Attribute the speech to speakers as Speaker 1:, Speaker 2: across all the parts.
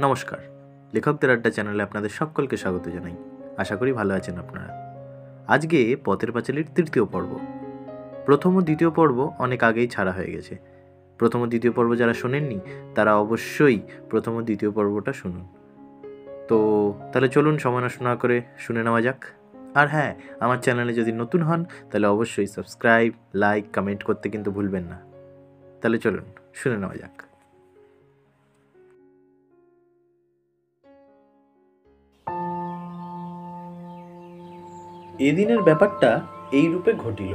Speaker 1: নমস্কার। লেখকদের আড্ডা চ্যানেলে আপনাদের সকলকে স্বাগত জানাই। আশা করি ভালো আছেন আপনারা। আজকে পথের পাঁচালির তৃতীয় পর্ব। প্রথম ও দ্বিতীয় পর্ব অনেক আগেই ছাড়া হয়ে গেছে। প্রথম ও দ্বিতীয় পর্ব যারা শোনেননি, তারা অবশ্যই প্রথম ও দ্বিতীয় পর্বটা শুনুন। তো তাহলে চলুন সময় নষ্ট না করে শুনে নেওয়া যাক। আর হ্যাঁ আমার চ্যানেলে যদি নতুন হন, তাহলে অবশ্যই সাবস্ক্রাইব, লাইক, কমেন্ট করতে কিন্তু ভুলবেন না। তাহলে চলুন, শুনে নেওয়া যাক। এদিনের ব্যাপারটা এই রূপে ঘটিল।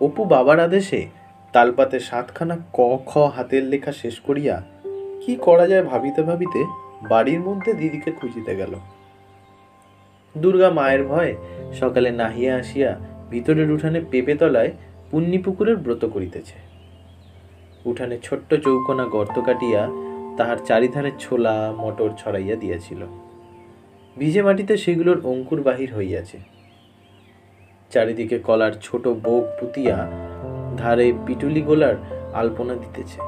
Speaker 1: অপু বাবার আদেশে তালপাতে সাতখানা ক, খ হাতের লেখা শেষ করিয়া কি করা যায় ভাবিতে ভাবিতে বাড়ির মধ্যে দিদিকে খুঁজিতে গেল। দুর্গা মায়ের ভয়ে সকালে নাহিয়া আসিয়া ভিতরের উঠানে পেঁপে তলায় পুণ্যি পুকুরের ব্রত করিতেছে। উঠানে ছোট্ট চৌকোনা গর্ত কাটিয়া তাহার চারিধারে ছোলা, মটর ছড়াইয়া দিয়াছিল। ভিজে মাটিতে সেগুলোর অঙ্কুর বাহির হইয়াছে। চারিদিকে কলার ছোট বোগ পুতিয়া ধারে পিটুলি গোলার আলপনা দিতেছে।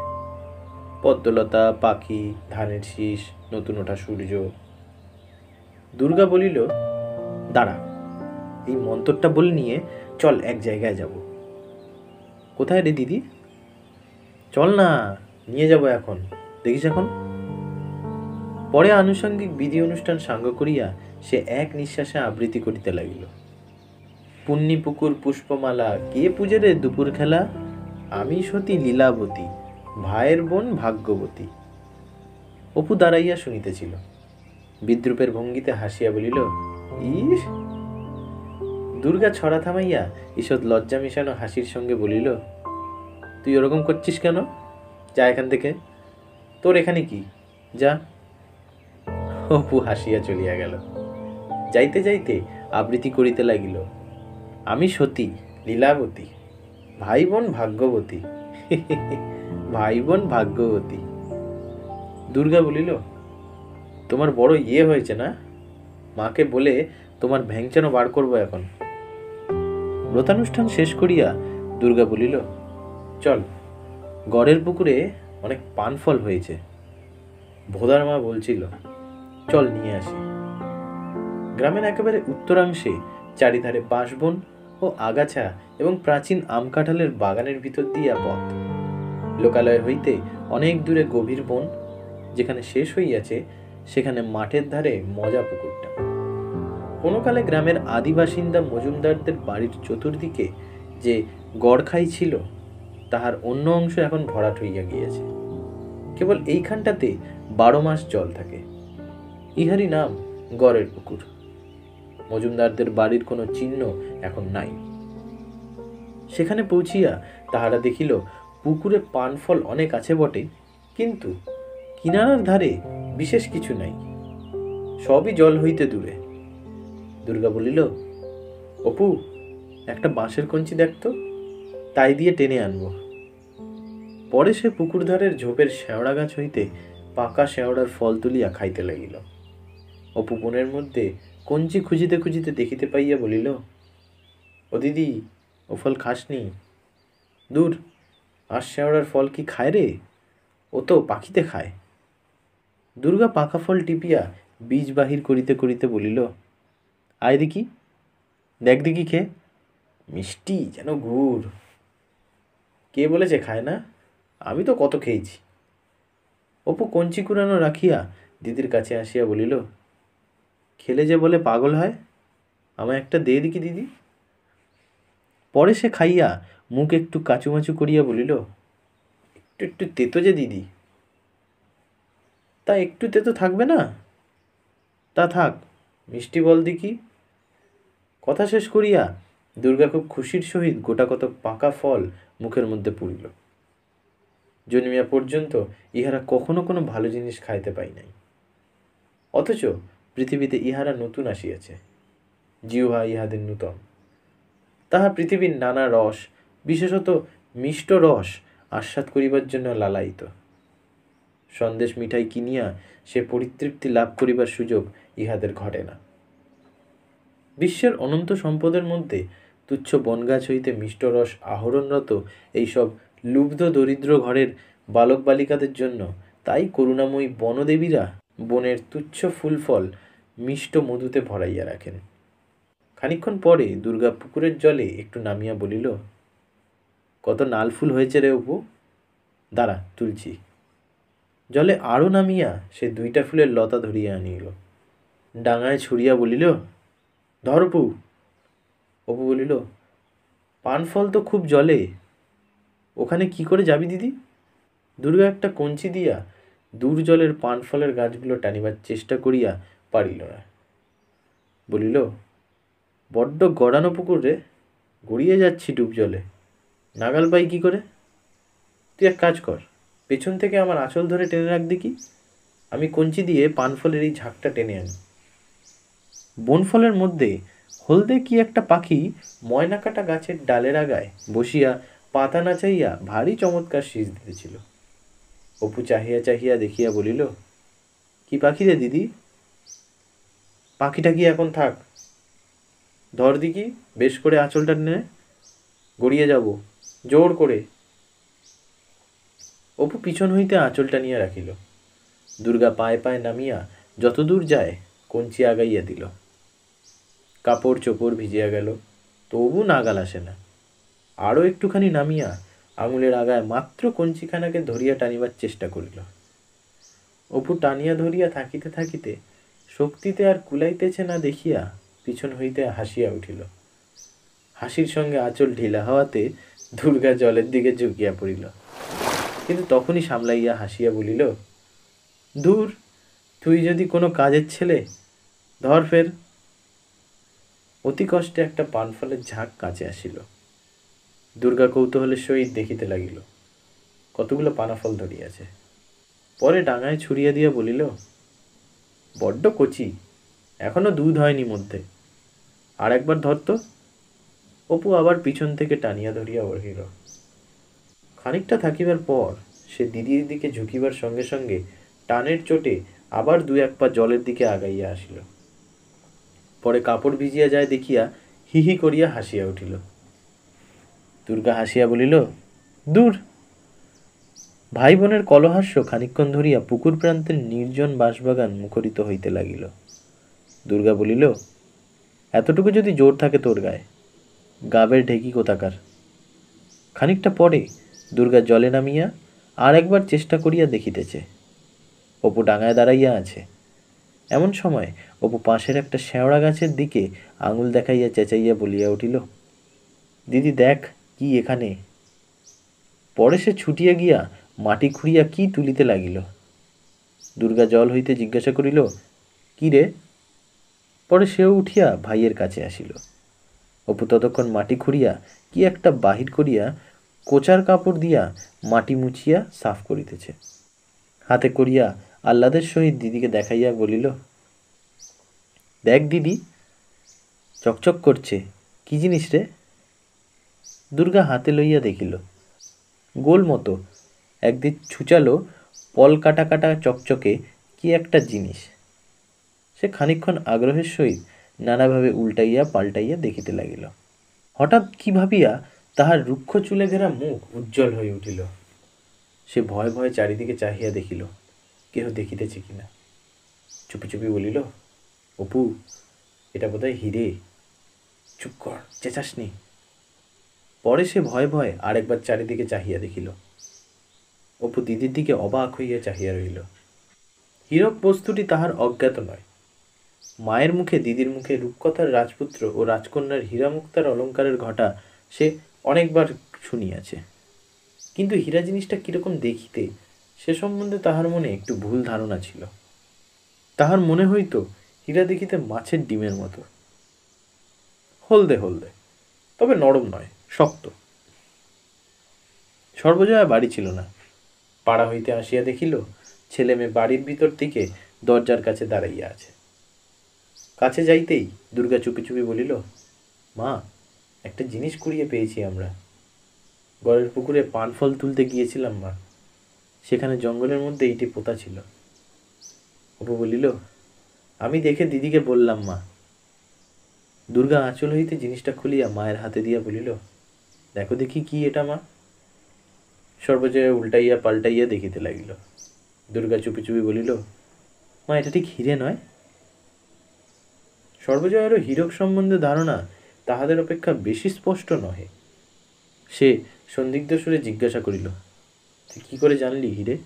Speaker 1: পদ্মলতা, পাখি, ধানের শীষ, নতুন ওঠা সূর্য। দুর্গা বলিল, দাঁড়া, এই মন্তরটা বলে নিয়ে চল এক জায়গায় যাব। কোথায় রে দিদি? চল না, নিয়ে যাব এখন। দেখিস এখন? পরে আনুষঙ্গিক বিধি অনুষ্ঠান সাঙ্গ করিয়া সে এক নিঃশ্বাসে আবৃত্তি করিতে লাগিল। পুণ্যি পুকুর পুষ্পমালা, কে পূজে রে দুপুর খেলা? আমি সতী লীলাবতী, ভাইয়ের বোন ভাগ্যবতী। অপু দাঁড়াইয়া শুনিতেছিল। বিদ্রুপের ভঙ্গিতে হাসিয়া বলিল, ইস! দুর্গা ছড়া থামাইয়া ঈষৎ লজ্জা মিশানো হাসির সঙ্গে বলিল, তুই ওরকম করছিস কেন? যা এখান থেকে। তোর এখানে কি? যা। অপু হাসিয়া চলিয়া গেল। যাইতে যাইতে আবৃত্তি করিতে লাগিল। আমি সতী, লীলাবতী ভাই বোন ভাগ্যবতী। ভাই বোন ভাগ্যবতী। দুর্গা বলিল, তোমার বড় ইয়ে হয়েছে না? মাকে বলে তোমার ভ্যাংচানো বার করব এখন। ব্রতানুষ্ঠান শেষ করিয়া দুর্গা বলিল, চল, গড়ের পুকুরে অনেক পান ফল হয়েছে। ভোদার মা বলছিল চল নিয়ে আসি। গ্রামের একেবারে উত্তরাংশে চারিধারে বাঁশবন ও আগাছা এবং প্রাচীন আম কাঁঠালের বাগানের ভিতর দিয়া পথ। লোকালয় হইতে অনেক দূরে গভীর বন, যেখানে শেষ হইয়াছে সেখানে মাঠের ধারে মজা পুকুরটা। কোনোকালে গ্রামের আদিবাসিন্দা মজুমদারদের বাড়ির চতুর্দিকে যে গড়খাই ছিল, তাহার অন্য অংশ এখন ভরাট হইয়া গিয়েছে। কেবল এইখানটাতে বারো মাস জল থাকে। ইহারই নাম গড়ের পুকুর। মজুমদারদের বাড়ির কোনো চিহ্ন এখন নাই। সেখানে পৌঁছিয়া তাহারা দেখিল, পুকুরে পানফল অনেক আছে বটে, কিন্তু কিনারার ধারে বিশেষ কিছু নাই। সবই জল হইতে দূরে। দুর্গা বলিল, অপু, একটা বাঁশের কঞ্চি দেখতো তাই দিয়ে টেনে আনব। পরে সে পুকুর ধারের ঝোপের শেওড়া গাছ হইতে পাকা শেওড়ার ফল তুলিয়া খাইতে লাগিল। অপু বনের মধ্যে কঞ্চি খুঁজিতে খুঁজিতে দেখিতে পাইয়া বলিল, ও দিদি, ও ফল খাসনি। দূর আর শেওড়ার ফল কি খায় রে? ও তো পাখিতে খায়। দুর্গা পাকা ফল টিপিয়া বীজ বাহির করিতে করিতে বলিল, আয় দেখি, দেখ দেখি খে, মিষ্টি যেন গুড়। কে বলেছে খায় না? আমি তো কত খেয়েছি। অপু কঞ্চি কুড়ানো রাখিয়া দিদির কাছে আসিয়া বলিল খেলে যে বলে পাগল হয়? আমায় একটা দে দিকি দিদি। পরে সে খাইয়া মুখ একটু কাচুমাচু করিয়া বলিল, একটু একটু তেতো যে, দিদি। তা একটু তেতো থাকবে না? তা থাক, মিষ্টি বল দিকি কথা শেষ করিয়া দুর্গা খুব খুশির সহিত গোটা কত পাকা ফল মুখের মধ্যে পুরিল জন্মিয়া পর্যন্ত ইহারা কখনো কোনো ভালো জিনিস খাইতে পাই নাই। অথচ পৃথিবীতে ইহারা নতুন আসিয়াছে, জিহ্বা ইহাদের নূতন। তাহা পৃথিবীর নানা রস, বিশেষত মিষ্ট রস, আস্বাদ করিবার জন্য লালায়িত। সন্দেশ মিঠাই কিনিয়া সে পরিতৃপ্তি লাভ করিবার সুযোগ ইহাদের ঘটে না। বিশ্বের অনন্ত সম্পদের মধ্যে তুচ্ছ বনগাছ হইতে মিষ্ট রস আহরণরত এইসব লুব্ধ দরিদ্র ঘরের বালক বালিকাদের জন্য তাই করুণাময়ী বনদেবীরা বনের তুচ্ছ ফুল ফল মিষ্ট মধুতে ভরাইয়া রাখেন। খানিকক্ষণ পরে দুর্গা পুকুরের জলে একটু নামিয়া বলিল, কত নাল ফুল হয়েছে রে অপু। দাঁড়া, তুলছি। জলে আরও নামিয়া সে দুইটা ফুলের লতা ধরিয়া আনিল। ডাঙায় ছুড়িয়া বলিল, ধর অপু। অপু বলিল পান ফল তো খুব জলে, ওখানে কি করে যাবি দিদি? দুর্গা একটা কঞ্চি দিয়া দূর জলের পান ফলের গাছগুলো টানিবার চেষ্টা করিয়া পারিল না। বলিল, বড্ড গড়ানো পুকুরে গড়িয়ে যাচ্ছি ডুব জলে নাগাল পাই কী করে? তুই এক কাজ কর, পেছন থেকে আমার আঁচল ধরে টেনে রাখ দেখি। আমি কঞ্চি দিয়ে পান ফলের এই ঝাঁকটা টেনে আনি। বনফলের মধ্যে হলদে কি একটা পাখি ময়না কাটা গাছের ডালের আগায় বসিয়া পাতা নাচাইয়া ভারী চমৎকার শীষ দিতেছিল। অপু চাহিয়া চাহিয়া দেখিয়া বলিল, কি পাখি রে দিদি? পাখিটা কি এখন থাক? ধর দিকি বেশ করে আঁচলটা নে, গড়িয়ে যাব, জোর করে। অপু পিছন হইতে আঁচলটা নিয়ে রাখিল। দুর্গা পায়ে পায়ে নামিয়া যতদূর যায় কঞ্চি আগাইয়া দিল। কাপড় চোপড় ভিজিয়া গেল, তবু নাগাল আসে না। আরও একটুখানি নামিয়া আঙুলের আগায় মাত্র কঞ্চিখানাকে ধরিয়া টানিবার চেষ্টা করিল। অপু টানিয়া ধরিয়া থাকিতে থাকিতে শক্তিতে আর কুলাইতেছে না দেখিয়া পিছন হইতে হাসিয়া উঠিল। হাসির সঙ্গে আঁচল ঢিলা হওয়াতে দুর্গা জলের দিকে ঝুঁকিয়া পড়িল। কিন্তু তখনই সামলাইয়া হাসিয়া বলিল, দূর, তুই যদি কোনো কাজের ছেলে, ধর ফের। অতি কষ্টে একটা পানফলের ঝাঁক কাছে আসিল। দুর্গা কৌতূহলের সহিত দেখিতে লাগিল। কতগুলো পানাফল ধরিয়াছে। পরে ডাঙায় ছুড়িয়া দিয়া বলিল, বড্ড কচি, এখনও দুধ হয়নি মধ্যে। আর একবার ধরতো অপু আবার পিছন থেকে টানিয়া ধরিয়া ওড়িল খানিকটা থাকিবার পর সে দিদির দিকে ঝুঁকিবার সঙ্গে সঙ্গে টানের চোটে আবার দু এক পা জলের দিকে আগাইয়া আসিল। পরে কাপড় ভিজিয়া যায় দেখিয়া হি হি করিয়া হাসিয়া উঠিল। দুর্গা হাসিয়া বলিল, দূর। ভাই বোনের কলহাস্য খানিক্ষণ ধরিয়া পুকুর প্রান্তের নির্জন বাঁশবাগান মুখরিত হইতে লাগিল। দুর্গা বলিল, এতটুকু যদি জোর থাকে তোর গায়ে। গাবের ঢেকি কোথাকার? খানিকটা পরে দুর্গা জলে নামিয়া আর একবার চেষ্টা করিয়া দেখিতেছে। অপু ডাঙায় দাঁড়াইয়া আছে। এমন সময় অপু পাশের একটা শেওড়া গাছের দিকে আঙুল দেখাইয়া চেঁচাইয়া বলিয়া উঠিল, দিদি দেখ কি এখানে? পরে সে ছুটিয়া গিয়া মাটি খুঁড়িয়া কি তুলিতে লাগিল? দুর্গা জল হইতে জিজ্ঞাসা করিল, কি রে? পরে সেও উঠিয়া ভাইয়ের কাছে আসিল। অপু ততক্ষণ মাটি খুঁড়িয়া কি একটা বাহির করিয়া কোচার কাপড় দিয়া মাটি মুছিয়া সাফ করিতেছে। হাতে করিয়া আহ্লাদের সহিত দিদিকে দেখাইয়া বলিল, দেখ দিদি, চকচক করছে, কি জিনিস রে? দুর্গা হাতে লইয়া দেখিল। গোল মতো একদিক ছুচালো পল কাটা কাটা চকচকে কি একটা জিনিস। সে খানিক্ষণ আগ্রহের সহিত নানাভাবে উল্টাইয়া পাল্টাইয়া দেখিতে লাগিল। হঠাৎ কি ভাবিয়া তাহার রুক্ষ চুলে ঘেরা মুখ উজ্জ্বল হয়ে উঠিল। সে ভয় ভয়ে চারিদিকে চাহিয়া দেখিল, কেহ দেখিতেছে কিনা। চুপি চুপি বলিল, অপু, এটা বোধহয় হিরে। চুপ কর, চেঁচাসনি। পরে সে ভয়ে ভয়ে আরেকবার চারিদিকে চাহিয়া দেখিল। অপু দিদির দিকে অবাক হইয়া চাহিয়া রহিল। হীরক বস্তুটি তাহার অজ্ঞাত নয়। মায়ের মুখে, দিদির মুখে রূপকথার রাজপুত্র ও রাজকন্যার হীরামুক্তার অলঙ্কারের ঘটা সে অনেকবার শুনিয়াছে। কিন্তু হীরা জিনিসটা কীরকম দেখিতে, সে সম্বন্ধে তাহার মনে একটু ভুল ধারণা ছিল। তাহার মনে হইত, হীরা দেখিতে মাছের ডিমের মতো। হলদে হলদে, তবে নরম নয়। শক্ত। সর্বজয়া বাড়ি ছিল না। পাড়া হইতে আসিয়া দেখিল, ছেলে মেয়ে বাড়ির ভিতর থেকে দরজার কাছে দাঁড়াইয়া আছে। কাছে যাইতেই দুর্গা চুপি চুপি বলিল, মা, একটা জিনিস কুড়িয়ে পেয়েছি আমরা। গড়ের পুকুরে পান ফল তুলতে গিয়েছিলাম, মা। সেখানে জঙ্গলের মধ্যে এইটি পোতা ছিল। অপু বলিল, আমি দেখে দিদিকে বললাম, মা। দুর্গা আঁচল হইতে জিনিসটা খুলিয়া মায়ের হাতে দিয়া বলিল দেখো দেখি কি এটা মা। সর্বজয়া উল্টাইয়া পাল্টাইয়া দেখিতে লাগিল। দুর্গা চুপি চুপি বলিল, মা, এটা ঠিক হিরে নয়। সর্বজয়েরও হীরক সম্বন্ধে ধারণা তাহাদের অপেক্ষা বেশি স্পষ্ট নহে। সে সন্দিগ্ধ সুরে জিজ্ঞাসা করিল কী করে জানলি হিরে?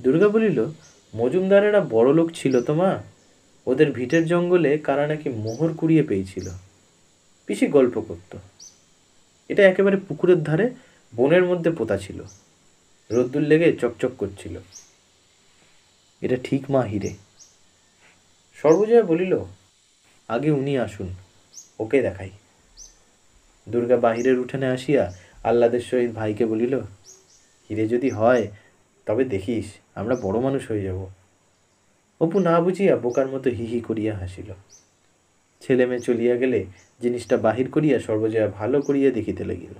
Speaker 1: দুর্গা বলিল, মজুমদারেরা বড় লোক ছিল তো মা। ওদের ভিটের জঙ্গলে কারা নাকি মোহর কুড়িয়ে পেয়েছিল। পিসি গল্প করত। এটা একেবারে পুকুরের ধারে বনের মধ্যে পোতা ছিল। রোদ্দুর লেগে চকচক করছিল। এটা ঠিক মা হিরে। সর্বজয়া বলিল, আগে উনি আসুন, ওকে দেখাই। দুর্গা বাহিরের উঠানে আসিয়া আহ্লাদের সহিত ভাইকে বলিল, হিরে যদি হয়, তবে দেখিস, আমরা বড় মানুষ হয়ে যাব। অপু না বুঝিয়া বোকার মতো হি হি করিয়া হাসিল। ছেলে মেয়ে চলিয়া গেলে জিনিসটা বাহির করিয়া সর্বজয়া ভালো করিয়া দেখিতে লাগিল।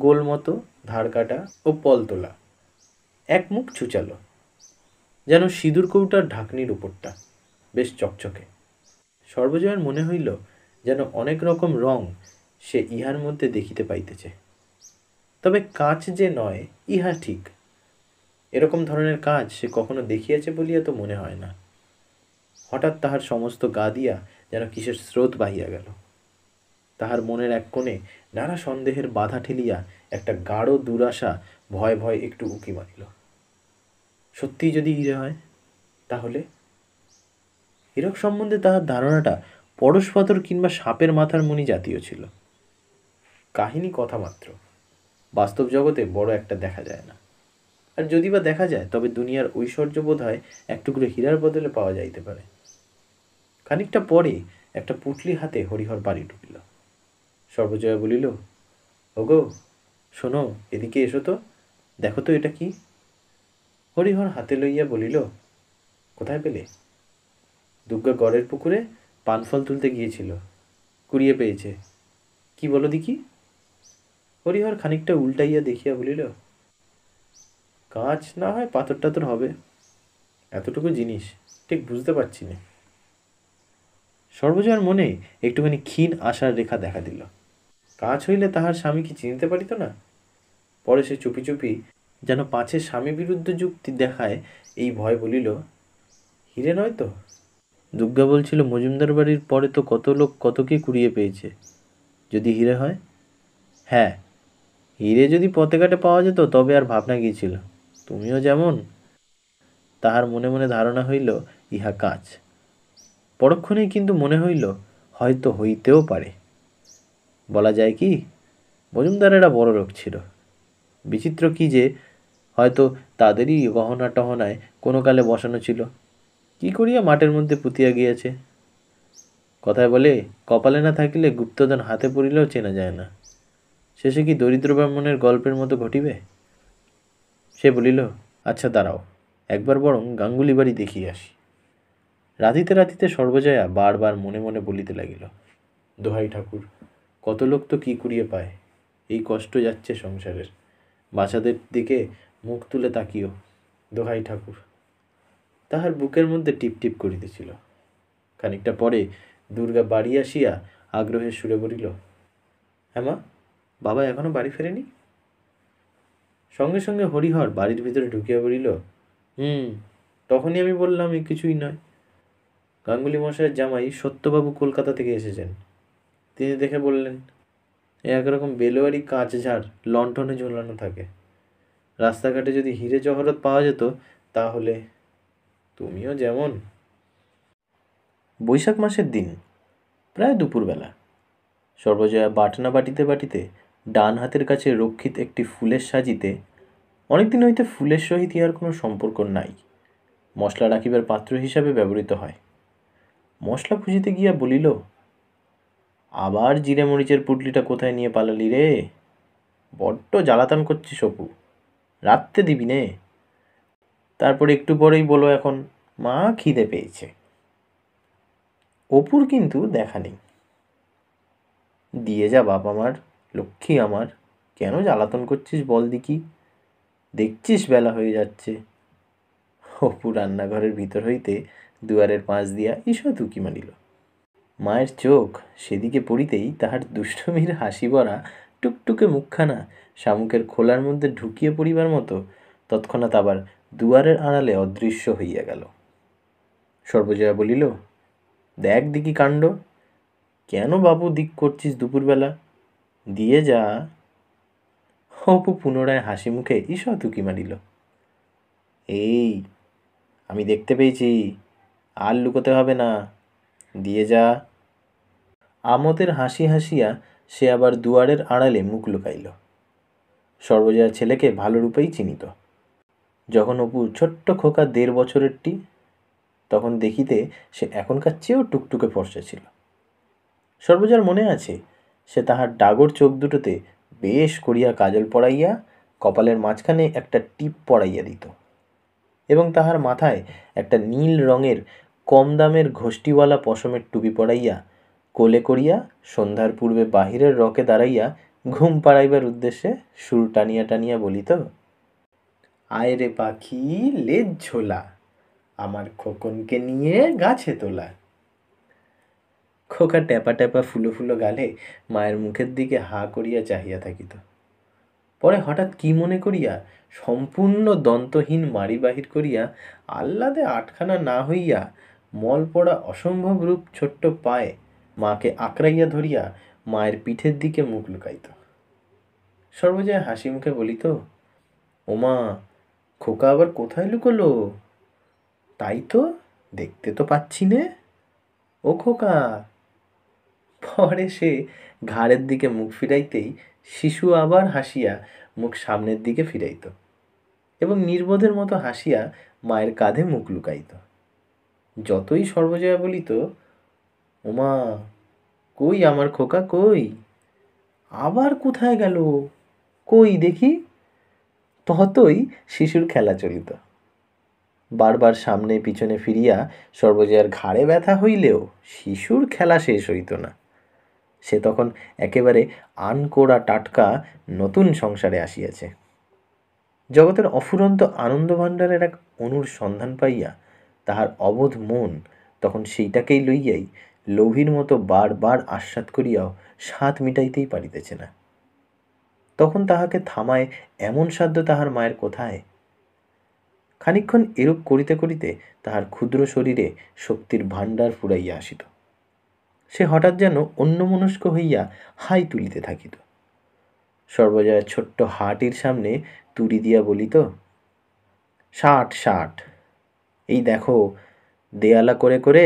Speaker 1: গোল মতো ধার কাটা ও পল তোলা এক মুখ ছুচালো। যেন সিঁদুর কৌটার ঢাকনির উপরটা। বেশ চকচকে। সর্বজয়ার মনে হইল যেন অনেক রকম রং সে ইহার মধ্যে দেখিতে পাইতেছে। তবে কাঁচ যে নয়, ইহা ঠিক। এরকম ধরনের কাজ সে কখনো দেখিয়াছে বলিয়া তো মনে হয় না। হঠাৎ তাহার সমস্ত গা দিয়া যেন কিসের স্রোত বাহিয়া গেল। তাহার মনের এক কোণে নানা সন্দেহের বাধা ঠেলিয়া একটা গাঢ় দুরাশা ভয় ভয় একটু উকি মারিল। সত্যিই যদি হিরে হয়, তাহলে? হীরক সম্বন্ধে তাহার ধারণাটা পরশপাথর কিংবা সাপের মাথার মণি জাতীয় ছিল। কাহিনী কথা মাত্র। বাস্তব জগতে বড় একটা দেখা যায় না। আর যদি বা দেখা যায়, তবে দুনিয়ার ঐশ্বর্য বোধ হয় এক হীরার বদলে পাওয়া যাইতে পারে। খানিকটা পরে একটা পুটলি হাতে হরিহর বাড়ি ঢুকিল। সর্বজয়া বলিল, ওগো, শোনো, এদিকে এসো তো, দেখো তো এটা কি? হরিহর হাতে লইয়া বলিল, কোথায় পেলে? দুর্গা গড়ের পুকুরে পানফল তুলতে গিয়েছিল, কুড়িয়ে পেয়েছে। কি বলো দেখি? হরিহর খানিকটা উল্টাইয়া দেখিয়া বলিল কাঁচ না হয় পাথর টাথর হবে। এতটুকু জিনিস, ঠিক বুঝতে পারছি না। সর্বজয়ার মনে একটুখানি ক্ষীণ আশার রেখা দেখা দিল। কাজ হইলে তাহার স্বামী কি চিনতে পারিত না? পরে সে চুপি চুপি যেন পাছে স্বামী বিরুদ্ধ যুক্তি দেখায় এই ভয় বলিল, হিরে নয় তো? দুর্গা বলছিল, মজুমদার বাড়ির পরে তো কত লোক কত কি কুড়িয়ে পেয়েছে। যদি হিরে হয়? হ্যাঁ হিরে যদি পথে ঘাটে পাওয়া যেত, তবে আর ভাবনা গিয়েছিল তুমিও যেমন? তাহার মনে মনে ধারণা হইল, ইহা কাজ পরক্ষণেই কিন্তু মনে হইল, হয়তো হইতেও পারে। বলা যায় কি, মজুমদারেরা বড় লোক ছিল। বিচিত্র কি যে, হয়তো তাদেরই গহনা টহনায় কোনো কালে বসানো ছিল। কি করিয়া মাঠের মধ্যে পুতিয়া গিয়াছে? কথায় বলে, কপালে না থাকিলে গুপ্তধন হাতে পড়িলেও চেনা যায় না। শেষে কি দরিদ্র ব্রাহ্মণের গল্পের মতো ঘটিবে? সে বলিল আচ্ছা দাঁড়াও, একবার বরং গাঙ্গুলি বাড়ি দেখিয়ে আসি। রাতিতে রাতিতে সর্বজয়া বারবার মনে মনে বলিতে লাগিল, দোহাই ঠাকুর, কত লোক তো কী কুড়িয়ে পায়? এই কষ্ট যাচ্ছে সংসারের। বাচ্চাদের দিকে মুখ তুলে তাকিও, দোহাই ঠাকুর। তাহার বুকের মধ্যে টিপ টিপ করিতেছিল। খানিকটা পরে দুর্গা বাড়ি আসিয়া আগ্রহের সুরে বলিল হ্যাঁ বাবা এখনও বাড়ি ফেরেনি? সঙ্গে সঙ্গে হরিহর বাড়ির ভিতরে ঢুকিয়া বলিল, হুম, তখনই আমি বললাম, এ কিছুই নয়। গাঙ্গুলি মশাইয়ের জামাই সত্যবাবু কলকাতা থেকে এসেছেন। তিনি দেখে বললেন একরকম বেলোয়ারি কাঁচ ঝাড় লণ্ঠনে ঝোলানো থাকে। রাস্তাঘাটে যদি হিরে জহরত পাওয়া যেত, তাহলে তুমিও যেমন। বৈশাখ মাসের দিন, প্রায় দুপুরবেলা। সর্বজয়া বাটনা বাটিতে বাটিতে ডান হাতের কাছে রক্ষিত একটি ফুলের সাজিতে অনেকদিন হইতে ফুলের সহিত ইহার কোনো সম্পর্ক নাই। মশলা রাখিবার পাত্র হিসাবে ব্যবহৃত হয়। মশলা খুঁজিতে গিয়া বলিল, আবার জিরে মরিচের পুটলিটা কোথায় নিয়ে পালালি রে? বড্ড জ্বালাতন করছিস অপু রাত্রে দিবি নে। তারপর একটু পরেই বলো এখন, মা খিদে পেয়েছে। অপুর কিন্তু দেখা নেই। দিয়ে যা বাপ আমার, লক্ষ্মী আমার, কেন জ্বালাতন করছিস বল দেখি। দেখছিস বেলা হয়ে যাচ্ছে। অপু রান্নাঘরের ভিতর হইতে দুয়ারের পাঁচ দিয়া ঈষৎ উকি মারিল। মায়ের চোখ সেদিকে পড়িতেই তাহার দুষ্টমির হাসি ভরা টুকটুকে মুখখানা শামুকের খোলার মধ্যে ঢুকিয়ে পড়িবার মতো তৎক্ষণাৎ আবার দুয়ারের আড়ালে অদৃশ্য হইয়া গেল। সর্বজয়া বলিল, দেখ দিকি কাণ্ড, কেন বাবু দিক করছিস দুপুরবেলা? দিয়ে যা। অপু পুনরায় হাসি মুখে ঈষৎ উকি মারিল। এই, আমি দেখতে পেয়েছি আর লুকোতে হবে না। দিয়ে যা। আমোদের হাসি হাসিয়া সে আবার দুয়ারের আড়ালে মুখ লুকাইল। সর্বজয়া ছেলেকে ভালো রূপেই চিনিত। যখন অপু ছোট্ট খোকা দেড় বছরেরটি, তখন দেখিতে সে এখনকার চেয়েও টুকটুকে ফর্সা ছিল। সর্বজার মনে আছে, সে তাহার ডাগর চোখ দুটোতে বেশ করিয়া কাজল পড়াইয়া, কপালের মাঝখানে একটা টিপ পড়াইয়া দিত। এবং তাহার মাথায় একটা নীল রঙের কম দামের ঘষ্টিওয়ালা পশমের টুপি পড়াইয়া কোলে করিয়া সন্ধ্যার পূর্বে বাহিরের রকে দাঁড়াইয়া ঘুম পাড়াইবার উদ্দেশ্যে সুর টানিয়া টানিয়া বলিত, আয় রে পাখি, লেজ ঝোলা, আমার খোকনকে নিয়ে গাছে তোলা খোকা ট্যাপা ট্যাপা ফুলো ফুলো গালে মায়ের মুখের দিকে হা করিয়া চাহিয়া থাকিত। পরে হঠাৎ কি মনে করিয়া সম্পূর্ণ দন্তহীন মারি বাহির করিয়া আহ্লাদে আটখানা না হইয়া মল পড়া অসম্ভব রূপ ছোট্ট পায়ে মাকে আঁকড়াইয়া ধরিয়া মায়ের পিঠের দিকে মুখ লুকাইত। সর্বজয়া হাসি মুখে বলিত, ওমা, খোকা আবার কোথায় লুকোলো? তাই তো দেখতে তো পাচ্ছি নে। ও খোকা। পরে সে ঘাড়ের দিকে মুখ ফিরাইতেই শিশু আবার হাসিয়া মুখ সামনের দিকে ফিরাইত এবং নির্বোধের মতো হাসিয়া মায়ের কাঁধে মুখ লুকাইত। যতই সর্বজয়া বলিত, ওমা, কই আমার খোকা, কই? আবার কোথায় গেল? কই দেখি? ততই শিশুর খেলা চলিত। বারবার সামনে পিছনে ফিরিয়া সর্বজয়ার ঘাড়ে ব্যথা হইলেও শিশুর খেলা শেষ হইত না। সে তখন একেবারে আনকোড়া টাটকা নতুন সংসারে আসিয়াছে। জগতের অফুরন্ত আনন্দ ভাণ্ডারের এক অনুর সন্ধান পাইয়া তাহার অবোধ মন তখন সেইটাকেই লইয়াই লোভীর মতো বারবার আস্বাদ করিয়াও স্বাদ মিটাইতেই পারিতেছে না। তখন তাহাকে থামায় এমন সাধ্য তাহার মায়ের কোথায়? খানিক্ষণ এরূপ করিতে করিতে তাহার ক্ষুদ্র শরীরে শক্তির ভাণ্ডার ফুরাইয়া আসিত। সে হঠাৎ যেন অন্যমনস্ক হইয়া হাই তুলিতে থাকিত। সর্বজয়া ছোট্ট হাটির সামনে তুড়ি দিয়া বলিত, ষাট ষাট এই দেখো, দেয়ালা করে করে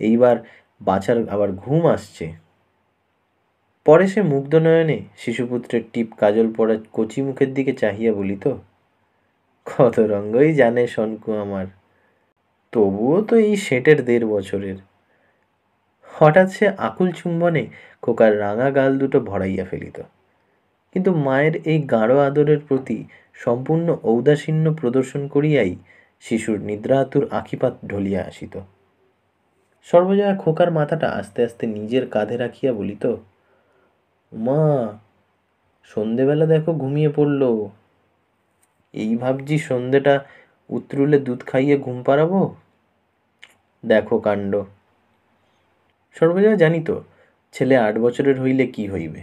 Speaker 1: এইবার বাছার আবার ঘুম আসছে। পরে সে মুগ্ধ নয়নে শিশুপুত্রের টিপ কাজল পড়া কচি মুখের দিকে চাহিয়া বলিত, কত রঙ্গই জানে শনকু আমার, তবুও তো এই সেটের দেড় বছরের। হঠাৎ সে আকুল চুম্বনে খোকার রাঙা গাল দুটো ভরাইয়া ফেলিত। কিন্তু মায়ের এই গাঢ় আদরের প্রতি সম্পূর্ণ ঔদাসীন্য প্রদর্শন করিয়াই শিশুর নিদ্রাতুর আখিপাত ঢলিয়া আসিত। সর্বজয়া খোকার মাথাটা আস্তে আস্তে নিজের কাঁধে রাখিয়া বলিত, মা, সন্ধেবেলা দেখো ঘুমিয়ে পড়ল। এই ভাবছি সন্ধেটা উত্রুলে দুধ খাইয়ে ঘুম পাড়াবো? দেখো কাণ্ড সর্বজয়া জানিত, ছেলে আট বছরের হইলে কি হইবে?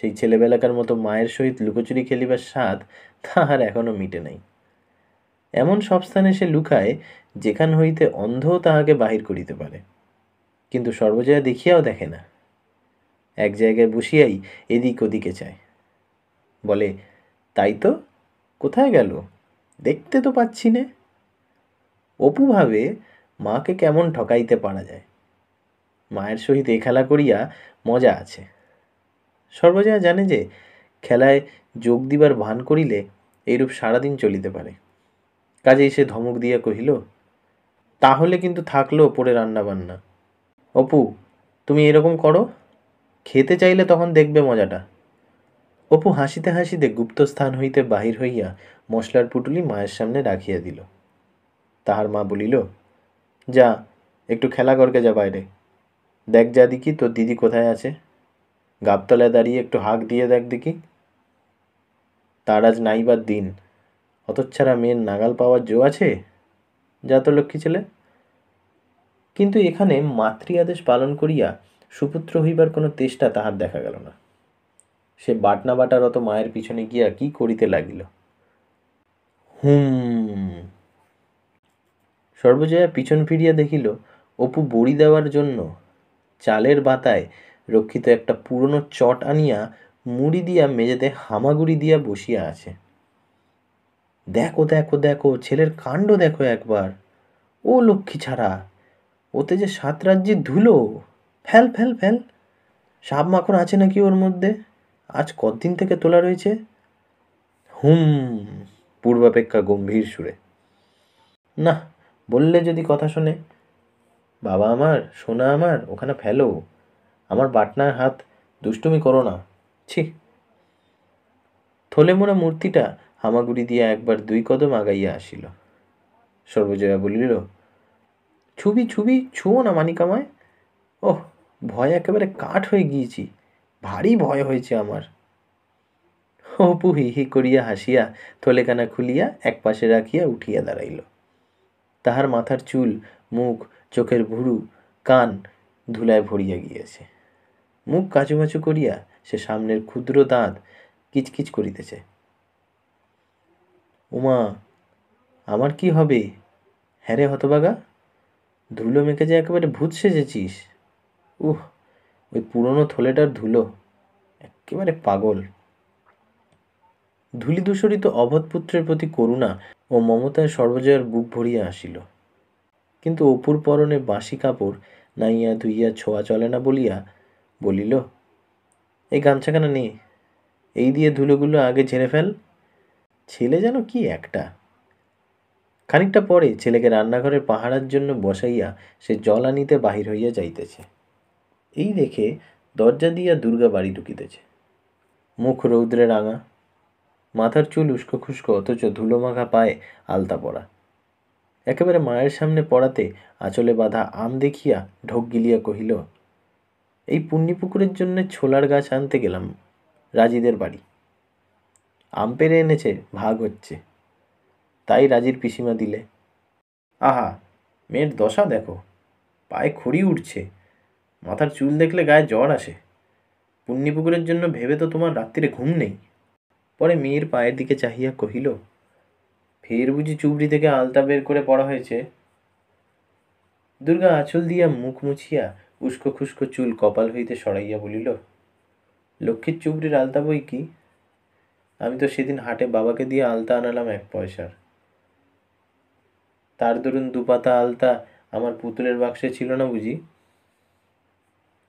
Speaker 1: সেই ছেলেবেলাকার মতো মায়ের সহিত লুকোচুরি খেলিবার স্বাদ তাহার এখনও মিটে নাই। এমন সব স্থানে সে লুকায় যেখান হইতে অন্ধও তাহাকে বাহির করিতে পারে। কিন্তু সর্বজয়া দেখিয়াও দেখে না। এক জায়গায় বসিয়াই এদিক ওদিকে চায়। বলে, তাই তো? কোথায় গেল? দেখতে তো পাচ্ছি নে। অপু ভাবে মাকে কেমন ঠকাইতে পারা যায়। মায়ের সহিত এ খেলা করিয়া মজা আছে। সর্বজয়া জানে যে, খেলায় যোগ দিবার ভান করিলে এইরূপ সারাদিন চলিতে পারে। কাজেই সে ধমক দিয়া কহিল, তাহলে কিন্তু থাকল পড়ে রান্না বান্না অপু, তুমি এরকম করো, খেতে চাইলে তখন দেখবে মজাটা অপু হাসিতে হাসিতে গুপ্তস্থান হইতে বাহির হইয়া মশলার পুটুলি মায়ের সামনে রাখিয়া দিল। তাহার মা বলিল, যা, একটু খেলা করকে যা বাইরে। দেখ যা দেখি, তোর দিদি কোথায় আছে। গাবতলায় দাঁড়িয়ে একটু হাঁক দিয়ে দেখ দেখি। তার আজ নাইবার দিন। অতচ্ছাড়া মেয়ের নাগাল পাওয়ার জো আছে? যা তো লক্ষ্মী ছেলে। কিন্তু এখানে মাতৃ আদেশ পালন করিয়া সুপুত্র হইবার কোনো চেষ্টা তাহার দেখা গেল না। সে বাটনা বাটারত মায়ের পিছনে গিয়া কি করিতে লাগিল? হুম। সর্বজয়া পিছন ফিরিয়া দেখিল, অপু বড়ি দেওয়ার জন্য চালের বাতায় রক্ষিত একটা পুরনো চট আনিয়া মুড়ি দিয়া মেঝেতে হামাগুড়ি দিয়া বসিয়া আছে। দেখো দেখো দেখো, ছেলের কাণ্ড দেখো একবার। ও লক্ষ্মী ছাড়া, ওতে যে সাত রাজ্যের ধুলো। ফেল ফেল ফেল। সাপ মাখন আছে নাকি ওর মধ্যে? আজ কতদিন থেকে তোলা রয়েছে? হুম, পূর্বাপেক্ষা গম্ভীর সুরে। না, বললে যদি কথা শোনে। বাবা আমার, সোনা আমার, ওখানে ফেলো। আমার বাটনার হাত দুষ্টুমি করো না। ছি। থলে মোড়া মূর্তিটা হামাগুড়ি দিয়া একবার দুই কদম আগাইয়া আসিল। সর্বজয়া বলিল, ছুবি ছুবি, ছুঁয়ো না মানিকামায়। ওহ, ভয় একেবারে কাঠ হয়ে গিয়েছি, ভারী ভয় হয়েছে আমার। অপু হি হি করিয়া হাসিয়া থলেখানা খুলিয়া এক পাশে রাখিয়া উঠিয়া দাঁড়াইল। তাহার মাথার চুল, মুখ, চোখের ভুরু, কান ধুলায় ভরিয়া গিয়েছে। মুখ কাচুমাচু করিয়া সে সামনের ক্ষুদ্র দাঁত কিচকিচ করিতেছে। উমা, আমার কি হবে? হ্যাঁ রে হতবাগা, ধুলো মেখে যে একেবারে ভূত সেজেছিস। উহ, ওই পুরনো থলেটার ধুলো, একেবারে পাগল। ধূলি দূষরিত অবধপুত্রের প্রতি করুণা ও মমতায় সর্বজয়ার বুক ভরিয়া আসিল। কিন্তু অপুর পরনে বাসি কাপড় নাইয়া ধুইয়া ছোঁয়া চলে না বলিয়া বলিল, এই গামছাখানা নে, এই দিয়ে ধুলোগুলো আগে ঝেড়ে ফেল। ছেলে যেন কি একটা? খানিকটা পরে ছেলেকে রান্নাঘরের পাহারার জন্য বসাইয়া সে জল আনিতে বাহির হইয়া যাইতেছে। এই দেখে দরজা দিয়া দুর্গা বাড়ি ঢুকিতেছে। মুখ রৌদ্রে রাঙা। মাথার চুল উস্কো খুস্কো, অথচ ধুলো মাখা পায়ে আলতা পড়া একেবারে মায়ের সামনে পড়াতে আঁচলে বাঁধা আম দেখিয়া ঢোক গিলিয়া কহিল, এই পুণ্যিপুকুরের জন্য ছোলার গাছ আনতে গেলাম, রাজিদের বাড়ি। আম পেরে এনেছে, ভাগ হচ্ছে। তাই রাজির পিসিমা দিলে। আহা, মেয়ের দশা দেখো। পায়ে খড়ি উঠছে। মাথার চুল দেখলে গায়ে জ্বর আসে। পুণ্যিপুকুরের জন্য ভেবে তো তোমার রাত্রিরে ঘুম নেই। পরে মেয়ের পায়ের দিকে চাহিয়া কহিল, ফের বুঝি চুবড়ি থেকে আলতা বের করে পড়া হয়েছে? দুর্গা আঁচল দিয়া মুখ মুছিয়া উস্কো খুস্কো চুল কপাল হইতে সরাইয়া বলিল, লক্ষ্মীর চুবড়ির আলতা বই কি? আমি তো সেদিন হাটে বাবাকে দিয়ে আলতা আনালাম এক পয়সার। তার দরুন দুপাতা আলতা আমার পুতুলের বাক্সে ছিল না বুঝি?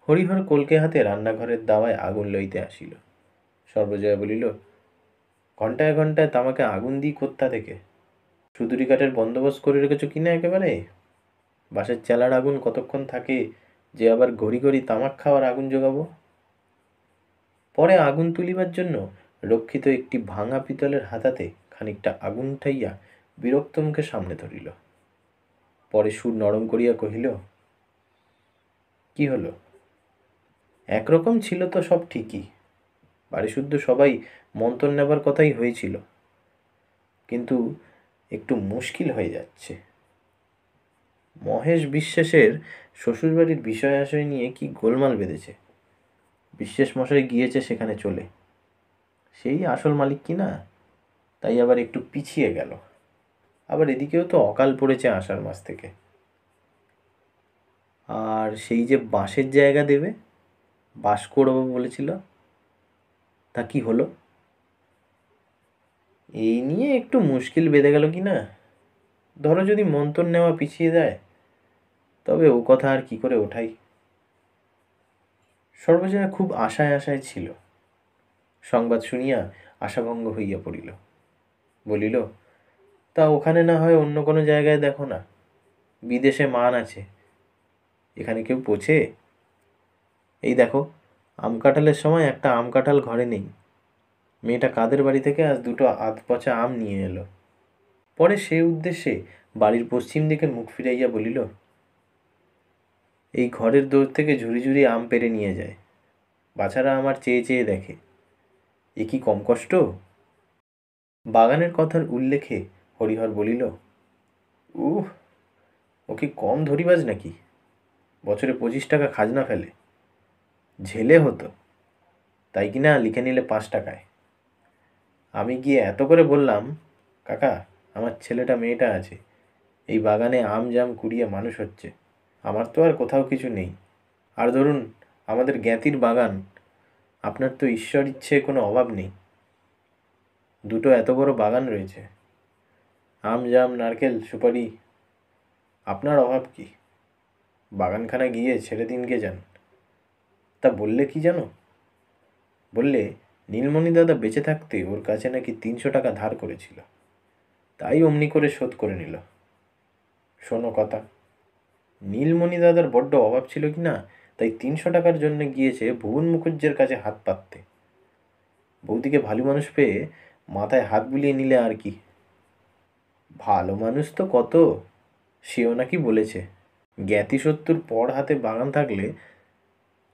Speaker 1: হরিহর কলকে হাতে রান্নাঘরের দাওয়ায় আগুন লইতে আসিল। সর্বজয়া বলিল ঘন্টায় ঘন্টায় তামাকে আগুন দিই কোত্থা থেকে? সুদুরি কাঠের বন্দোবস্ত করে রেখেছো কিনা একেবারে? বাসের চেলার আগুন কতক্ষণ থাকে যে আবার ঘড়ি ঘড়ি তামাক খাওয়ার আগুন জোগাবো? পরে আগুন তুলিবার জন্য রক্ষিত একটি ভাঙা পিতলের হাতাতে খানিকটা আগুন উঠাইয়া বিরক্ত মুখে সামনে ধরিল। পরে সুর নরম করিয়া কহিল, কি হলো? একরকম ছিল তো সব ঠিকই। বাড়ি শুদ্ধ সবাই মন্তর নেবার কথাই হয়েছিল। কিন্তু একটু মুশকিল হয়ে যাচ্ছে। মহেশ বিশ্বাসের শ্বশুরবাড়ির বিষয় আশয় নিয়ে কি গোলমাল বেঁধেছে? বিশ্বাস মশাই গিয়েছে সেখানে চলে। সেই আসল মালিক কি না? তাই আবার একটু পিছিয়ে গেল। আবার এদিকেও তো অকাল পড়েছে আষাঢ় মাস থেকে। আর সেই যে বাঁশের জায়গা দেবে বাস করব বলেছিল, তা কি হলো? এই নিয়ে একটু মুশকিল বেঁধে গেল কি না? ধরো যদি মন্তর নেওয়া পিছিয়ে দেয় তবে ও কথা আর কি করে ওঠাই? সর্বজয়া খুব আশায় আশায় ছিল। সংবাদ শুনিয়া আশাভঙ্গ হইয়া পড়িল। বলিল, তা ওখানে না হয় অন্য কোনো জায়গায় দেখো না? বিদেশে মান আছে। এখানে কেউ পোছে এই দেখো, আম কাঁঠালের সময় একটা আম কাঁঠাল ঘরে নেই। মেয়েটা কাদের বাড়ি থেকে আজ দুটো আধ পচা আম নিয়ে এলো। পরে সে উদ্দেশ্যে বাড়ির পশ্চিম দিকে মুখ ফিরাইয়া বলিল, এই ঘরের দৌড় থেকে ঝুড়ি ঝুড়ি আম পেরে নিয়ে যায়। বাছারা আমার চেয়ে চেয়ে দেখে। এ কি কম কষ্ট? বাগানের কথার উল্লেখে হরিহর বলিল, উহ ও কি কম ধরিবাজ নাকি? বছরে পঁচিশ টাকা খাজনা ফেলে। ঝেলে হতো। তাই কি না লিখে নিলে পাঁচ টাকায়। আমি গিয়ে এত করে বললাম, কাকা, আমার ছেলেটা মেয়েটা আছে। এই বাগানে আম জাম কুড়িয়ে মানুষ হচ্ছে। আমার তো আর কোথাও কিছু নেই। আর ধরুন, আমাদের জ্ঞাতির বাগান আপনার তো ঈশ্বর ইচ্ছে কোনো অভাব নেই। দুটো এত বড় বাগান রয়েছে। আম, জাম, নারকেল, সুপারি, আপনার অভাব কি? বাগানখানা গিয়ে ছেড়ে দিন গে যান। তা বললে কি জানো? বললে, নীলমণি দাদা বেঁচে থাকতে ওর কাছে নাকি তিনশো টাকা ধার করেছিল। তাই অমনি করে শোধ করে নিল। শোনো কথা, নীলমণি দাদার বড্ড অভাব ছিল কি না? তাই তিনশো টাকার জন্য গিয়েছে ভুবন মুখুজ্জের কাছে হাত পাততে। বৌদিকে ভালো মানুষ পেয়ে মাথায় হাত বুলিয়ে নিলে আর কি। ভালো মানুষ তো কত, সেও নাকি বলেছে। জ্ঞাতি সত্তর পর হাতে বাগান থাকলে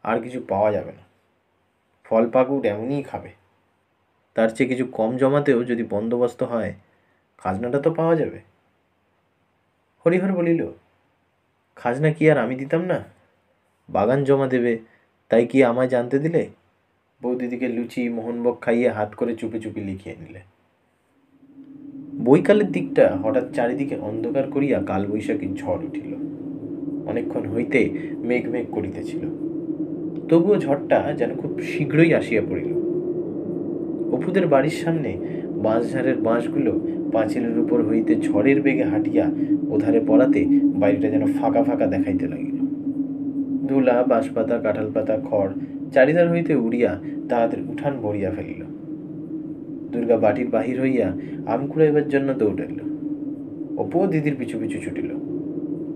Speaker 1: আর কিছু পাওয়া যাবে না। ফল পাকুট এমনই খাবে। তার চেয়ে কিছু কম জমাতেও যদি বন্দোবস্ত হয়, খাজনাটা তো পাওয়া যাবে। হরিহর বলিল, খাজনা কি আর আমি দিতাম না? বাগান জমা দেবে, তাই কি আমায় জানতে দিলে? বৌদিদিকে লুচি মোহনবক খাইয়ে হাত করে চুপি চুপি লিখিয়ে নিলে। বৈকালের দিকটা হঠাৎ চারিদিকে অন্ধকার করিয়া কালবৈশাখীর ঝড় উঠিল। অনেকক্ষণ হইতে মেঘ মেঘ করিতেছিল। তবুও ঝড়টা যেন খুব শীঘ্রই আসিয়া পড়িল। অপুদের বাড়ির সামনে বাঁশঝাড়ের বাঁশগুলো পাঁচিলের উপর হইতে ঝড়ের বেগে হাঁটিয়া ওধারে পড়াতে বাড়িটা যেন ফাঁকা ফাঁকা দেখাইতে লাগিল। ধুলা বাঁশপাতা কাঁঠাল পাতা খড় চারিদার হইতে উড়িয়া তাহাদের উঠান ভরিয়া ফেলিল। দুর্গা বাটির বাহির হইয়া আম কুড়াইবার জন্য দৌড়াইল। অপুও দিদির পিছু পিছু ছুটিল।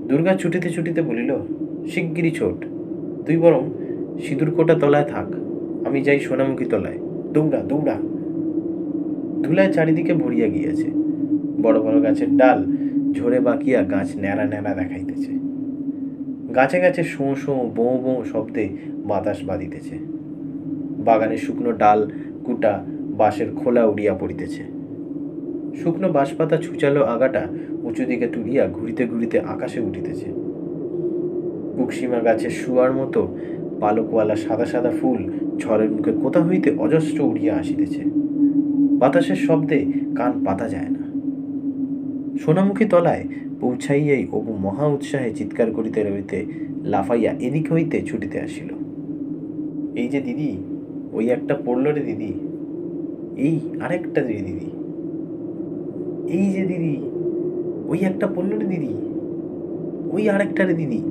Speaker 1: দুর্গা ছুটিতে ছুটিতে বলিল শিগগিরি ছোট, তুই বরং সিঁদুর কোটা তলায় থাক, আমি যাই সোনামুখী তলায়। দৌড়া দৌড়া ধুলায় চারিদিকে ভরিয়া গিয়াছে। বড় বড় গাছের ডাল ঝরে বাঁকিয়া গাছ ন্যাড়া ন্যাড়া দেখাইতেছে। গাছে গাছে শোঁ শোঁ, বোঁ বোঁ শব্দে বাতাস বাঁধিতেছে। বাগানে শুকনো ডাল কুটা বাঁশের খোলা উড়িয়া পড়িতেছে। শুকনো বাঁশপাতা ছুচালো আগাটা উঁচু দিকে তুলিয়া ঘুরিতে ঘুরিতে আকাশে উঠিতেছে। কুকসীমা গাছের শুয়ার মতো পালকওয়ালা সাদা সাদা ফুল ঝড়ের মুখে কোথা হইতে অজস্র উড়িয়া আসিতেছে? বাতাসের শব্দে কান পাতা যায় না। সোনামুখী তলায় পৌঁছাইয়াই অপু মহা উৎসাহে চিৎকার করিতে রইতে লাফাইয়া এদিক হইতে ছুটিতে আসিল। এই যে দিদি, ওই একটা পড়ল রে দিদি। এই আরেকটা রে দিদি। এই যে দিদি, ওই একটা পড়ল রে দিদি। ওই আরেকটা রে দিদি।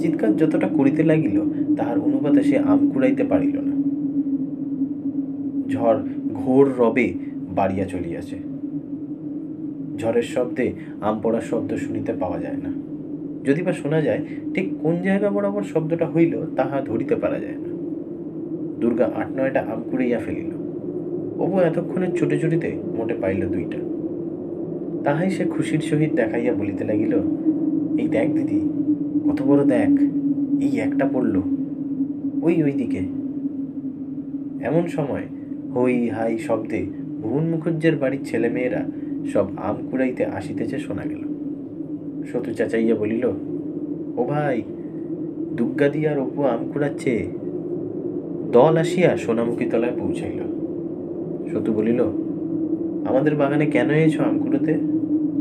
Speaker 1: চিৎকার যতটা করিতে লাগিল, তাহার অনুপাতে সে আম কুড়াইতে পারিল না। ঝড় ঘোর রবে বাড়িয়া চলিয়াছে। ঝড়ের শব্দে আম পড়ার শব্দ শুনিতে পাওয়া যায় না। যদি বা শোনা যায়, ঠিক কোন জায়গা বরাবর শব্দটা হইল, তাহা ধরিতে পারা যায় না। দুর্গা আট নয়টা আম কুড়াইয়া ফেলিল। অবু এতক্ষণের ছুটে ছুটিতে মোটে পাইল দুইটা। তাহাই সে খুশির সহিত দেখাইয়া বলিতে লাগিল, এই দেখ দিদি, কত বড় দেখ, এই একটা পড়ল, ওই ওই দিকে এমন সময় হই হাই শব্দে ভুবন মুখুজ্জের বাড়ির ছেলেমেয়েরা সব আম কুড়াইতে আসিতেছে শোনা গেল। সতু চাচাইয়া বলিল, ও ভাই দুগ্গাদি আর অপু আম কুড়াচ্ছে। দল আসিয়া সোনামুখী তলায় পৌঁছাইল। সতু বলিল, আমাদের বাগানে কেন এসো আম কুড়োতে?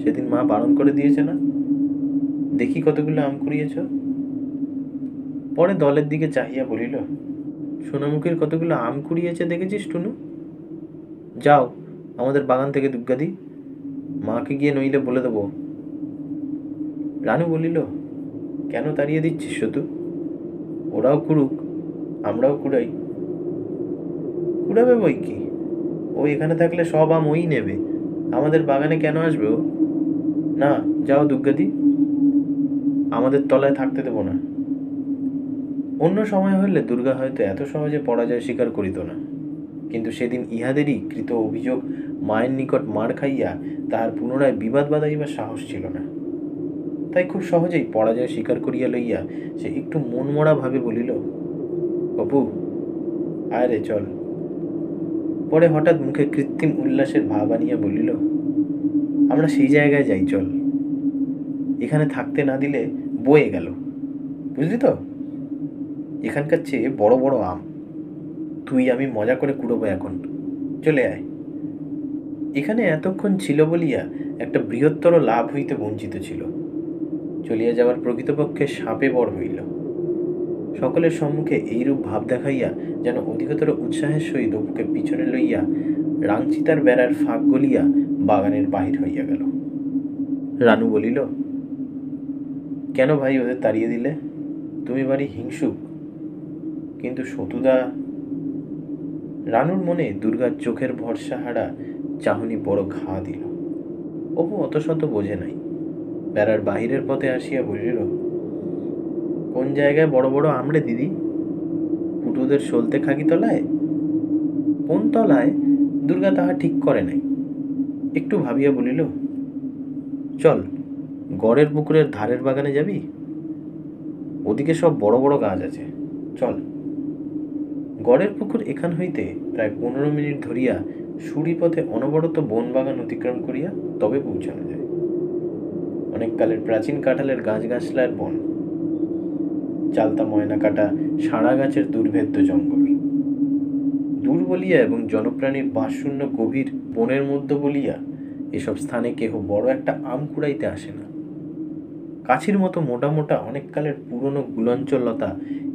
Speaker 1: সেদিন মা বারণ করে দিয়েছে না? দেখি কতগুলো আম কুড়িয়েছ? পরে দলের দিকে চাহিয়া বলিল, সোনামুখীর কতগুলো আম কুড়িয়েছে দেখেছিস টুনু? যাও, আমাদের বাগান থেকে দুগ্গা দুগ্গাদি মাকে গিয়ে নইলে বলে দেবো। রানু বলিল, কেন তাড়িয়ে দিচ্ছিস শুধু ওরাও কুড়ুক, আমরাও কুড়াই। কুড়াবে বই কি? ও এখানে থাকলে সব আম ওই নেবে। আমাদের বাগানে কেন আসবে ও? না, যাও দুর্গাদি আমাদের তলায় থাকতে দেবো না। অন্য সময় হইলে দুর্গা হয়তো এত সহজে পরাজয় স্বীকার করিত না। কিন্তু সেদিন ইহাদেরই কৃত অভিযোগ মায়ের নিকট মার খাইয়া তাহার পুনরায় বিবাদ বাঁধাইবার সাহস ছিল না। তাই খুব সহজেই পরাজয় স্বীকার করিয়া লইয়া সে একটু মনমরা ভাবে বলিল অপু আয় রে, চল। পরে হঠাৎ মুখে কৃত্রিম উল্লাসের ভাব আনিয়া বলিল, আমরা সেই জায়গায় যাই, চল। এখানে থাকতে না দিলে বয়ে গেল। বুঝলি তো? এখানকার চেয়ে বড় বড় আম। তুই আমি মজা করে কুড়োবো এখন। চলে আয়। এখানে এতক্ষণ ছিল বলিয়া একটা বৃহত্তর লাভ হইতে বঞ্চিত ছিল। চলিয়া যাওয়ার প্রকৃতপক্ষে সাপে বড় হইল। সকলের সম্মুখে এইরূপ ভাব দেখাইয়া যেন অধিকতর উৎসাহের সহিত অপুকে পিছনে লইয়া রাংচিতার বেড়ার ফাঁক গলিয়া বাগানের বাহির হইয়া গেল। রানু বলিল, কেন ভাই ওদের তাড়িয়ে দিলে? তুমি বাড়ি হিংসুক কিন্তু সতুদা রানুর মনে দুর্গার চোখের ভরসা হারা চাহনি বড় ঘা দিল। অপু অত শত বোঝে নাই। বেড়ার বাহিরের পথে আসিয়া বলিল, কোন জায়গায় বড় বড় আমড়ে দিদি? পুটুদের সলতে খাকি তলায়? কোন তলায়? দুর্গা তাহা ঠিক করে নাই। একটু ভাবিয়া বলিল, চল, গড়ের পুকুরের ধারের বাগানে যাবি? ওদিকে সব বড় বড় গাছ আছে। চল। গড়ের পুকুর এখান হইতে প্রায় পনেরো মিনিট ধরিয়া সুড়িপথে অনবরত বন বাগান অতিক্রম করিয়া তবে পৌঁছানো যায়। অনেক কালের প্রাচীন কাঁঠালের গাছগাছলার বন। চালতা ময়না কাটা সাড়া গাছের দুর্ভেদ্য জঙ্গল। দূর বলিয়া এবং জনপ্রাণীর বাসশূন্য গভীর বনের মধ্যে বলিয়া এসব স্থানে কেহ বড় একটা আম কুড়াইতে আসে না। কাছির মতো মোটা মোটা অনেক কালের পুরনো গুলঞ্চল লতা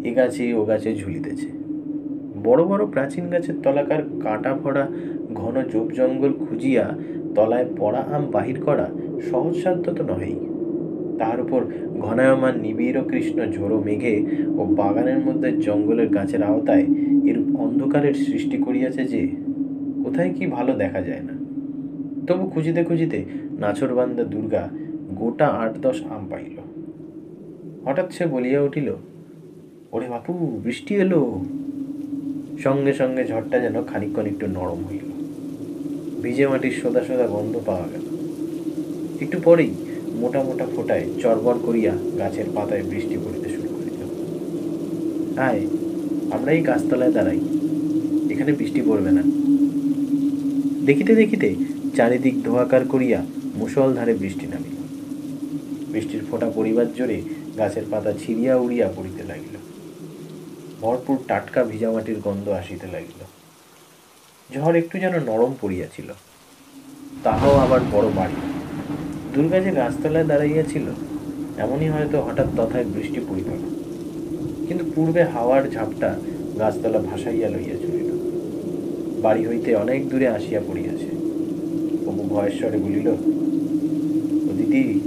Speaker 1: এ গাছে ও গাছে ঝুলিতেছে। বড় বড় প্রাচীন গাছের তলাকার কাঁটা ভরা ঘন জোপ জঙ্গল খুঁজিয়া তলায় পড়া আম বাহির করা সহজসাধ্য তো নহেই। তাহার উপর ঘনায়মান নিবিড় কৃষ্ণ ঝোড়ো মেঘে ও বাগানের মধ্যে জঙ্গলের গাছের আওতায় এরূপ অন্ধকারের সৃষ্টি করিয়াছে যে, কোথায় কি ভালো দেখা যায় না। তবু খুঁজিতে খুঁজিতে নাছরবান্দা দুর্গা গোটা আট দশ আম পাইল। হঠাৎ সে বলিয়া উঠিল, ওরে বাপু, বৃষ্টি এলো। সঙ্গে সঙ্গে ঝড়টা যেন খানিকক্ষণ একটু নরম হইল। ভিজে মাটির সোদা সোদা গন্ধ পাওয়া গেল। একটু পরেই মোটা মোটা ফোটায় চরবর করিয়া গাছের পাতায় বৃষ্টি পড়িতে শুরু করিল। আয়, আমরা এই গাছতলায় দাঁড়াই। এখানে বৃষ্টি পড়বে না। দেখিতে দেখিতে চারিদিক ধোয়াকার করিয়া মুসলধারে বৃষ্টি নামিল। বৃষ্টির ফোঁটা পরিবার জোরে গাছের পাতা ছিঁড়িয়া উড়িয়া পড়িতে লাগিল। ভরপুর টাটকা ভিজা মাটির গন্ধ আসিতে লাগিল। ঝড় একটু যেন নরম পড়িয়াছিল। তাহাও আবার বড় বাড়ি। দুর্গা যে গাছতলায় দাঁড়াইয়াছিল, এমনই হয়তো হঠাৎ তথায় বৃষ্টি পড়িত না। কিন্তু পূর্বে হাওয়ার ঝাপটা গাছতলা ভাসাইয়া লইয়া চলিল। বাড়ি হইতে অনেক দূরে আসিয়া পড়িয়াছে। অপু ভয়েশ্বরে বলিল, ও দিদি,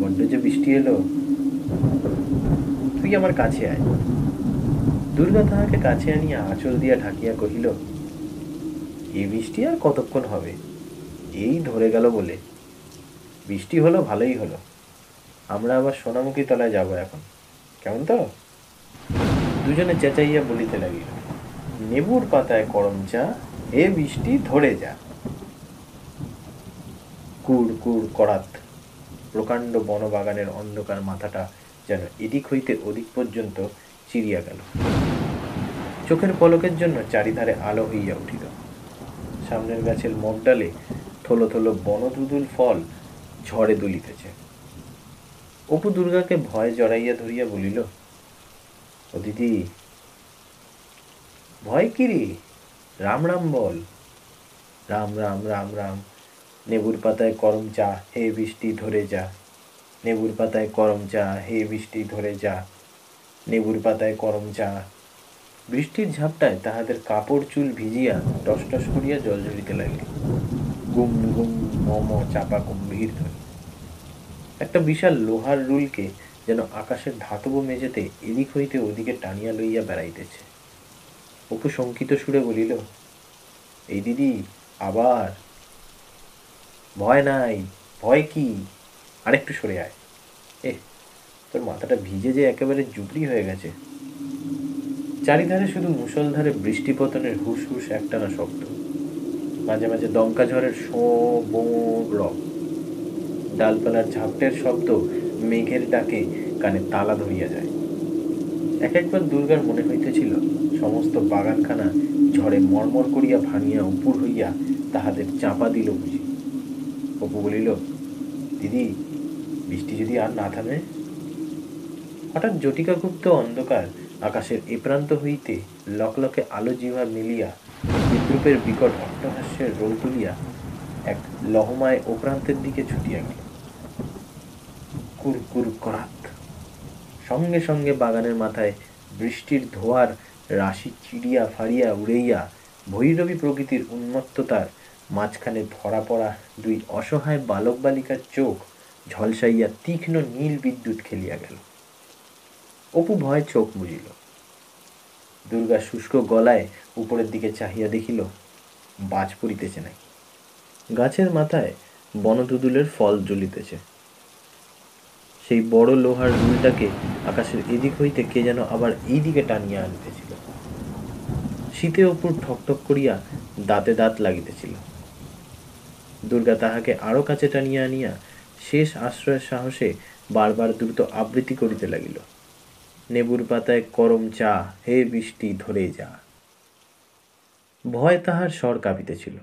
Speaker 1: বড্ড যে বৃষ্টি এলো। তুই আমার কাছে আয়। দুর্গা তাহাকে কাছে আনিয়া আঁচল দিয়া ঢাকিয়া কহিল এ বৃষ্টি আর কতক্ষণ হবে? এই ধরে গেল বলে। বৃষ্টি হলো, ভালোই হলো। আমরা আবার সোনামুখী তলায় যাব এখন। কেমন তো? দুজনে চেঁচাইয়া বলিতে লাগিল, নেবুর পাতায় করম চা, এ বৃষ্টি ধরে যা। কুড় কুড় করাত, প্রকাণ্ড বনবাগানের অন্ধকার মাথাটা যেন এদিক হইতে ওদিক পর্যন্ত চিরিয়া গেল। চোখের পলকের জন্য চারিধারে আলো হইয়া উঠিল। সামনের গাছের মগডালে থলো থলো বনদুদুল ফল ঝড়ে দুলিতেছে। অপু দুর্গাকে ভয় জড়াইয়া ধরিয়া বলিল ও দিদি ভয় কিরি রাম রাম বল। রাম রাম রাম রাম, নেবুর পাতায় করম চা, হে বৃষ্টি ধরে যা। নেবুর পাতায় করম চা, হে বৃষ্টি ধরে যা। নেবুর পাতায় করম চা বৃষ্টির ঝাপটায় তাহাদের কাপড়, চুল ভিজিয়া টস টস করিয়া জল ঝরিতে লাগিল। গুম গুম, মম, চাপা গম্ভীর ধ্বনি। একটা বিশাল লোহার রুলকে যেন আকাশের ধাতব মেঝেতে এদিক হইতে ওদিকে টানিয়া লইয়া বেড়াইতেছে। অপু শঙ্কিত সুরে বলিল, এই দিদি, আবার? ভয় নাই, ভয় কি? আরেকটু সরে আয়। এ তোর মাথাটা ভিজে যে একেবারে জুবড়ি হয়ে গেছে। চারিধারে শুধু মুষলধারে বৃষ্টি পতনের হুস হুস একটানা শব্দ। মাঝে মাঝে দমকা ঝড়ের শো, বো রব ডালপালার ঝাপটের শব্দ মেঘের ডাকে কানে তালা ধরিয়া যায়। এক একবার দুর্গার মনে হইতেছিল, সমস্ত বাগানখানা ঝড়ে মরমর করিয়া ভাঙিয়া উপর হইয়া তাহাদের চাপা দিল বুঝি। অপু বলিল, দিদি, বৃষ্টি যদি আর না থামে? হঠাৎ জটিকাগুপ্ত অন্ধকার আকাশের এ প্রান্ত হইতে লকলকে আলো জিভা মিলিয়া বিদ্রুপের বিকট অট্টহাস্যের রোল তুলিয়া এক লহমায় ও প্রান্তের দিকে ছুটিয়া গেল। কুরকুর করাত। সঙ্গে সঙ্গে বাগানের মাথায় বৃষ্টির ধোয়ার রাশি চিড়িয়া ফাড়িয়া উড়াইয়া ভৈরবী প্রকৃতির উন্মত্ততার মাঝখানে ধরা পড়া দুই অসহায় বালক বালিকার চোখ ঝলসাইয়া তীক্ষ্ণ নীল বিদ্যুৎ খেলিয়া গেল। অপু ভয় চোখ মুজিল দুর্গা শুষ্ক গলায় উপরের দিকে চাহিয়া দেখিল, বাজ পড়িতেছে নাকি। গাছের মাথায় বনদুদুলের ফল জ্বলিতেছে। সেই বড় লোহার রুলটাকে আকাশের এদিক হইতে কে যেন আবার এই দিকে টানিয়া আনিতেছিল। শীতে অপুর ঠকঠক করিয়া দাঁতে দাঁত লাগিতেছিল। দুর্গা তাহাকে আরও কাছে টানিয়া আনিয়া শেষ আশ্রয়ের সাহসে বারবার দ্রুত আবৃত্তি করিতে লাগিল। নেবুর পাতায় করম চা, হে বৃষ্টি ধরে যা। ভয় তাহার স্বর কাঁপিতেছিল।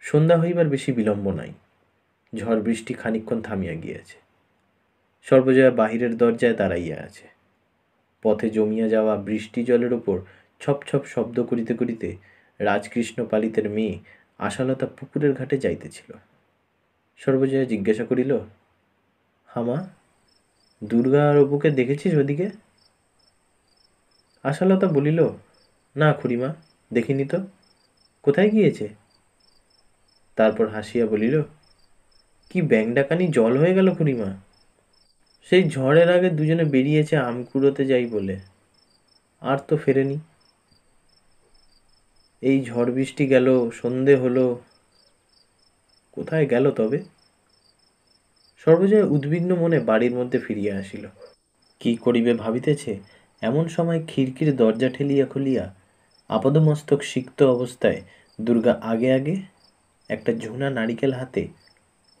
Speaker 1: সন্ধ্যা হইবার বেশি বিলম্ব নাই। ঝড় বৃষ্টি খানিক্ষণ থামিয়া গিয়াছে। সর্বজয়া বাহিরের দরজায় দাঁড়াইয়া আছে। পথে জমিয়া যাওয়া বৃষ্টি জলের ওপর ছপ ছপ শব্দ করিতে করিতে রাজকৃষ্ণ পালিতের মেয়ে আশালতা পুকুরের ঘাটে যাইতেছিল। সর্বজয়া জিজ্ঞাসা করিল, হামা দুর্গা আর অপুকে দেখেছিস ওদিকে? আশালতা বলিল, না খুড়িমা, দেখিনি তো। কোথায় গিয়েছে? তারপর হাসিয়া বলিল, কি ব্যাং ডাকানি জল হয়ে গেল খুড়িমা। সেই ঝড়ের আগে দুজনে বেরিয়েছে আম কুড়োতে যাই বলে। আর তো ফেরেনি। এই ঝড় বৃষ্টি গেল, সন্ধে হলো। কোথায় গেল তবে? সর্বজয় উদ্বিগ্ন মনে বাড়ির মধ্যে ফিরিয়া আসিল। কি করিবে ভাবিতেছে? এমন সময় খিড়কির দরজা ঠেলিয়া খুলিয়া আপদমস্তক সিক্ত অবস্থায় দুর্গা আগে আগে একটা ঝুনা নারিকেল হাতে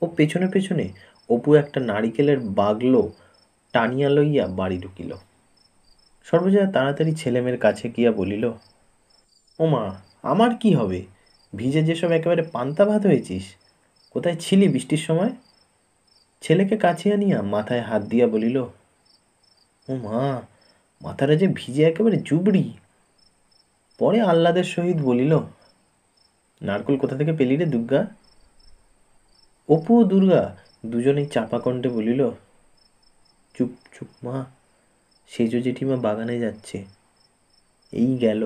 Speaker 1: ও পেছনে পেছনে অপু একটা নারিকেলের বাগলো টানিয়া লইয়া বাড়ি ঢুকিল। সর্বজয়া তাড়াতাড়ি ছেলেমেয়ের কাছে গিয়া বলিল, ও মা, আমার কি হবে? ভিজে যেসব একেবারে পান্তা ভাত হয়েছিস? কোথায় ছিলি বৃষ্টির সময়? ছেলেকে কাছে আনিয়া মাথায় হাত দিয়া বলিল, ও মা, মাথাটা যে ভিজে একেবারে জুবড়ি। পরে আহ্লাদের সহিত বলিল, নারকল কোথা থেকে পেলি রে দুর্গা? অপু ও দুর্গা দুজনেই চাপা কণ্ঠে বলিল, চুপ চুপ মা, সেজ জেঠিমা বাগানে যাচ্ছে। এই গেল।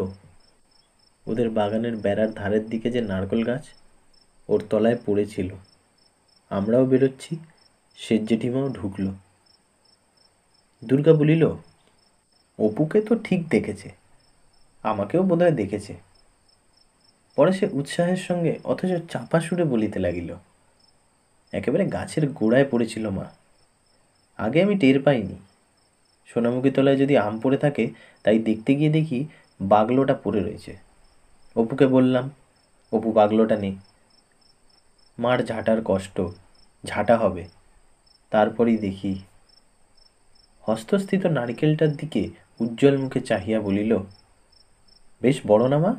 Speaker 1: ওদের বাগানের বেড়ার ধারের দিকে যে নারকল গাছ, ওর তলায় পড়েছিল। আমরাও বেরোচ্ছি। সেজ জেঠিমাও ঢুকলো। দুর্গা বলিল, অপুকে তো ঠিক দেখেছে, আমাকেও বোধহয় দেখেছে। পরে সে উৎসাহের সঙ্গে অথচ চাপা সুরে বলিতে লাগিল, একেবারে গাছের গোড়ায় পড়েছিল মা, আগে আমি টের পাইনি। সোনামুখী তলায় যদি আম পড়ে থাকে, তাই দেখতে গিয়ে দেখি বাগলোটা পড়ে রয়েছে। অপুকে বললাম, অপু বাগলোটা নেই মার ঝাঁটার কষ্ট, ঝাঁটা হবে। তারপরেই দেখি, হস্তস্থিত নারকেলটার দিকে উজ্জ্বল মুখে চাহিয়া বলিল, বেশ বড় না মা?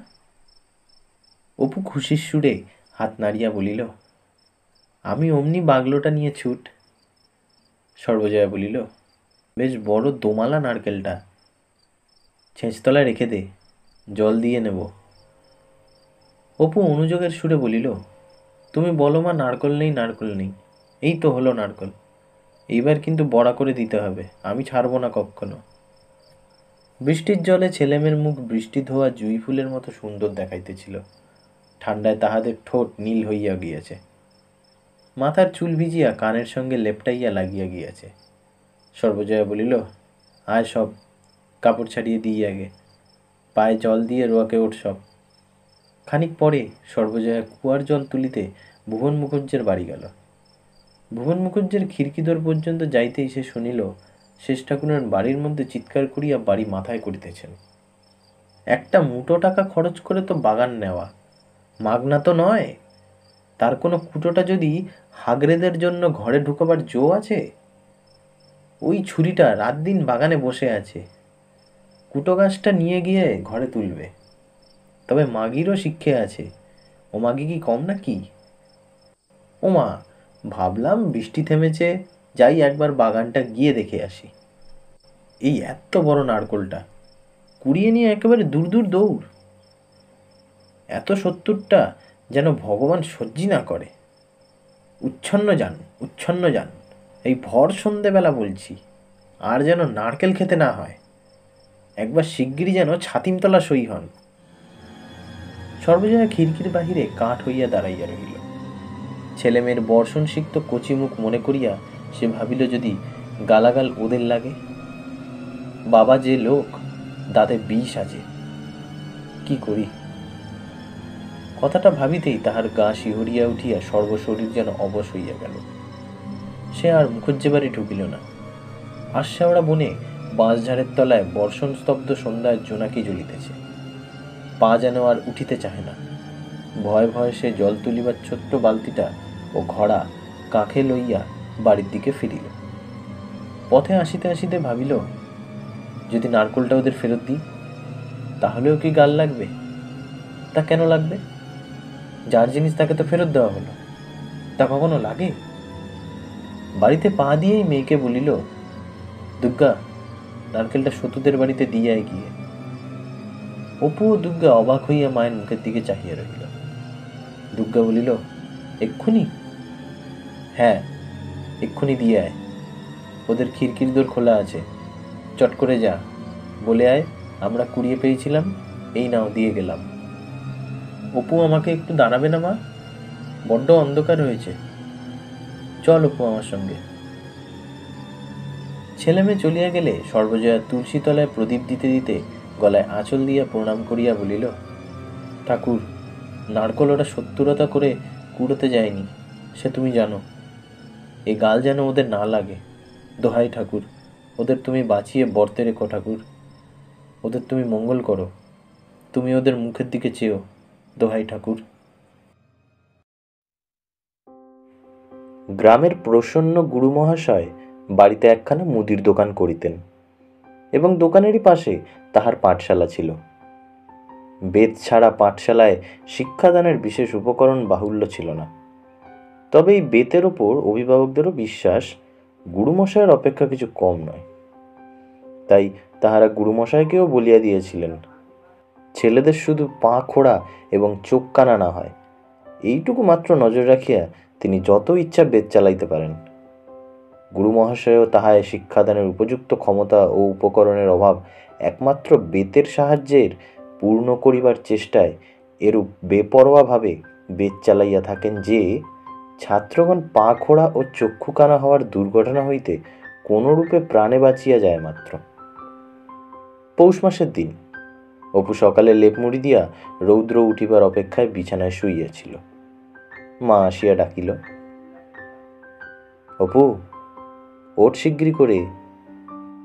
Speaker 1: অপু খুশির সুরে হাত নাড়িয়া বলিল, আমি অমনি বাগলোটা নিয়ে ছুট। সর্বজয়া বলিল, বেশ বড় দোমালা নারকেলটা। ছেঁচতলায় রেখে দে, জল দিয়ে নেব। অপু অনুযোগের সুরে বলিল, তুমি বলো মা, নারকল নেই নারকল নেই। এই তো হলো নারকল। এইবার কিন্তু বড়া করে দিতে হবে। আমি ছাড়বো না কখনো। বৃষ্টির জলে ছেলেমেয়ের মুখ বৃষ্টি ধোয়া জুই ফুলের মতো সুন্দর দেখাইতেছিল। ঠান্ডায় তাহাদের ঠোঁট নীল হইয়া গিয়াছে। মাথার চুল ভিজিয়া কানের সঙ্গে লেপটাইয়া লাগিয়া গিয়াছে। সর্বজয়া বলিল, আয় সব, কাপড় ছাড়িয়ে দিই আগে। পায়ে জল দিয়ে রোয়াকে ওঠ সব। খানিক পরে সর্বজয়া কুয়ার জল তুলিতে ভুবন মুখুজ্জের বাড়ি গেল। ভুবন মুখুজ্জের খিড়কিদর পর্যন্ত যাইতেই সে শুনিল, শেষ ঠাকুরের বাড়ির মধ্যে চিৎকার করিয়া বাড়ি মাথায় করিতেছেন। একটা মুটো টাকা খরচ করে তো বাগান নেওয়া, মাগনা তো নয়। তার কোনো কুটোটা যদি হাগরেদের জন্য ঘরে ঢুকবার জো আছে? ওই ছুরিটা রাত দিন বাগানে বসে আছে। কুটো গাছটা নিয়ে গিয়ে ঘরে তুলবে। তবে মাগিরও শিক্ষে আছে। ও মাগি কি কম নাকি? ও মা ভাবলাম বৃষ্টি থেমেছে, যাই একবার বাগানটা গিয়ে দেখে আসি। এই এত বড় নারকোলটা, কুড়িয়ে নিয়ে একেবারে দূর দূর দৌড়। এত সত্তরটা যেন ভগবান সহ্যি না করে। উচ্ছন্ন যান উচ্ছন্ন যান, এই ভর সন্ধেবেলা বলছি, আর যেন নারকেল খেতে না হয়। একবার শিগগিরই যেন ছাতিমতলা সই হন। সর্বজয়া খিড়কির বাহিরে কাঠ হইয়া দাঁড়াইয়া রহিল। ছেলেমেয়ের বর্ষণ সিক্ত কচি মুখ মনে করিয়া সে ভাবিল যদি গালাগাল ওদের লাগে। বাবা যে লোক দাঁতে বিষ আছে। কি করি? কথাটা ভাবিতেই তাহার গা শিহরিয়া উঠিয়া সর্বশরীর যেন অবশ হইয়া গেল। সে আর মুখুজ্জে বাড়ি ঢুকিল না। আশ্বাওড়া বনে বাঁশঝাড়ের তলায় বর্ষণ স্তব্ধ সন্ধ্যায় জোনাকি জ্বলিতেছে। পা যেন আর উঠিতে চাহে না। ভয় ভয়ে সে জল তুলিবার ছোট্ট বালতিটা ও ঘড়া কাঁখে লইয়া বাড়ির দিকে ফিরিল। পথে আসিতে আসিতে ভাবিল, যদি নারকোলটা ওদের ফেরত দিই, তাহলেও কি গাল লাগবে? তা কেন লাগবে? যার জিনিস তাকে তো ফেরত দেওয়া হলো, তা কখনো লাগে? বাড়িতে পা দিয়েই মেয়েকে বলিল, দুর্গা, নারকেলটা সতুদের বাড়িতে দিয়ে গিয়ে। অপু ও দুর্গা অবাক হইয়া মায়ের মুখের দিকে চাহিয়া রহিল। দুর্গা বলিল, এক্ষুনি হ্যাঁ এক্ষুনি দিয়ে আয়। ওদের খিড়কির দোর খোলা আছে। চট করে যা। বলে আয়, আমরা কুড়িয়ে পেয়েছিলাম, এই নাও, দিয়ে গেলাম। অপু, আমাকে একটু দাঁড়াবে না মা? বড্ড অন্ধকার হয়েছে। চল অপু আমার সঙ্গে। ছেলে মেয়ে চলিয়া গেলে সর্বজয়া তুলসী তলায় প্রদীপ দিতে দিতে গলায় আঁচল দিয়া প্রণাম করিয়া বলিল, ঠাকুর নারকল ওটা সত্যরতা করে কুড়োতে যায়নি, সে তুমি জানো। এ গাল যেন ওদের না লাগে। দোহাই ঠাকুর, ওদের তুমি বাঁচিয়ে বর্তে রেখো ঠাকুর। ওদের তুমি মঙ্গল করো। তুমি ওদের মুখের দিকে চেয়েও দোহাই ঠাকুর। গ্রামের প্রসন্ন গুরু মহাশয় বাড়িতে একখানা মুদির দোকান করিতেন এবং দোকানেরই পাশে তাহার পাঠশালা ছিল। বেদ ছাড়া পাঠশালায় শিক্ষাদানের বিশেষ উপকরণ বাহুল্য ছিল না। তবে এই বেতের ওপর অভিভাবকদেরও বিশ্বাস, গুরুমশায়ের অপেক্ষা কিছু কম নয়। তাই তাহারা গুরুমশাইকেও বলিয়া দিয়েছিলেন, ছেলেদের শুধু পা খোড়া এবং চোখ কানা না হয়। এইটুকু মাত্র নজর রাখিয়া তিনি যত ইচ্ছা বেদ চালাইতে পারেন। গুরু মহাশয়ও তাহায় শিক্ষাদানের উপযুক্ত ক্ষমতা ও উপকরণের অভাব একমাত্র বেতের সাহায্যের পূর্ণ করিবার চেষ্টায় এরূপ বেপরোয়াভাবে বেদ চালাইয়া থাকেন যে ছাত্রগণ পা খোড়া ও চক্ষু কানা হওয়ার দুর্ঘটনা হইতে কোনরূপে প্রাণে বাঁচিয়া যায় মাত্র? পৌষ মাসের দিন। অপু সকালে লেপ মুড়ি দিয়া রৌদ্র উঠিবার অপেক্ষায় বিছানায় শুইয়াছিল। মা আসিয়া ডাকিল, অপু ওট শিগগিরি করে।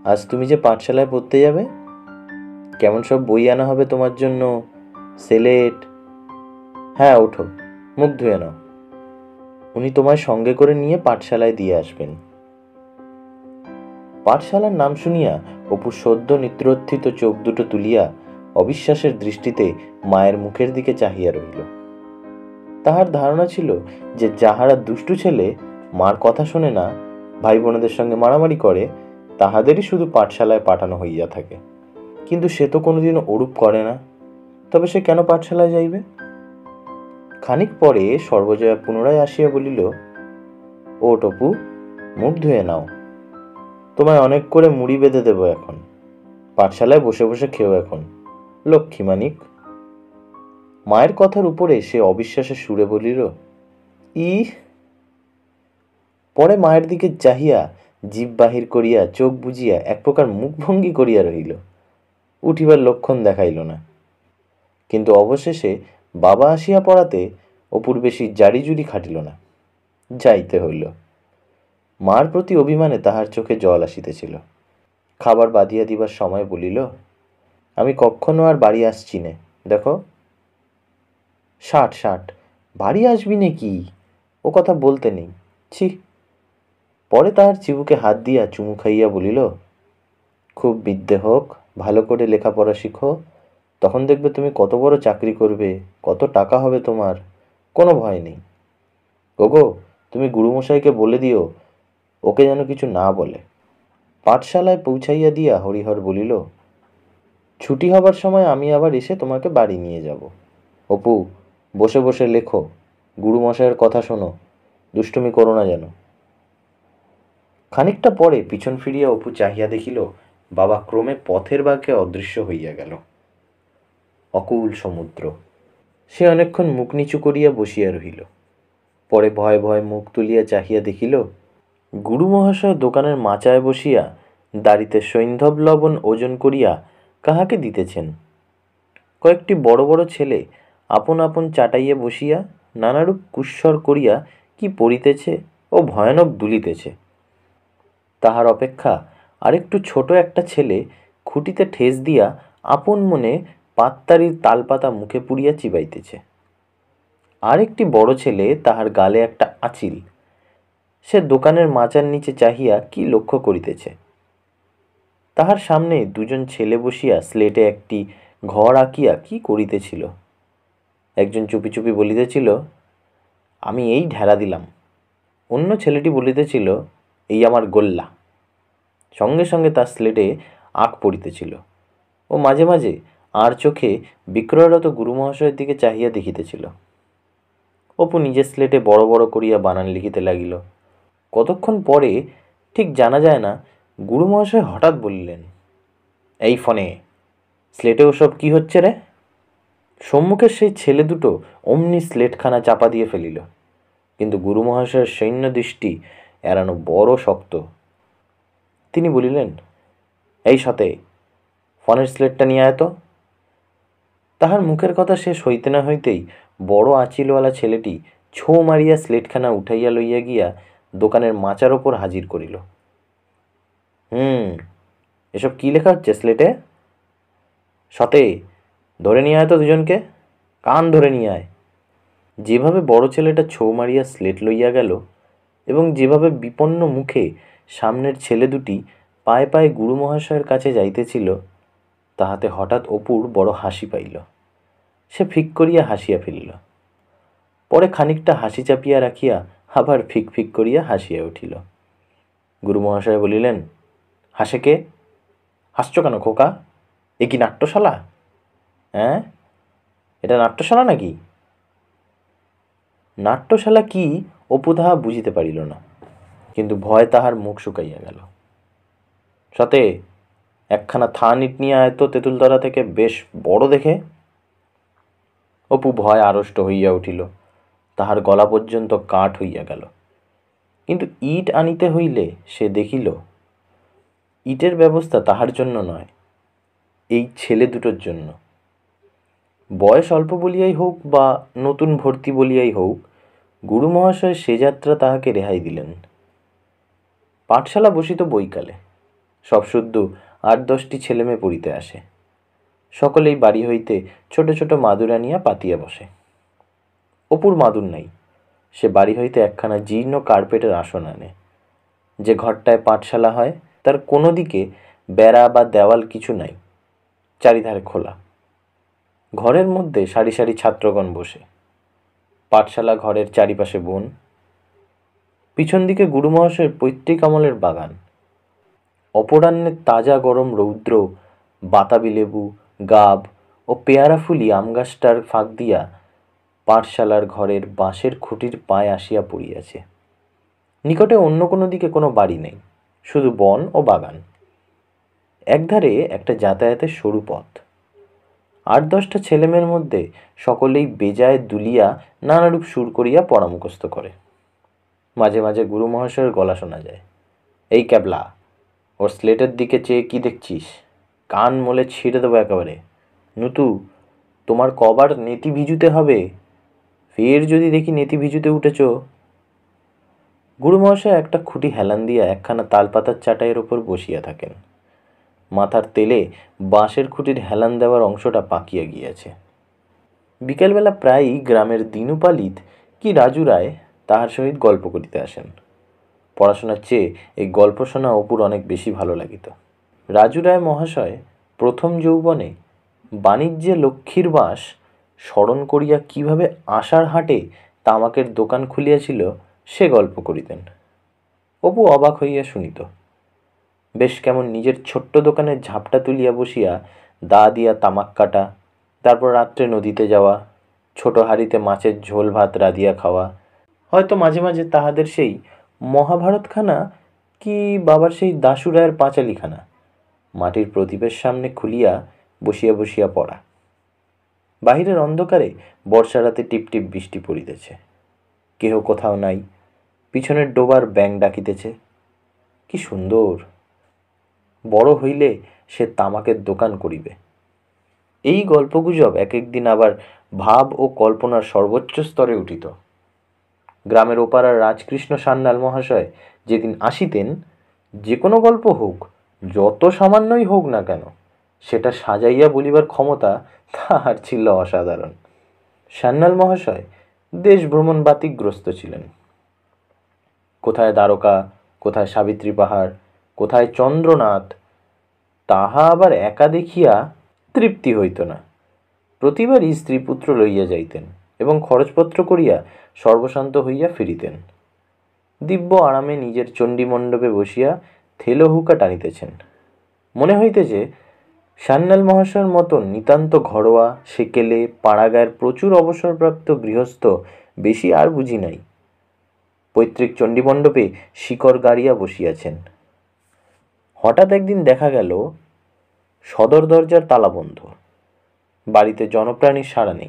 Speaker 1: আজ তুমি যে পাঠশালায় পড়তে যাবে, কেমন সব বই আনা হবে তোমার জন্য? সেলেট? হ্যাঁ ওঠো, মুখ ধুয়ে নাও। উনি তোমায় সঙ্গে করে নিয়ে পাঠশালায় দিয়ে আসবেন। পাঠশালার নাম শুনিয়া অপু সদ্য নিত্রোত্থিত চোখ দুটো তুলিয়া অবিশ্বাসের দৃষ্টিতে মায়ের মুখের দিকে চাহিয়া রহিল। তাহার ধারণা ছিল যে যাহারা দুষ্টু ছেলে মার কথা শোনে না ভাই বোনেদের সঙ্গে মারামারি করে, তাহাদেরই শুধু পাঠশালায় পাঠানো হইয়া থাকে। কিন্তু সে তো কোনোদিনও ওরূপ করে না। তবে সে কেন পাঠশালায় যাইবে? খানিক পরে সর্বজয়া পুনরায় আসিয়া বলিল, ও টপু, মুখ ধুয়ে নাও। তোমায় অনেক করে মুড়ি বেঁধে দেবো এখন। পাঠশালায় বসে বসে খেও এখন। লক্ষ্মী মানিক মায়ের কথার উপরে সে অবিশ্বাসে সুরে বলিল ই পরে মায়ের দিকে চাহিয়া জীব বাহির করিয়া চোখ বুজিয়া এক প্রকার মুখভঙ্গি করিয়া রহিল। উঠিবার লক্ষণ দেখাইল না। কিন্তু অবশেষে বাবা আসিয়া পড়াতে অপুর বেশি জারিজুরি খাটিল না। যাইতে হইল। মার প্রতি অভিমানে তাহার চোখে জল আসিতেছিল। খাবার বাঁধিয়া দিবার সময় বলিল, আমি কখনো আর বাড়ি আসছি নে, দেখো। ষাট ষাট, বাড়ি আসবি নে কি? ও কথা বলতে নেই। ছি। পরে তাহার চিবুকে হাত দিয়া চুমু খাইয়া বলিল, খুব বিদ্যে হোক, ভালো করে লেখাপড়া শিখো তখন দেখবে তুমি কত বড় চাকরি করবে, কত টাকা হবে তোমার, কোনো ভয় নেই। ওগো, তুমি গুরুমশাইকে বলে দিও, ওকে যেন কিছু না বলে। পাঠশালায় পৌঁছাইয়া দিয়া হরিহর বলিল, ছুটি হবার সময় আমি আবার এসে তোমাকে বাড়ি নিয়ে যাব। অপু, বসে বসে লেখো, গুরুমশাইয়ের কথা শোনো, দুষ্টুমি করো না যেন। খানিকটা পরে পিছন ফিরিয়া অপু চাহিয়া দেখিল, বাবা ক্রমে পথের বাঁকে অদৃশ্য হইয়া গেল। অকুল সমুদ্র। সে অনেকক্ষণ মুখ নিচু করিয়া বসিয়া রহিল। পরে ভয়ে ভয়ে মুখ তুলিয়া চাহিয়া দেখিল, গুরু মহাশয় দোকানের মাচায় বসিয়া দাড়িতে সৈন্ধব লবণ ওজন করিয়া কাহাকে দিতেছেন? কয়েকটি বড় বড় ছেলে আপন আপন চাটাইয়া বসিয়া নানারূপ কুস্বর করিয়া কি পড়িতেছে ও ভয়ানক দুলিতেছে। তাহার অপেক্ষা আরেকটু ছোট একটা ছেলে খুঁটিতে ঠেস দিয়া আপন মনে পাত্তারির তালপাতা মুখে পুড়িয়া চিবাইতেছে। আরেকটি বড় ছেলে তাহার গালে একটা আঁচিল। সে দোকানের মাচার নিচে চাহিয়া কি লক্ষ্য করিতেছে? তাহার সামনে দুজন ছেলে বসিয়া স্লেটে একটি ঘর আঁকিয়া কি করিতেছিল? একজন চুপি চুপি বলিতেছিল, আমি এই ঢেলা দিলাম। অন্য ছেলেটি বলিতেছিল, এই আমার গোল্লা। সঙ্গে সঙ্গে তার স্লেটে আঁক পড়িতেছিল। ও মাঝে মাঝে আর চোখে বিক্রয়রত গুরুমহাশয়ের দিকে চাহিয়া দেখিতেছিল। অপু নিজের স্লেটে বড় বড় করিয়া বানান লিখিতে লাগিল। কতক্ষণ পরে, ঠিক জানা যায় না গুরুমহাশয় হঠাৎ বললেন, এই ফোনে, স্লেটে ওসব কি হচ্ছে রে? সম্মুখের সেই ছেলে দুটো অমনি স্লেটখানা চাপা দিয়ে ফেলিল। কিন্তু গুরুমহাশয়ের সৈন্য দৃষ্টি এড়ানো বড় শক্ত। তিনি বলিলেন, এই সাথে ফোনের স্লেটটা নিয়ে আয় তো। তাহার মুখের কথা শেষ হইতে না হইতেই বড় আঁচিলওয়ালা ছেলেটি ছো মারিয়া স্লেটখানা উঠাইয়া লইয়া গিয়া দোকানের মাচার ওপর হাজির করিল। হুম, এসব কী লেখা হচ্ছে স্লেটে? সতে, ধরে নিয়ে আয় তো দুজনকে, কান ধরে নিয়ে আয়। যেভাবে বড় ছেলেটা ছৌ মারিয়া স্লেট লইয়া গেল এবং যেভাবে বিপন্ন মুখে সামনের ছেলে দুটি পায়ে পায়ে গুরু মহাশয়ের কাছে যাইতেছিল তাহাতে হঠাৎ অপুর বড় হাসি পাইল। সে ফিক করিয়া হাসিয়া ফেলিল। পরে খানিকটা হাসি চাপিয়া রাখিয়া আবার ফিক ফিক করিয়া হাসিয়া উঠিল। গুরু মহাশয় বলিলেন, হাসে কে? হাসছ কেন খোকা? এ কি নাট্যশালা? হ্যাঁ? এটা নাট্যশালা নাকি? নাট্যশালা কি? অপু তাহা বুঝিতে পারিল না, কিন্তু ভয় তাহার মুখ শুকাইয়া গেল। সাথে একখানা থান ইট নিয়ে আয় তো তেঁতুলতলা থেকে, বেশ বড় দেখে। অপু ভয় আড়ষ্ট হইয়া উঠিল। তাহার গলা পর্যন্ত কাঠ হইয়া গেল। কিন্তু ইট আনিতে হইলে সে দেখিল, ইটের ব্যবস্থা তাহার জন্য নয়, এই ছেলে দুটোর জন্য। বয়স অল্প বলিয়াই হোক বা নতুন ভর্তি বলিয়াই হোক গুরু মহাশয় সে যাত্রা তাহাকে রেহাই দিলেন। পাঠশালা বসিত বৈকালে। সব শুদ্ধ আট দশটি ছেলেমেয়ে পড়িতে আসে। সকলেই বাড়ি হইতে ছোট ছোট মাদুর আনিয়া পাতিয়া বসে। অপুর মাদুর নাই। সে বাড়ি হইতে একখানা জীর্ণ কার্পেটের আসন আনে। যে ঘরটায় পাঠশালা হয়, তার কোনো দিকে বেড়া বা দেওয়াল কিছু নাই, চারিধারে খোলা। ঘরের মধ্যে সারি সারি ছাত্রগণ বসে। পাঠশালা ঘরের চারিপাশে বন। পিছন দিকে গুরু মহাশয়ের পৈতৃক আমলের বাগান। অপরাহ্নের তাজা গরম রৌদ্র, বাতাবি লেবু, গাব ও পেয়ারা ফুলি আম গাছটার ফাঁক দিয়া পাঠশালার ঘরের বাঁশের খুঁটির পায়ে আসিয়া পড়িয়াছে। নিকটে অন্য কোনো দিকে কোনো বাড়ি নেই, শুধু বন ও বাগান। একধারে একটা যাতায়াতের সরু পথ। আট দশটা ছেলেমেয়ের মধ্যে সকলেই বেজায় দুলিয়া নানারূপ সুর করিয়া পরামুখস্থ করে। মাঝে মাঝে গুরু মহাশয়ের গলা শোনা যায়, এই ক্যাবলা ওর স্লেটের দিকে চেয়ে কি দেখছিস? কান মলে ছিঁড়ে দেবো একেবারে। নুতু, তোমার কবার নেতি ভিজুতে হবে? ফের যদি দেখি নেতি ভিজুতে উঠেছ? গুরু মহাশয় একটা খুঁটি হেলান দিয়া একখানা তালপাতার চাটাইয়ের ওপর বসিয়া থাকেন। মাথার তেলে বাঁশের খুঁটির হেলান দেওয়ার অংশটা পাকিয়া গিয়াছে। বিকেলবেলা প্রায়ই গ্রামের দিনুপালিত কি রাজু রায় তাহার সহিত গল্প করিতে আসেন। পড়াশোনার চেয়ে এই গল্প শোনা অপুর অনেক বেশি ভালো লাগিত। রাজু রায় মহাশয় প্রথম যৌবনে বাণিজ্যে লক্ষ্মীর বাস স্মরণ করিয়া কীভাবে আষাঢ় হাটে তামাকের দোকান খুলিয়াছিল সে গল্প করিতেন। অপু অবাক হইয়া শুনিত, বেশ কেমন নিজের ছোট্ট দোকানের ঝাপটা তুলিয়া বসিয়া দা দিয়া তামাক কাটা, তারপর রাত্রে নদীতে যাওয়া, ছোট হাঁড়িতে মাছের ঝোল ভাত রাধিয়া খাওয়া, হয়তো মাঝে মাঝে তাহাদের সেই মহাভারতখানা কি বাবার সেই দাসুরায়ের পাঁচালিখানা? মাটির প্রদীপের সামনে খুলিয়া বসিয়া বসিয়া পড়া। বাহিরের অন্ধকারে বর্ষা রাতে টিপটিপ বৃষ্টি পড়িতেছে। কেহ কোথাও নাই, পিছনের ডোবার ব্যাং ডাকিতেছে। কি সুন্দর! বড় হইলে সে তামাকের দোকান করিবে। এই গল্পগুজব এক একদিন আবার ভাব ও কল্পনার সর্বোচ্চ স্তরে উঠিত। গ্রামের ওপারার রাজকৃষ্ণ সান্যাল মহাশয় যেদিন আসিতেন, যে কোনো গল্প হোক, যত সামান্যই হোক না কেন, সেটা সাজাইয়া বলিবার ক্ষমতা তাহার ছিল অসাধারণ। সান্যাল মহাশয় দেশ ভ্রমণ বাতিগ্রস্ত ছিলেন। কোথায় দ্বারকা, কোথায় সাবিত্রী পাহাড়, কোথায় চন্দ্রনাথ, তাহা আবার একা দেখিয়া তৃপ্তি হইত না। প্রতিবারই স্ত্রীপুত্র লইয়া যাইতেন। এবং খরচপত্র করিয়া সর্বশান্ত হইয়া ফিরিতেন। দিব্য আরামে নিজের চণ্ডীমণ্ডপে বসিয়া থেলো হুকা টানিতেছেন। মনে হইতেছে, সান্যাল মহাশয়ের মতন নিতান্ত ঘরোয়া, সেকেলে, পাড়াগায়ের প্রচুর অবসরপ্রাপ্ত গৃহস্থ বেশি আর বুঝি নাই। পৈতৃক চণ্ডীমণ্ডপে শিকড় গাড়িয়া বসিয়াছেন। হঠাৎ একদিন দেখা গেল, সদর দরজার তালাবন্ধ। বাড়িতে জনপ্রাণীর সাড়া নেই।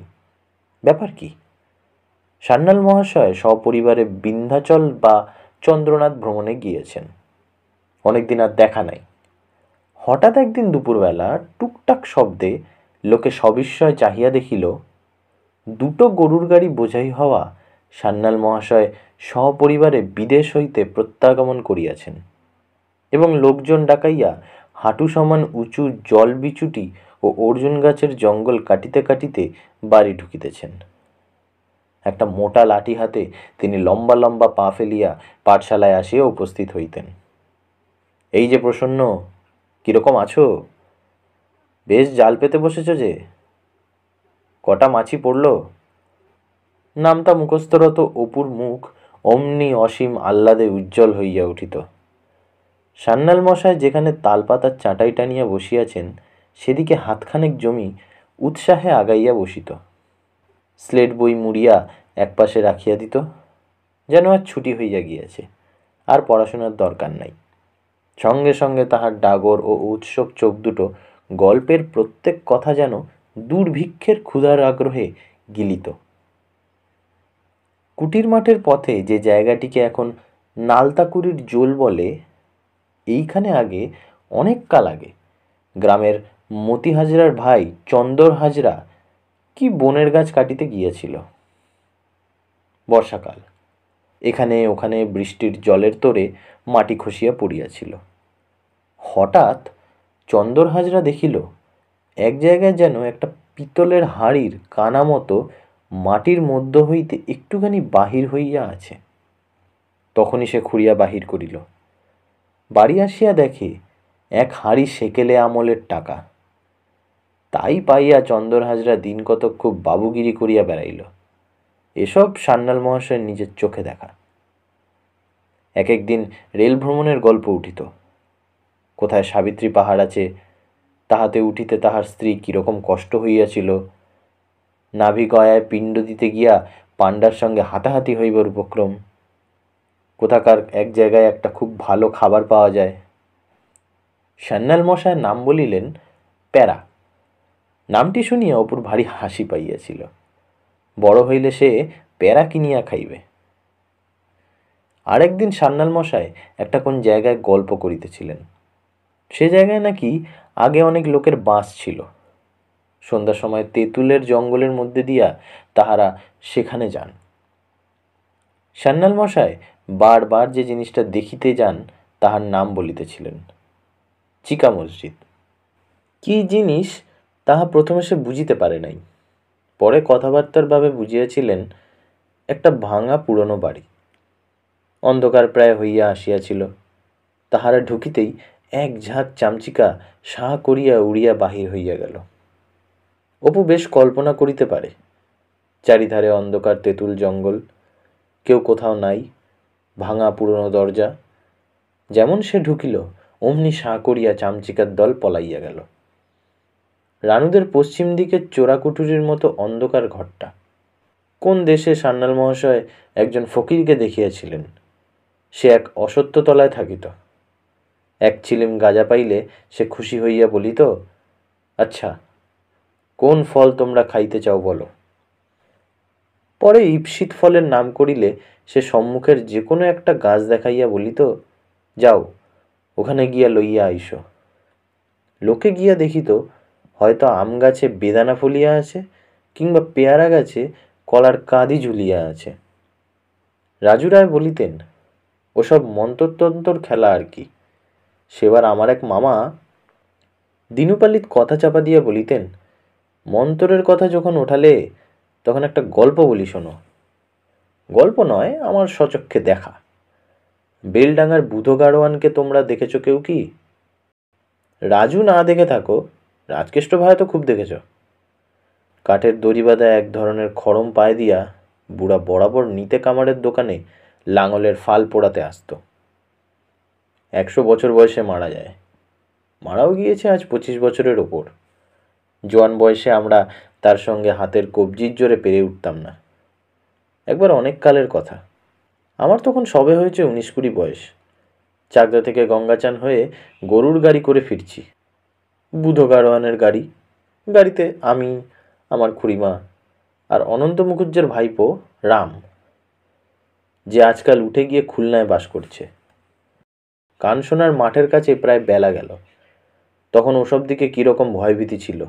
Speaker 1: ব্যাপার কি? সান্যাল মহাশয় সপরিবারে বিন্ধ্যাচল বা চন্দ্রনাথ ভ্রমণে গিয়েছেন। অনেকদিন আর দেখা নাই। হঠাৎ একদিন দুপুরবেলা টুকটাক শব্দে লোকে সবিস্ময় চাহিয়া দেখিল, দুটো গরুর গাড়ি বোঝাই হওয়া সান্যাল মহাশয় সপরিবারে বিদেশ হইতে প্রত্যাগমন করিয়াছেন এবং লোকজন ডাকাইয়া হাঁটু সমান উঁচু জল বিচুটি ও অর্জুন গাছের জঙ্গল কাটিতে কাটিতে বাড়ি ঢুকিতেছেন। একটা মোটা লাঠি হাতে তিনি লম্বা লম্বা পা ফেলিয়া পাঠশালায় আসিয়া উপস্থিত হইতেন। এই যে প্রসন্ন, কীরকম আছো? বেশ জাল পেতে বসেছ যে? কটা মাছি পড়ল? নামটা মুখস্থরত অপুর মুখ অমনি অসীম আহ্লাদে উজ্জ্বল হইয়া উঠিত। সান্যাল মশায় যেখানে তালপাতার চাটাই টানিয়া বসিয়াছেন সেদিকে হাতখানেক জমি উৎসাহে আগাইয়া বসিত। স্লেট বই মুড়িয়া একপাশে রাখিয়া দিত, যেন আর ছুটি হইয়া গিয়াছে, আর পড়াশোনার দরকার নাই। সঙ্গে সঙ্গে তাহার ডাগর ও উৎসব চোখ দুটো গল্পের প্রত্যেক কথা যেন দুর্ভিক্ষের ক্ষুধার আগ্রহে গিলিত। কুটির মাঠের পথে যে জায়গাটিকে এখন নালতাকুড়ির জোল বলে, এইখানে আগে অনেক কাল আগে গ্রামের মতি হাজরার ভাই চন্দর হাজরা কি বনের গাছ কাটিতে গিয়েছিল? বর্ষাকাল। এখানে ওখানে বৃষ্টির জলের তোরে মাটি খসিয়া পড়িয়াছিল। হঠাৎ চন্দর হাজরা দেখিল, এক জায়গায় যেন একটা পিতলের হাড়ির কানা মতো মাটির মধ্য হইতে একটুখানি বাহির হইয়া আছে। তখনই সে খুঁড়িয়া বাহির করিল। বাড়ি আসিয়া দেখে এক হাঁড়ি সেকেলে আমলের টাকা। তাই পাইয়া চন্দর হাজরা দিন কত খুব বাবুগিরি করিয়া বেড়াইল। এসব সান্যাল মহাশয়ের নিজের চোখে দেখা। এক একদিন রেল ভ্রমণের গল্প উঠিত। কোথায় সাবিত্রী পাহাড় আছে, তাহাতে উঠিতে তাহার স্ত্রী কীরকম কষ্ট হইয়াছিল। নাভি গয়ায় পিণ্ড দিতে গিয়া পাণ্ডার সঙ্গে হাতাহাতি হইবার উপক্রম। কোথাকার এক জায়গায় একটা খুব ভালো খাবার পাওয়া যায়। সান্যাল মশায় নাম বলিলেন, প্যারা। নামটি শুনিয়া অপুর ভারী হাসি পাইয়াছিল। বড় হইলে সে প্যারা কিনিয়া খাইবে। আরেকদিন সান্যাল মশায় একটা কোন জায়গায় গল্প করিতেছিলেন। সে জায়গায় নাকি আগে অনেক লোকের বাস ছিল। সন্ধ্যার সময় তেঁতুলের জঙ্গলের মধ্যে দিয়া তাহারা সেখানে যান। সান্যাল মশায় বারবার যে জিনিসটা দেখিতে যান, তাহার নাম বলিতেছিলেন, চিকা মসজিদ। কি জিনিস তাহা প্রথমে সে বুঝিতে পারে নাই। পরে কথাবার্তার ভাবে বুঝিয়াছিলেন, একটা ভাঙা পুরনো বাড়ি। অন্ধকার প্রায় হইয়া আসিয়াছিল। তাহারা ঢুকিতেই এক ঝাঁক চামচিকা সাহা করিয়া উড়িয়া বাহির হইয়া গেল। অপু বেশ কল্পনা করিতে পারে, চারিধারে অন্ধকার তেঁতুল জঙ্গল, কেউ কোথাও নাই, ভাঙা পুরনো দরজা। যেমন সে ঢুকিল, অমনি সাঁ করিয়া চামচিকার দল পলাইয়া গেল। রানুদের পশ্চিম দিকের চোরাকুটুরির মতো অন্ধকার ঘরটা। কোন দেশে সান্যাল মহাশয় একজন ফকিরকে দেখিয়াছিলেন? সে এক অসত্য তলায় থাকিত। এক চিলিম গাজা পাইলে সে খুশি হইয়া বলিত আচ্ছা কোন ফল তোমরা খাইতে চাও বলো? পরে ইপসিত ফলের নাম করিলে সে সম্মুখের যে কোনো একটা গাছ দেখাইয়া বলিত, যাও, ওখানে গিয়া লইয়া আইস। লোকে গিয়া দেখিত হয়তো আম গাছে বেদানা ফলিয়া আছে কিংবা পেয়ারা গাছে কলার কাঁদি ঝুলিয়া আছে। রাজু রায় বলিতেন, ওসব মন্তরতন্তর খেলা আর কি। সেবার আমার এক মামা দিনুপালিত কথা চাপা দিয়া বলিতেন, মন্তরের কথা যখন ওঠালে তখন একটা গল্প বলি শোনো। গল্প নয়, আমার সচক্ষে দেখা। বেলডাঙ্গার বুধো গাড়োয়ানকে তোমরা দেখেছ কেউ কি? রাজু না দেখে থাকো রাজকেষ্ট ভাই তো খুব দেখেছ। কাঠের দড়ি বাঁধা এক ধরনের খড়ম পায়ে দিয়া বুড়া বরাবর নিতে কামারের দোকানে লাঙলের ফাল পোড়াতে আসতো। একশো বছর বয়সে মারা যায়। মারাও গিয়েছে আজ পঁচিশ বছরের ওপর। জোয়ান বয়সে আমরা তার সঙ্গে হাতের কবজির জোরে পেরে উঠতাম না। একবার অনেক কালের কথা। আমার তখন সবে হয়েছে উনিশ কুড়ি বয়স। চাকদা থেকে গঙ্গাচান হয়ে গরুর গাড়ি করে ফিরছি। বুধো গারোয়ানের গাড়ি। গাড়িতে আমি, আমার খুড়িমা আর অনন্ত মুখুজ্জের ভাইপো রাম, যে আজকাল উঠে গিয়ে খুলনায় বাস করছে। কান শোনার মাঠের কাছে প্রায় বেলা গেল। তখন ওসব দিকে কীরকম ভয়ভীতি ছিল,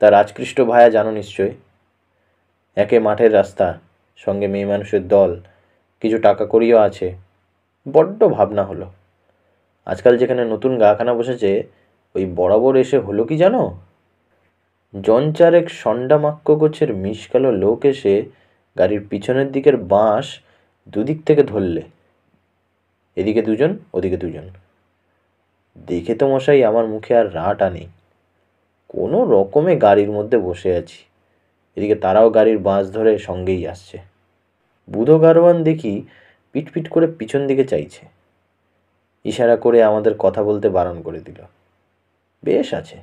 Speaker 1: তা রাজকৃষ্ট ভায়া জানো নিশ্চয়? একে মাঠের রাস্তা, সঙ্গে মেয়ে মানুষের দল, কিছু টাকা করিও আছে, বড্ড ভাবনা হলো। আজকাল যেখানে নতুন গাখানা বসেছে ওই বরাবর এসে হলো কি জানো? জন চারেক সন্ডামাক্য গোছের মিশকালো লোক এসে গাড়ির পিছনের দিকের বাঁশ দুদিক থেকে ধরলে। এদিকে দুজন, ওদিকে দুজন। দেখে তো মশাই আমার মুখে আর রাটা নেই। কোনো রকমে গাড়ির মধ্যে বসে আছি। এদিকে তারাও গাড়ির বাঁশ ধরে সঙ্গেই আসছে। বুধো গারোয়ান দেখি পিটপিট করে পিছন দিকে চাইছে। ইশারা করে আমাদের কথা বলতে বারণ করে দিল। বেশ আছে।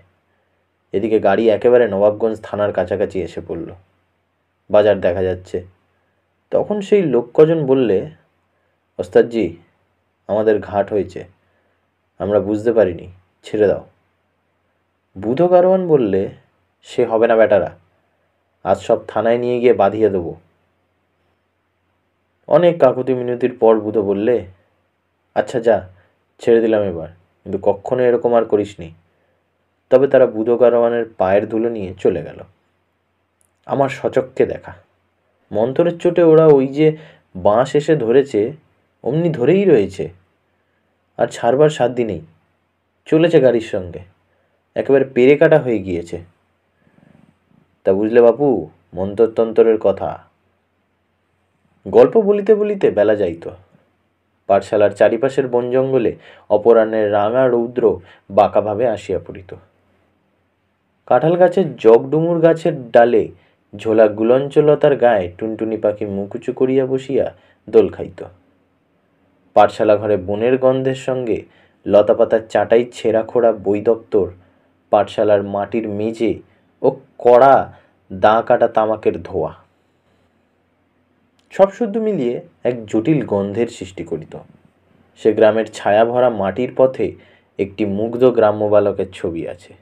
Speaker 1: এদিকে গাড়ি একেবারে নবাবগঞ্জ থানার কাছাকাছি এসে পড়ল। বাজার দেখা যাচ্ছে। তখন সেই লোক কজন বললে, ওস্তাদজি, আমাদের ঘাট হয়েছে। আমরা বুঝতে পারিনি। ছেড়ে দাও। বুধো গারোয়ান বললে, সে হবে না বেটারা। আজ সব থানায় নিয়ে গিয়ে বাঁধিয়ে দেবো। অনেক কাকুতি মিনতির পর বুধো বললে আচ্ছা যা, ছেড়ে দিলাম এবার। কিন্তু কখনো এরকম আর করিসনি। তবে তারা বুধো গারোয়ানের পায়ের ধুলো নিয়ে চলে গেল। আমার সচক্ষে দেখা। মন্তরের চোটে ওরা ওই যে বাঁশ এসে ধরেছে, অমনি ধরেই রয়েছে। আর ছাড়বার সাত দিনেই চলেছে গাড়ির সঙ্গে। একেবারে পেরে কাটা হয়ে গিয়েছে। তা বুঝলে বাপু মন্তরতন্তরের কথা। গল্প বলিতে বলিতে বেলা যাইত। পাঠশালার চারিপাশের বন জঙ্গলে অপরাহ্নের রাঙা রৌদ্র বাঁকাভাবে আসিয়া পড়িত। কাঁঠাল গাছের জগডুমুর গাছের ডালে ঝোলা গুলঞ্চলতার গায়ে টুনটুনি পাখি মুকুচু করিয়া বসিয়া দোল খাইত। পাঠশালা ঘরে বনের গন্ধের সঙ্গে লতাপাতার চাটাই ছেঁড়া খোড়া বই দপ্তর, পাঠশালার মাটির মেঝে ও কড়া দাঁ কাটা তামাকের ধোয়া। সব শুদ্ধ মিলিয়ে এক জটিল গন্ধের সৃষ্টি করিত। সে গ্রামের ছায়া ভরা মাটির পথে একটি মুগ্ধ গ্রাম্য বালকের ছবি আছে।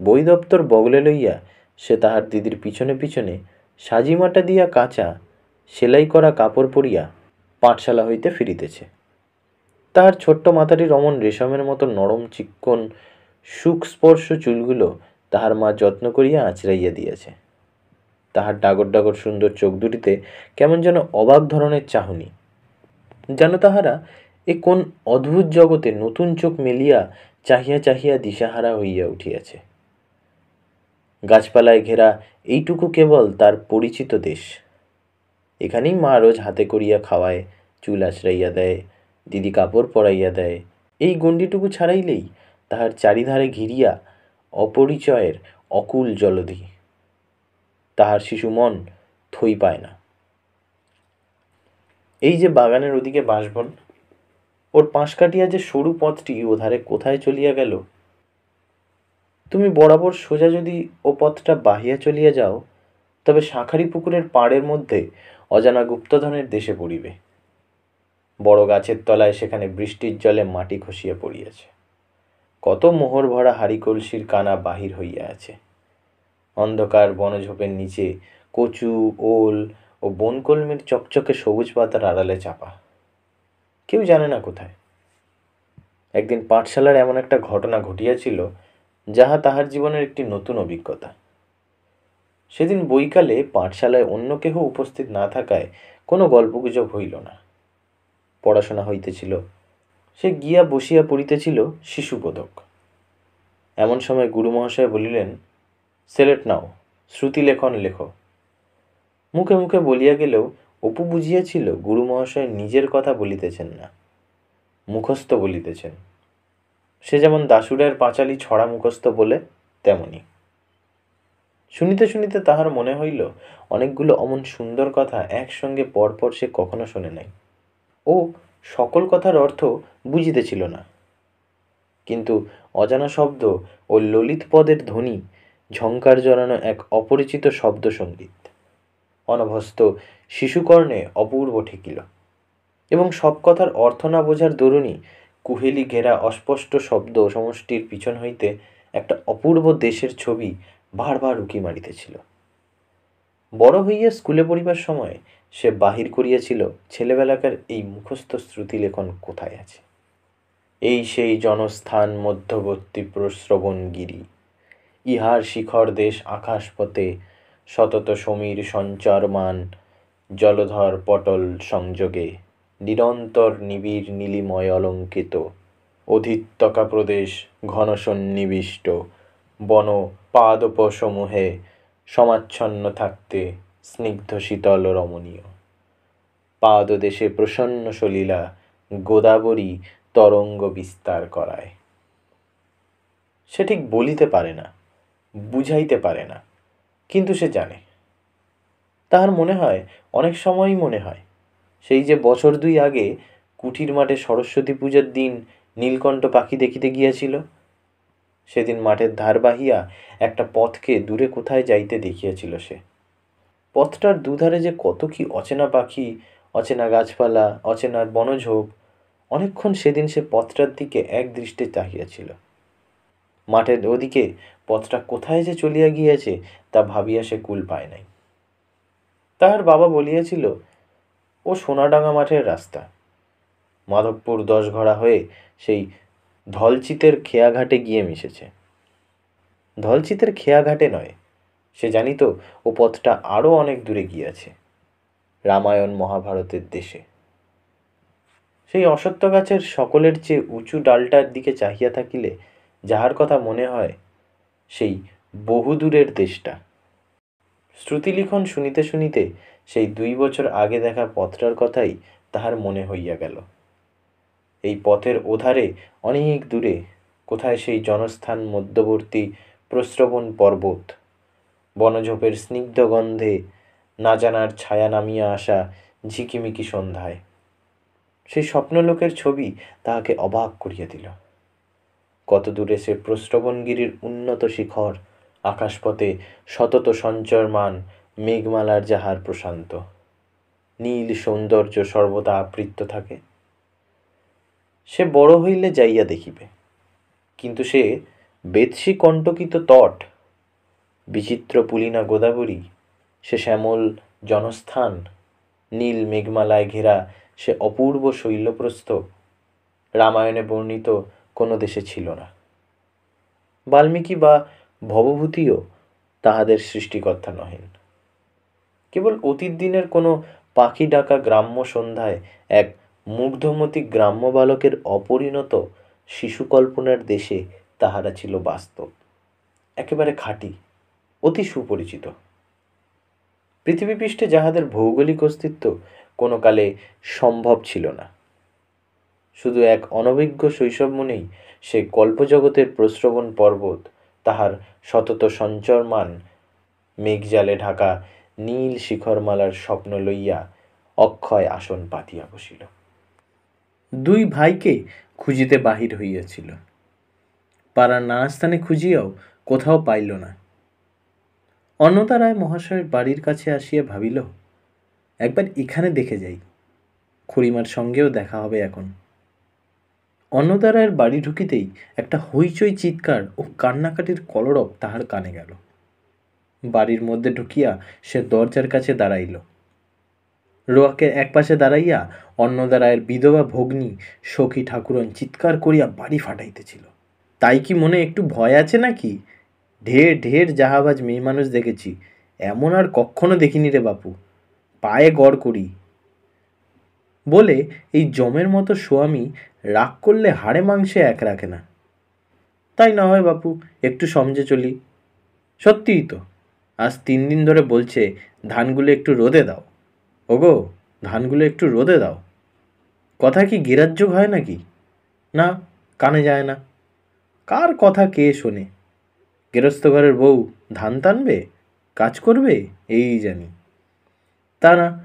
Speaker 1: বই দপ্তর বগলে লইয়া সে তাহার দিদির পিছনে পিছনে সাজিমাটা দিয়া কাঁচা, সেলাই করা কাপড় পরিয়া পাঠশালা হইতে ফিরিতেছে। তাহার ছোট্ট মাথাটির রমন রেশমের মতো নরম চিক্কন সুখ স্পর্শ চুলগুলো তাহার মা যত্ন করিয়া আঁচড়াইয়া দিয়েছে। তাহার ডাগর ডাগর সুন্দর চোখ দুটিতে কেমন যেন অবাক ধরনের চাহনি। যেন তাহারা এ কোন অদ্ভুত জগতে নতুন চোখ মেলিয়া চাহিয়া চাহিয়া দিশাহারা হইয়া উঠিয়াছে। গাছপালায় ঘেরা এইটুকু কেবল তার পরিচিত দেশ। এখানেই মা রোজ হাতে করিয়া খাওয়ায়, চুল আছড়াইয়া দেয়, দিদি কাপড় পরাইয়া দেয়। এই গণ্ডিটুকু ছাড়াইলেই তাহার চারিধারে ঘিরিয়া অপরিচয়ের অকুল জলধি। তাহার শিশু মন থই পায় না। এই যে বাগানের ওদিকে বাঁশবন, ওর পাশ কাটিয়া যে সরু পথটি ওধারে কোথায় চলিয়া গেল তুমি বরাবর সোজা যদি ও পথটা বাহিয়া চলিয়া যাও, তবে শাঁখারি পুকুরের পাড়ের মধ্যে অজানা গুপ্তধনের দেশে পড়িবে। বড় গাছের তলায় সেখানে বৃষ্টির জলে মাটি খসিয়া পড়িয়াছে। কত মোহর ভরা হাড়ি কলসির কানা বাহির হইয়া আছে। অন্ধকার বনঝোপের নিচে কচু, ওল ও বনকলমির চকচকে সবুজ পাতার আড়ালে চাপা। কেউ জানে না কোথায়। একদিন পাঠশালার এমন একটা ঘটনা ঘটিয়াছিল যাহা তাহার জীবনের একটি নতুন অভিজ্ঞতা। সেদিন বৈকালে পাঠশালায় অন্য কেহ উপস্থিত না থাকায় কোনো গল্পগুজব হইল না। পড়াশোনা হইতেছিল, সে গিয়া বসিয়া পড়িতেছিল শিশুবোধক। এমন সময় গুরু মহাশয় বলিলেন, সেলেট নাও শ্রুতিলেখন লেখ। মুখে মুখে বলিয়া গেলেও অপু বুঝিয়াছিল গুরু মহাশয় নিজের কথা বলিতেছেন না, মুখস্থ বলিতেছেন। সে যেমন দাসুরের পাঁচালি ছড়া মুখস্থ বলে, তেমনি। শুনিতে শুনিতে তাহার মনে হইল, অনেকগুলো অমন সুন্দর কথা একসঙ্গে পরপর সে কখনো শোনে নাই। ও সকল কথার অর্থ বুঝিতেছিল না। কিন্তু অজানা শব্দ ও ললিত পদের ধ্বনি ঝঙ্কার জড়ানো এক অপরিচিত শব্দ সংগীত। অনভস্ত শিশুকর্ণে অপূর্ব ঠেকিল। এবং সব কথার অর্থ না বোঝার দরুণী কুহেলি ঘেরা অস্পষ্ট শব্দ সমষ্টির পিছন হইতে একটা অপূর্ব দেশের ছবি বারবার উকি মারিতেছিল। বড় হইয়া স্কুলে পড়িবার সময় সে বাহির করিয়াছিল, ছেলেবেলাকার এই মুখস্থ শ্রুতিলেখন কোথায় আছে? এই সেই জনস্থান মধ্যবর্তী প্রশ্রবণগিরি। ইহার শিখর দেশ আকাশপথে শতত সমীর সঞ্চারমান, জলধর পটল সংযোগে নিরন্তর নিবিড় নীলিময় অলঙ্কিত অধিত্যকা প্রদেশ ঘন সন্নিবিষ্ট বন পাদপসমূহে সমাচ্ছন্ন থাকতে স্নিগ্ধ শীতল রমণীয়। পাদদেশে প্রসন্ন সলীলা গোদাবরী তরঙ্গ বিস্তার করায়। সে ঠিক বলিতে পারে না, বুঝাইতে পারে না, কিন্তু সে জানে। তাহার মনে হয়, অনেক সময়ই মনে হয় সেই যে বছর দুই আগে কুঠির মাঠে সরস্বতী পূজার দিন নীলকণ্ঠ পাখি দেখিতে গিয়াছিল, সেদিন মাঠের ধার বাহিয়া একটা পথকে দূরে কোথায় যাইতে দেখিয়াছিল সে। পথটার দুধারে যে কত কি অচেনা পাখি, অচেনা গাছপালা অচেনার বনঝোপ, অনেকক্ষণ সেদিন সে পথটার দিকে এক দৃষ্টে চাহিয়াছিল। মাঠের ওদিকে পথটা কোথায় যে চলিয়া গিয়াছে তা ভাবিয়া সে কুল পায় নাই। তাহার বাবা বলিয়াছিল ও সোনাডাঙ্গা মাঠের রাস্তা। মাধবপুর দশ ঘড়া হয়ে সেই ধলচিতের খেয়াঘাটে গিয়ে মিশেছে। ধলচিতের খেয়াঘাটে নয়, সে জানিত ও পথটা আরও অনেক দূরে গিয়াছে, রামায়ণ মহাভারতের দেশে। সেই অসত্য গাছের সকলের চেয়ে উঁচু ডালটার দিকে চাহিয়া থাকিলে যাহার কথা মনে হয়, সেই বহুদূরের দেশটা। শ্রুতিলিখন শুনিতে শুনিতে সেই দুই বছর আগে দেখা পথটার কথাই তাহার মনে হইয়া গেল। এই পথের ওধারে অনেক দূরে কোথায় সেই জনস্থান মধ্যবর্তী প্রশ্রবণ পর্বত। বনঝোপের স্নিগ্ধ গন্ধে না জানার ছায়া নামিয়া আসা ঝিকিমিকি সন্ধ্যায়। সেই স্বপ্নলোকের ছবি তাহাকে অবাক করিয়া দিল। কত দূরে সে প্রশ্রবণগিরির উন্নত শিখর, আকাশপথে সতত সঞ্চরমান মেঘমালার যাহার প্রশান্ত, নীল সৌন্দর্য সর্বদা আবৃত্ত থাকে। সে বড় হইলে যাইয়া দেখিবে, কিন্তু সে বেদসী কণ্টকিত তট, বিচিত্র পুলিনা গোদাবরী, সে শ্যামল জনস্থান, নীল মেঘমালায় ঘেরা সে অপূর্ব শৈলপ্রস্থ, রামায়ণে বর্ণিত কোনো দেশে ছিল না। বাল্মীকি বা ভবভূতিও তাহাদের সৃষ্টিকর্তা নহেন। কেবল অতীত দিনের কোনো পাখি ডাকা গ্রাম্য সন্ধ্যায় এক মুগ্ধমতি গ্রাম্য বালকের অপরিণত শিশুকল্পনার দেশে তাহারা ছিল বাস্তব। একেবারে খাঁটি, অতি সুপরিচিত। পৃথিবীপৃষ্ঠে যাহাদের ভৌগোলিক অস্তিত্ব কোনো কালে সম্ভব ছিল না। শুধু এক অনভিজ্ঞ শৈশব মনেই সে কল্পজগতের প্রশ্রবণ পর্বত তাহার সতত সঞ্চরমান মেঘজালে ঢাকা নীল শিখরমালার স্বপ্ন লইয়া অক্ষয় আসন পাতিয়া বসিল। দুই ভাইকে খুঁজিতে বাহির হইয়াছিল। পাড়ার নানা স্থানে খুঁজিয়াও কোথাও পাইল না। অন্নদা রায় মহাশয়ের বাড়ির কাছে আসিয়া ভাবিল, একবার এখানে দেখে যাই। খুড়িমার সঙ্গেও দেখা হবে এখন। অন্নদা রায়ের বাড়ি ঢুকিতেই একটা হইচই, চিৎকার ও কান্নাকাটির কলরব তাহার কানে গেল। বাড়ির মধ্যে ঢুকিয়া সে দরজার কাছে দাঁড়াইল। রোয়াকে একপাশে দাঁড়াইয়া অন্নদা রায়ের বিধবা ভগ্নী সখী ঠাকুরন চিৎকার করিয়া বাড়ি ফাটাইতেছিল। তাই কি মনে একটু ভয় আছে নাকি? ঢের ঢের জাহাবাজ মেয়ে মানুষ দেখেছি। এমন আর কখনো দেখিনি রে বাপু। পায়ে গড় করি। বলে এই জমের মতো স্বামী রাগ করলে হাড়ে মাংসে এক রাখে না। তাই না হয় বাপু, একটু সমঝে চলি। সত্যিই তো। আজ তিন দিন ধরে বলছে, ধানগুলো একটু রোদে দাও। ওগো, ধানগুলো একটু রোদে দাও। কথা কি গিরাজ্য হয় নাকি? না, কানে যায় না। কার কথা কে শোনে? গেরস্ত ঘরের বউ ধান টানবে? কাজ করবে? এই জানি। তা না,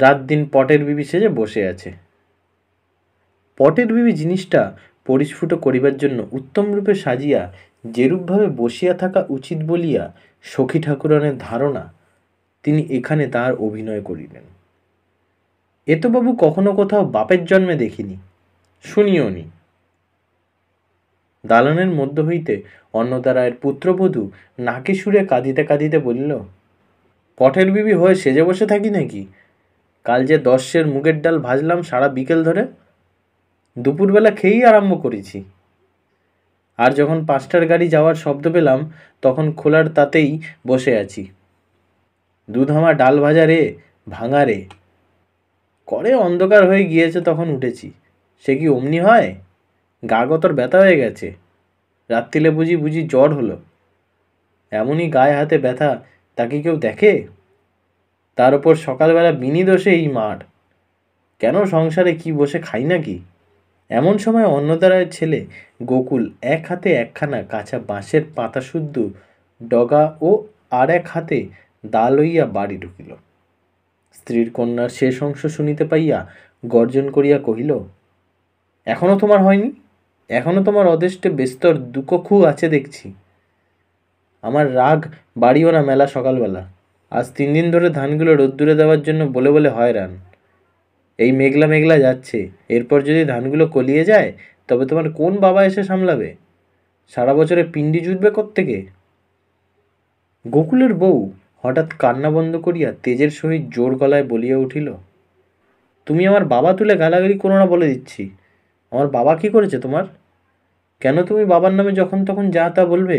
Speaker 1: রাত দিন পটের বিবি সেজে বসে আছে। পটের বিবি জিনিসটা পরিস্ফুট করিবার জন্য উত্তম রূপে সাজিয়া যেরূপভাবে বসিয়া থাকা উচিত বলিয়া সখী ঠাকুরনের ধারণা, তিনি এখানে তাহার অভিনয় করিলেন। এতবাবু কখনো কোথাও বাপের জন্মে দেখিনি, শুনিও নি। দালানের মধ্য হইতে অন্নদা রায়ের পুত্রবধূ নাকে সুরে কাঁদিতে কাঁদিতে বলিল পটের বিবি হয়ে সেজে বসে থাকি নাকি? কাল যে দশের মুগের ডাল ভাজলাম সারা বিকেল ধরে। দুপুরবেলা খেয়েই আরম্ভ করেছি। আর যখন পাঁচটার গাড়ি যাওয়ার শব্দ পেলাম, তখন খোলার তাতেই বসে আছি। দুধ আমার ডাল ভাজা রে, ভাঙা রে। করে অন্ধকার হয়ে গিয়েছে তখন উঠেছি। সে কি অমনি হয়? গা গতর ব্যথা হয়ে গেছে। রাত্রিলে বুঝি বুঝি জ্বর হলো। এমনই গায়ে হাতে ব্যথা তাকে কেউ দেখে? তার ওপর সকালবেলা বিনি দোষে এই মাঠ কেন সংসারে কি বসে খাই নাকি? এমন সময় অন্নদারায়ের ছেলে গোকুল এক হাতে একখানা কাঁচা বাঁশের পাতা শুদ্ধ ডগা ও আর এক হাতে দা লইয়া বাড়ি ঢুকিল। স্ত্রীর কন্যার শেষ অংশ শুনিতে পাইয়া গর্জন করিয়া কহিল এখনও তোমার হয়নি? এখনও তোমার অদেষ্টে বেস্তর দুকখু আছে দেখছি। আমার রাগ বাড়িও না মেলা সকালবেলা। আজ তিন দিন ধরে ধানগুলো রোদ্দুরে দেওয়ার জন্য বলে বলে হয়রান। এই মেঘলা মেঘলা যাচ্ছে। এরপর যদি ধানগুলো কলিয়ে যায়, তবে তোমার কোন বাবা এসে সামলাবে? সারা বছরে পিণ্ডি জুটবে থেকে গোকুলের বউ হঠাৎ কান্না বন্ধ করিয়া তেজের সহিত জোর গলায় বলিয়া উঠিল, তুমি আমার বাবা তুলে গালাগালি করো না বলে দিচ্ছি। আমার বাবা কি করেছে তোমার? কেন তুমি বাবার নামে যখন তখন যা তা বলবে?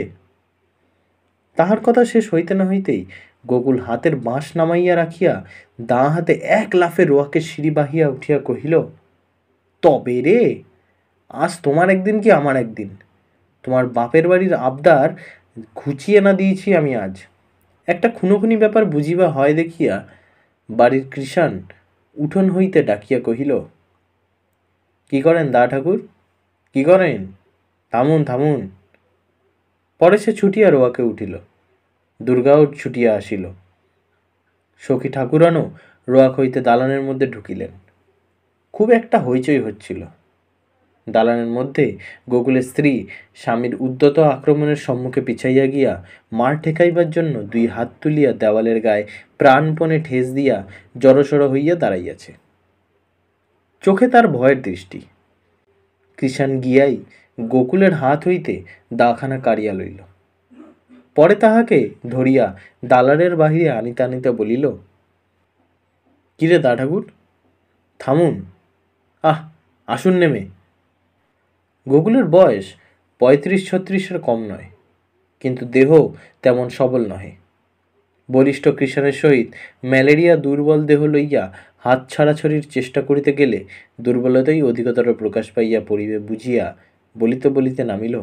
Speaker 1: তাহার কথা শেষ হইতে না হইতেই গোকুল হাতের বাঁশ নামাইয়া রাখিয়া দাঁ হাতে এক লাফে রোয়াকে সিঁড়ি বাহিয়া উঠিয়া কহিল, তবে রে, আজ তোমার একদিন কি আমার একদিন? তোমার বাপের বাড়ির আবদার ঘুচিয়ে না দিয়েছি আমি আজ। একটা খুনোখুনি ব্যাপার বুঝিবা হয় দেখিয়া বাড়ির কৃষাণ উঠোন হইতে ডাকিয়া কহিল, কি করেন দা ঠাকুর? কি করেন? থামুন থামুন। পরে সে ছুটিয়া রোয়াকে উঠিল। দুর্গাও ছুটিয়া আসিল। সখী ঠাকুরানও রোয়াক হইতে দালানের মধ্যে ঢুকিলেন। খুব একটা হইচই হচ্ছিল। দালানের মধ্যে গোকুলের স্ত্রী স্বামীর উদ্যত আক্রমণের সম্মুখে পিছাইয়া গিয়া মার ঠেকাইবার জন্য দুই হাত তুলিয়া দেওয়ালের গায়ে প্রাণপণে ঠেস দিয়া জড়সড় হইয়া দাঁড়াইয়াছে। চোখে তার ভয়ের দৃষ্টি। কৃষাণ গিয়াই গোকুলের হাত হইতে দাখানা কাড়িয়া লইল। পরে তাহাকে ধরিয়া দালারের বাহিরে আনিতে আনিতে বলিল, কিরে দা ঠাকুর থামুন। আহ, আসুন নেমে। গোকুলের বয়স পঁয়ত্রিশ ছত্রিশের কম নয়, কিন্তু দেহ তেমন সবল নহে। বলিষ্ঠ কৃষণের সহিত ম্যালেরিয়া দুর্বল দেহ লইয়া হাত ছাড়াছড়ির চেষ্টা করিতে গেলে দুর্বলতাই অধিকতর প্রকাশ পাইয়া পড়িবে বুঝিয়া বলিতে বলিতে নামিল।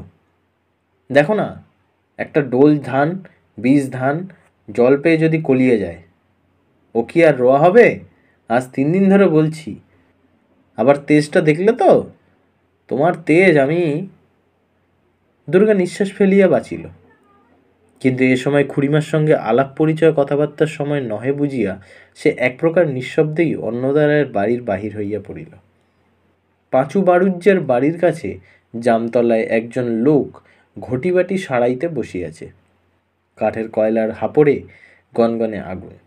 Speaker 1: দেখো না একটা ডোল ধান, বীজ ধান, জল পেয়ে যদি কলিয়ে যায়, ও কি আর রোয়া হবে? আজ তিন দিন ধরে বলছি। আবার তেজটা দেখলে তো? তোমার তেজ আমি দুর্গা নিঃশ্বাস ফেলিয়া বাঁচিল। কিন্তু এ সময় খুড়িমার সঙ্গে আলাপ পরিচয় কথাবার্তার সময় নহে বুঝিয়া সে এক প্রকার নিঃশব্দেই অন্নদারায়ের বাড়ির বাহির হইয়া পড়িল। পাঁচু বাড়ুজ্যের বাড়ির কাছে জামতলায় একজন লোক ঘটিবাটি সারাইতে বসিয়াছে। কাঠের কয়লার হাপড়ে গনগনে আগুন।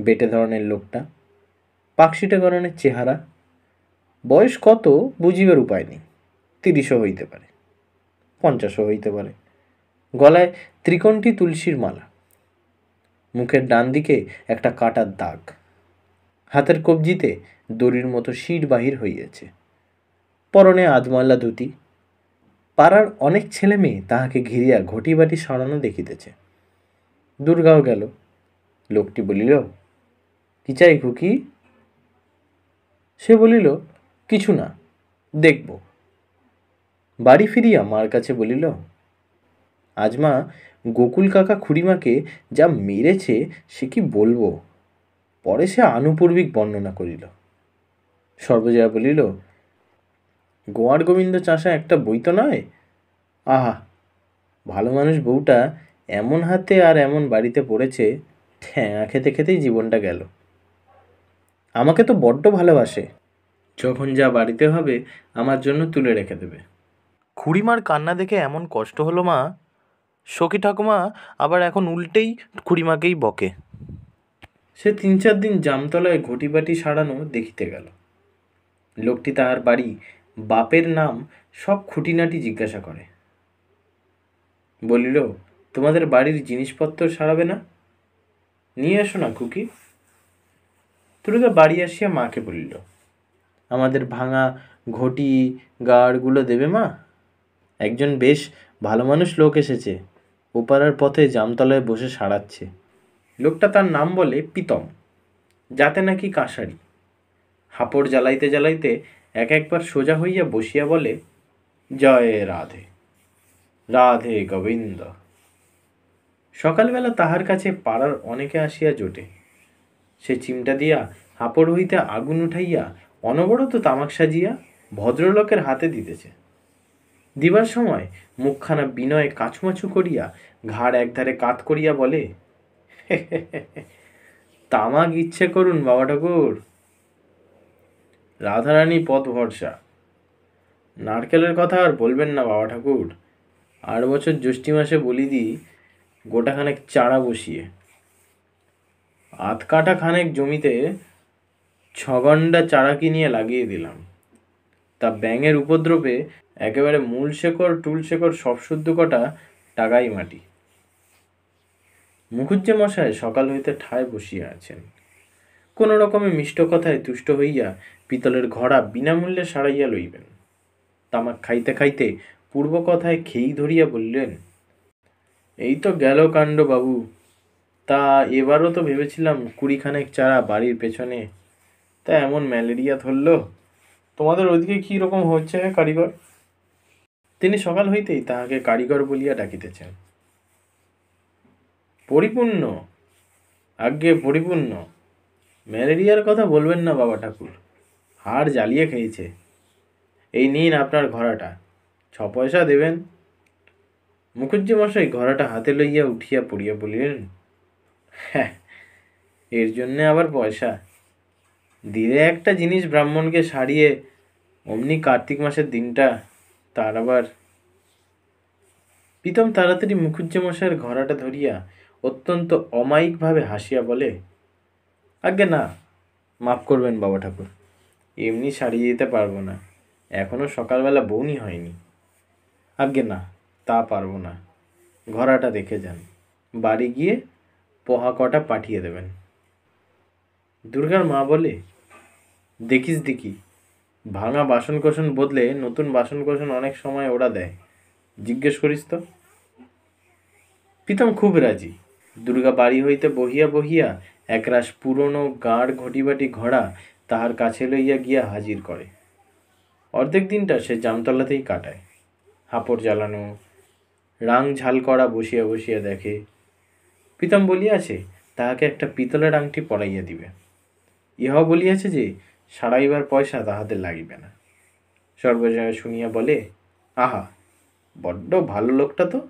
Speaker 1: বেটে ধরনের লোকটা। পাকশিটে গরনের চেহারা। বয়স কত বুঝিবার উপায় নেই। তিরিশও হইতে পারে। পঞ্চাশও হইতে পারে। গলায় ত্রিকোণটি তুলসীর মালা। মুখের ডান দিকে একটা কাটার দাগ। হাতের কবজিতে দড়ির মতো শির বাহির হইয়াছে। পরনে আধমাল্লা ধুতি। পাড়ার অনেক ছেলে মেয়ে তাহাকে ঘিরিয়া ঘটি বাটি সরানো দেখিতেছে। দুর্গাও গেল। লোকটি বলিল, কি চাই খুকি সে বলিল, কিছু না, দেখব। বাড়ি ফিরিয়া মার কাছে বলিল, আজ মা গোকুল কাকা খুড়িমাকে যা মেরেছে সে কি বলব? পরে সে আনুপূর্বিক বর্ণনা করিল। সর্বজয়া বলিল গোয়ার গোবিন্দ চাষা একটা বই তো নয়? আহা, ভালো মানুষ বউটা এমন হাতে আর এমন বাড়িতে পড়েছে ঠ্যাঙা খেতে খেতেই জীবনটা গেল। আমাকে তো বড্ড ভালোবাসে। যখন যা বাড়িতে হবে, আমার জন্য তুলে রেখে দেবে। খুড়িমার কান্না দেখে এমন কষ্ট হলো মা, সখী ঠাকুমা আবার এখন উল্টেই খুড়িমাকেই বকে। সে তিন চার দিন জামতলায় ঘটিবাটি সারানো দেখিতে গেল। লোকটি তাহার বাড়ি বাপের নাম সব খুঁটিনাটি জিজ্ঞাসা করে। বলিল, তোমাদের বাড়ির জিনিসপত্র সারাবে না? নিয়ে এসো না, খুকি। দুর্গা বাড়ি আসিয়া মাকে বলিল, আমাদের ভাঙা ঘটি গাড়গুলো দেবে মা? একজন বেশ ভালো মানুষ লোক এসেছে ওপারার পথে জামতলায় বসে সারাচ্ছে। লোকটা তার নাম বলে পিতম, যাতে নাকি কাঁসারি। হাপড় জ্বালাইতে জ্বালাইতে এক একবার সোজা হইয়া বসিয়া বলে জয় রাধে রাধে গোবিন্দ সকালবেলা তাহার কাছে পাড়ার অনেকে আসিয়া জোটে সে চিমটা দিয়া হাপড় হইতে আগুন উঠাইয়া অনবরত তামাক সাজিয়া ভদ্রলোকের হাতে দিতেছে দিবার সময় মুখখানা বিনয়ে কাছুমাছু করিয়া ঘাড় একধারে কাত করিয়া বলে তামাক ইচ্ছে করুন বাবা ঠাকুর রাধারানী পথ ভরসা। নারকেলের কথা আর বলবেন না, বাবা ঠাকুর। আট বছর জ্যৈষ্ঠী মাসে বলি দিই, গোটাখানেক চারা বসিয়ে। আধ কাটা খানেক জমিতে ছগন্ডা চারা কিনিয়ে লাগিয়ে দিলাম। তা ব্যাঙের উপদ্রবে একেবারে মূল শেকড় টুল শেকড় সব শুদ্ধ কটা টাকাই মাটি। মুখুজ্জে মশায় সকাল হইতে ঠায় বসিয়া আছেন। কোনো রকমে মিষ্ট কথায় তুষ্ট হইয়া পিতলের ঘড়া বিনামূল্যে সারাইয়া লইবেন। তামাক খাইতে খাইতে পূর্ব কথায় খেই ধরিয়া বললেন, এই তো গেল কাণ্ড বাবু। তা এবারও তো ভেবেছিলাম কুড়িখানেক চারা বাড়ির পেছনে। তা এমন ম্যালেরিয়া ধরলো। তোমাদের ওইদিকে কী রকম হচ্ছে হে কারিগর? তিনি সকাল হইতেই তাহাকে কারিগর বলিয়া ডাকিতেছেন, পরিপূর্ণ, আজ্ঞে পরিপূর্ণ। ম্যালেরিয়ার কথা বলবেন না, বাবা ঠাকুর। হাড় জ্বালিয়ে খেয়েছে। এই নিন আপনার ঘোড়াটা। ছ পয়সা দেবেন। মুখুজ্জি মশাই ঘোড়াটা হাতে লইয়া উঠিয়া পড়িয়া বলিলেন হ্যাঁ এর জন্যে আবার পয়সা। দিলে একটা জিনিস ব্রাহ্মণকে সারিয়ে অমনি কার্তিক মাসের দিনটা তার আবার প্রীতম তাড়াতাড়ি মুখুজ্জে মশাইয়ের ঘোড়াটা ধরিয়া অত্যন্ত অমায়িকভাবে হাসিয়া বলে আজ্ঞে না। মাফ করবেন বাবা ঠাকুর। এমনি সারিয়ে দিতে পারব না। এখনও সকালবেলা বউনি হয়নি। আজ্ঞে না, তা পারব না। ঘোড়াটা দেখে যান। বাড়ি গিয়ে পোহা কটা পাঠিয়ে দেবেন। দুর্গার মা বলে, দেখিস দেখি। ভাঙা বাসন কোসন বদলে নতুন বাসন কোসন অনেক সময় ওরা দেয়। জিজ্ঞেস করিস তো। প্রীতম খুব রাজি। দুর্গা বাড়ি হইতে বহিয়া বহিয়া একরাশ পুরনো গাঁড় ঘটিবাটি ঘোড়া তাহার কাছে লইয়া গিয়া হাজির করে। অর্ধেক দিনটা সে জামতলাতেই কাটায়। হাপড় জ্বালানো, রাং ঝাল করা বসিয়া বসিয়া দেখে। প্রীতম বলিয়াছে, তাহাকে একটা পিতলের আংটি পরাইয়া দিবে। ইহাও বলিয়াছে যে, সারাইবার পয়সা তাহাদের লাগিবে না। সর্বজয়া শুনিয়া বলে, আহা, বড্ড ভালো লোকটা তো।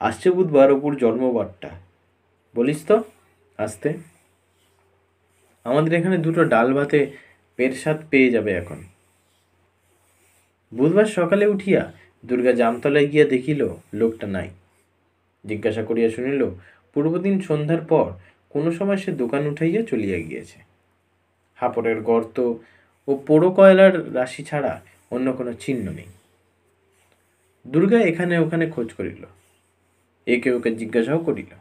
Speaker 1: আসছে বুধবার অপুর জন্মবারটা বলিস তো আসতে। আমাদের এখানে দুটো ডাল ভাতে পেট স্বাদ পেয়ে যাবে এখন। বুধবার সকালে উঠিয়া দুর্গা জামতলায় গিয়া দেখিল, লোকটা নাই। জিজ্ঞাসা করিয়া শুনিল পূর্বদিন সন্ধ্যার পর কোনো সময় সে দোকান উঠাইয়া চলিয়া গিয়েছে। হাপড়ের গর্ত ও পোড়ো কয়লার রাশি ছাড়া অন্য কোনো চিহ্ন নেই। দুর্গা এখানে ওখানে খোঁজ করিল। একে ওকে জিজ্ঞাসাও করিল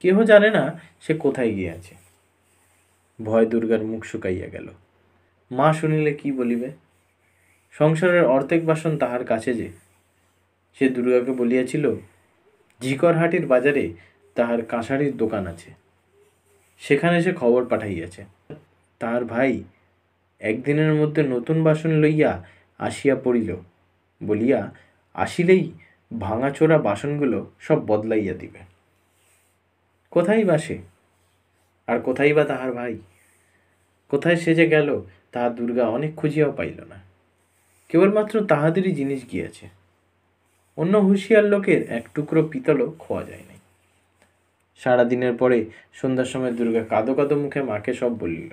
Speaker 1: কেহ জানে না সে কোথায় গিয়াছে। ভয় দুর্গার মুখ শুকাইয়া গেল। মা শুনিলে কি বলিবে? সংসারের অর্ধেক বাসন তাহার কাছে যে। সে দুর্গাকে বলিয়াছিল, ঝিকরহাটির বাজারে তাহার কাঁসারির দোকান আছে। সেখানে সে খবর পাঠাইয়াছে। তাহার ভাই একদিনের মধ্যে নতুন বাসন লইয়া আসিয়া পড়িল। বলিয়া, আসিলেই ভাঙাচোরা বাসনগুলো সব বদলাইয়া দিবে। কোথায় বাসে আর কোথায় বা তাহার ভাই? কোথায় সে যে গেল তাহা দুর্গা অনেক খুঁজিয়াও পাইল না। কেবলমাত্র তাহাদেরই জিনিস গিয়াছে। অন্য হুঁশিয়ার লোকের এক টুকরো পিতলও খোয়া যায় নাই। সারাদিনের পরে সন্ধ্যার সময় দুর্গা কাদো কাদো মুখে মাকে সব বলিল,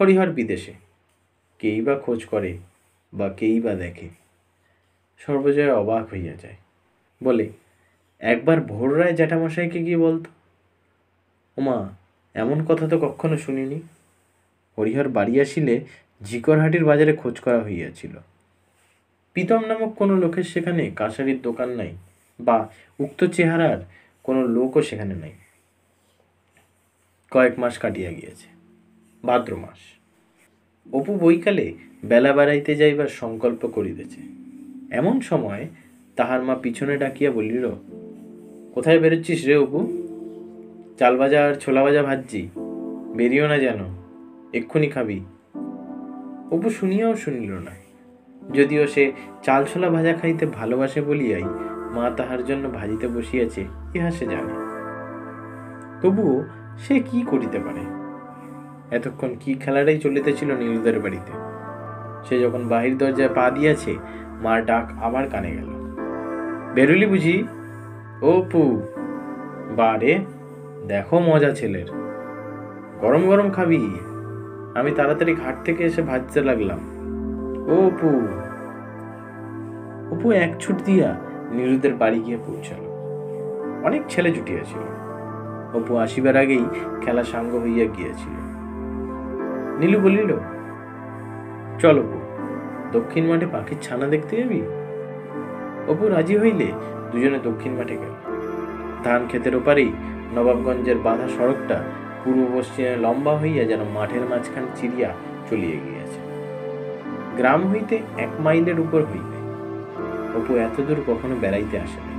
Speaker 1: হরিহর বিদেশে। কেই বা খোঁজ করে বা কেই বা দেখে। সর্বজয় অবাক হইয়া যায়। বলে একবার ভোর রায় জ্যাঠামশাইকে গিয়ে বলতো, ওমা, এমন কথা তো কখনো শুনিনি। হরিহর বাড়ি আসিলে ঝিকরহাটির বাজারে খোঁজ করা হইয়াছিল। প্রীতম নামক কোনো লোকের সেখানে কাঁসারির দোকান নাই বা উক্ত চেহারার কোনো লোকও সেখানে নাই। কয়েক মাস কাটিয়া গিয়েছে, ভাদ্র মাস। অপু বৈকালে বেলা বেড়াইতে যাইবার সংকল্প করিতেছে। এমন সময় তাহার মা পিছনে ডাকিয়া বলিল কোথায় বেরোচ্ছিস রে অপু? চাল ভাজা আর ছোলা ভাজা ভাজছি। বেরিও না যেন। এক্ষুনি খাবি। অপু শুনিয়াও শুনিল না। যদিও সে চাল ছোলা ভাজা খাইতে ভালোবাসে বলিয়াই মা তাহার জন্য ভাজিতে বসিয়াছে, ইহা সে জানে। তবুও সে কি করিতে পারে? এতক্ষণ কি খেলাটাই চলিতেছিল নীলুদের বাড়িতে। সে যখন বাহির দরজায় পা দিয়াছে, মার ডাক আবার কানে গেল। বেরুলি বুঝি? ও পু বারে, দেখো মজা ছেলের। গরম গরম খাবি। আমি তাড়াতাড়ি ঘাট থেকে এসে ভাজতে লাগলাম। ও অপু। অপু এক ছুট দিয়া নিরুদের বাড়ি গিয়ে পৌঁছালো। অনেক ছেলে জুটিয়াছিল অপু আসিবার আগেই খেলা সাঙ্গ হইয়া গিয়াছিল। নীলু বলিল, চল অপু, দক্ষিণ মাঠে পাখির ছানা দেখতে যাবি? অপু রাজি হইলে দুজনে দক্ষিণ মাঠে গেল। ধান ক্ষেতের ওপারেই নবাবগঞ্জের বাঁধা সড়কটা পূর্ব পশ্চিমে লম্বা হইয়া যেন মাঠের মাঝখান চিরিয়া চলিয়ে গিয়েছে। গ্রাম হইতে এক মাইলের উপর হইবে। অপু এতদূর কখনো বেড়াইতে আসে নাই।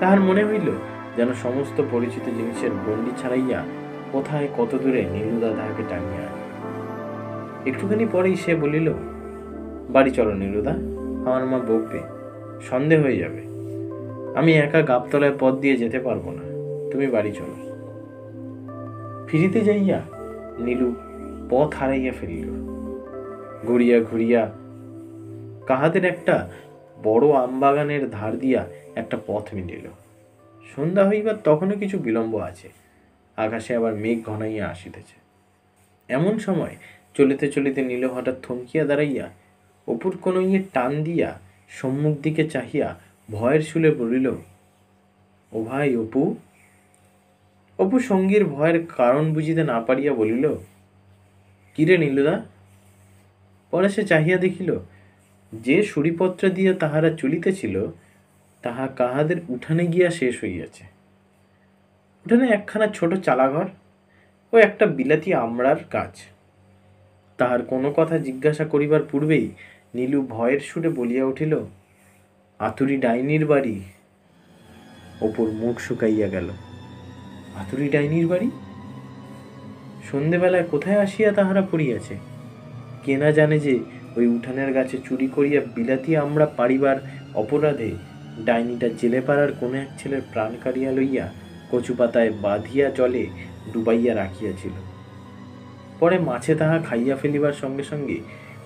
Speaker 1: তাহার মনে হইল যেন সমস্ত পরিচিত জিনিসের গণ্ডি ছাড়াইয়া কোথায় কত দূরে নীলুদা তাহাকে টানিয়া আনে একটুখানি পরেই সে বলিল, বাড়ি চলো নীলুদা, আমার মা বকবে সন্দেহ হয়ে যাবে। আমি একা গাবতলায় পথ দিয়ে যেতে পারব না। তুমি বাড়ি চলো। ফিরিতে যাইয়া নীলু পথ হারাইয়া ফেলিল। ঘুরিয়া ঘুরিয়া কাহাদের একটা বড় আমবাগানের ধার দিয়া একটা পথ মিলিল সন্ধ্যা হইবার তখনও কিছু বিলম্ব আছে। আকাশে আবার মেঘ ঘনাইয়া আসিতেছে। এমন সময় চলিতে চলিতে নীল হঠাৎ থমকিয়া দাঁড়াইয়া অপুর কোনো ইয়ে টান দিয়া সম্মুখ দিকে চাহিয়া ভয়ের শুলে বলিল, ও ভাই, অপু? অপু সঙ্গীর ভয়ের কারণ বুঝিতে না পারিয়া বলিল কিরে নীলুদা? পরে সে চাহিয়া দেখিল, যে সুরিপত্র দিয়া তাহারা চলিতেছিল, তাহা কাহাদের উঠানে গিয়া শেষ হইয়াছে। উঠানে একখানা ছোট চালাঘর ও একটা বিলাতি আমড়ার গাছ তাহার কোনো কথা জিজ্ঞাসা করিবার পূর্বেই নীলু ভয়ের সুরে বলিয়া উঠিল আতুরি ডাইনির বাড়ি? ওপর মুখ শুকাইয়া গেল। আতুরি ডাইনির বাড়ি? সন্ধেবেলায় কোথায় আসিয়া তাহারা পড়িয়াছে? কে না জানে যে ওই উঠানের গাছে চুরি করিয়া বিলাতি আমরা পারিবার অপরাধে ডাইনিটা জেলে পাড়ার কোনো এক ছেলের প্রাণ কাড়িয়া লইয়া কচু পাতায় বাঁধিয়া জলে ডুবাইয়া রাখিয়াছিল। পরে মাছে তাহা খাইয়া ফেলিবার সঙ্গে সঙ্গে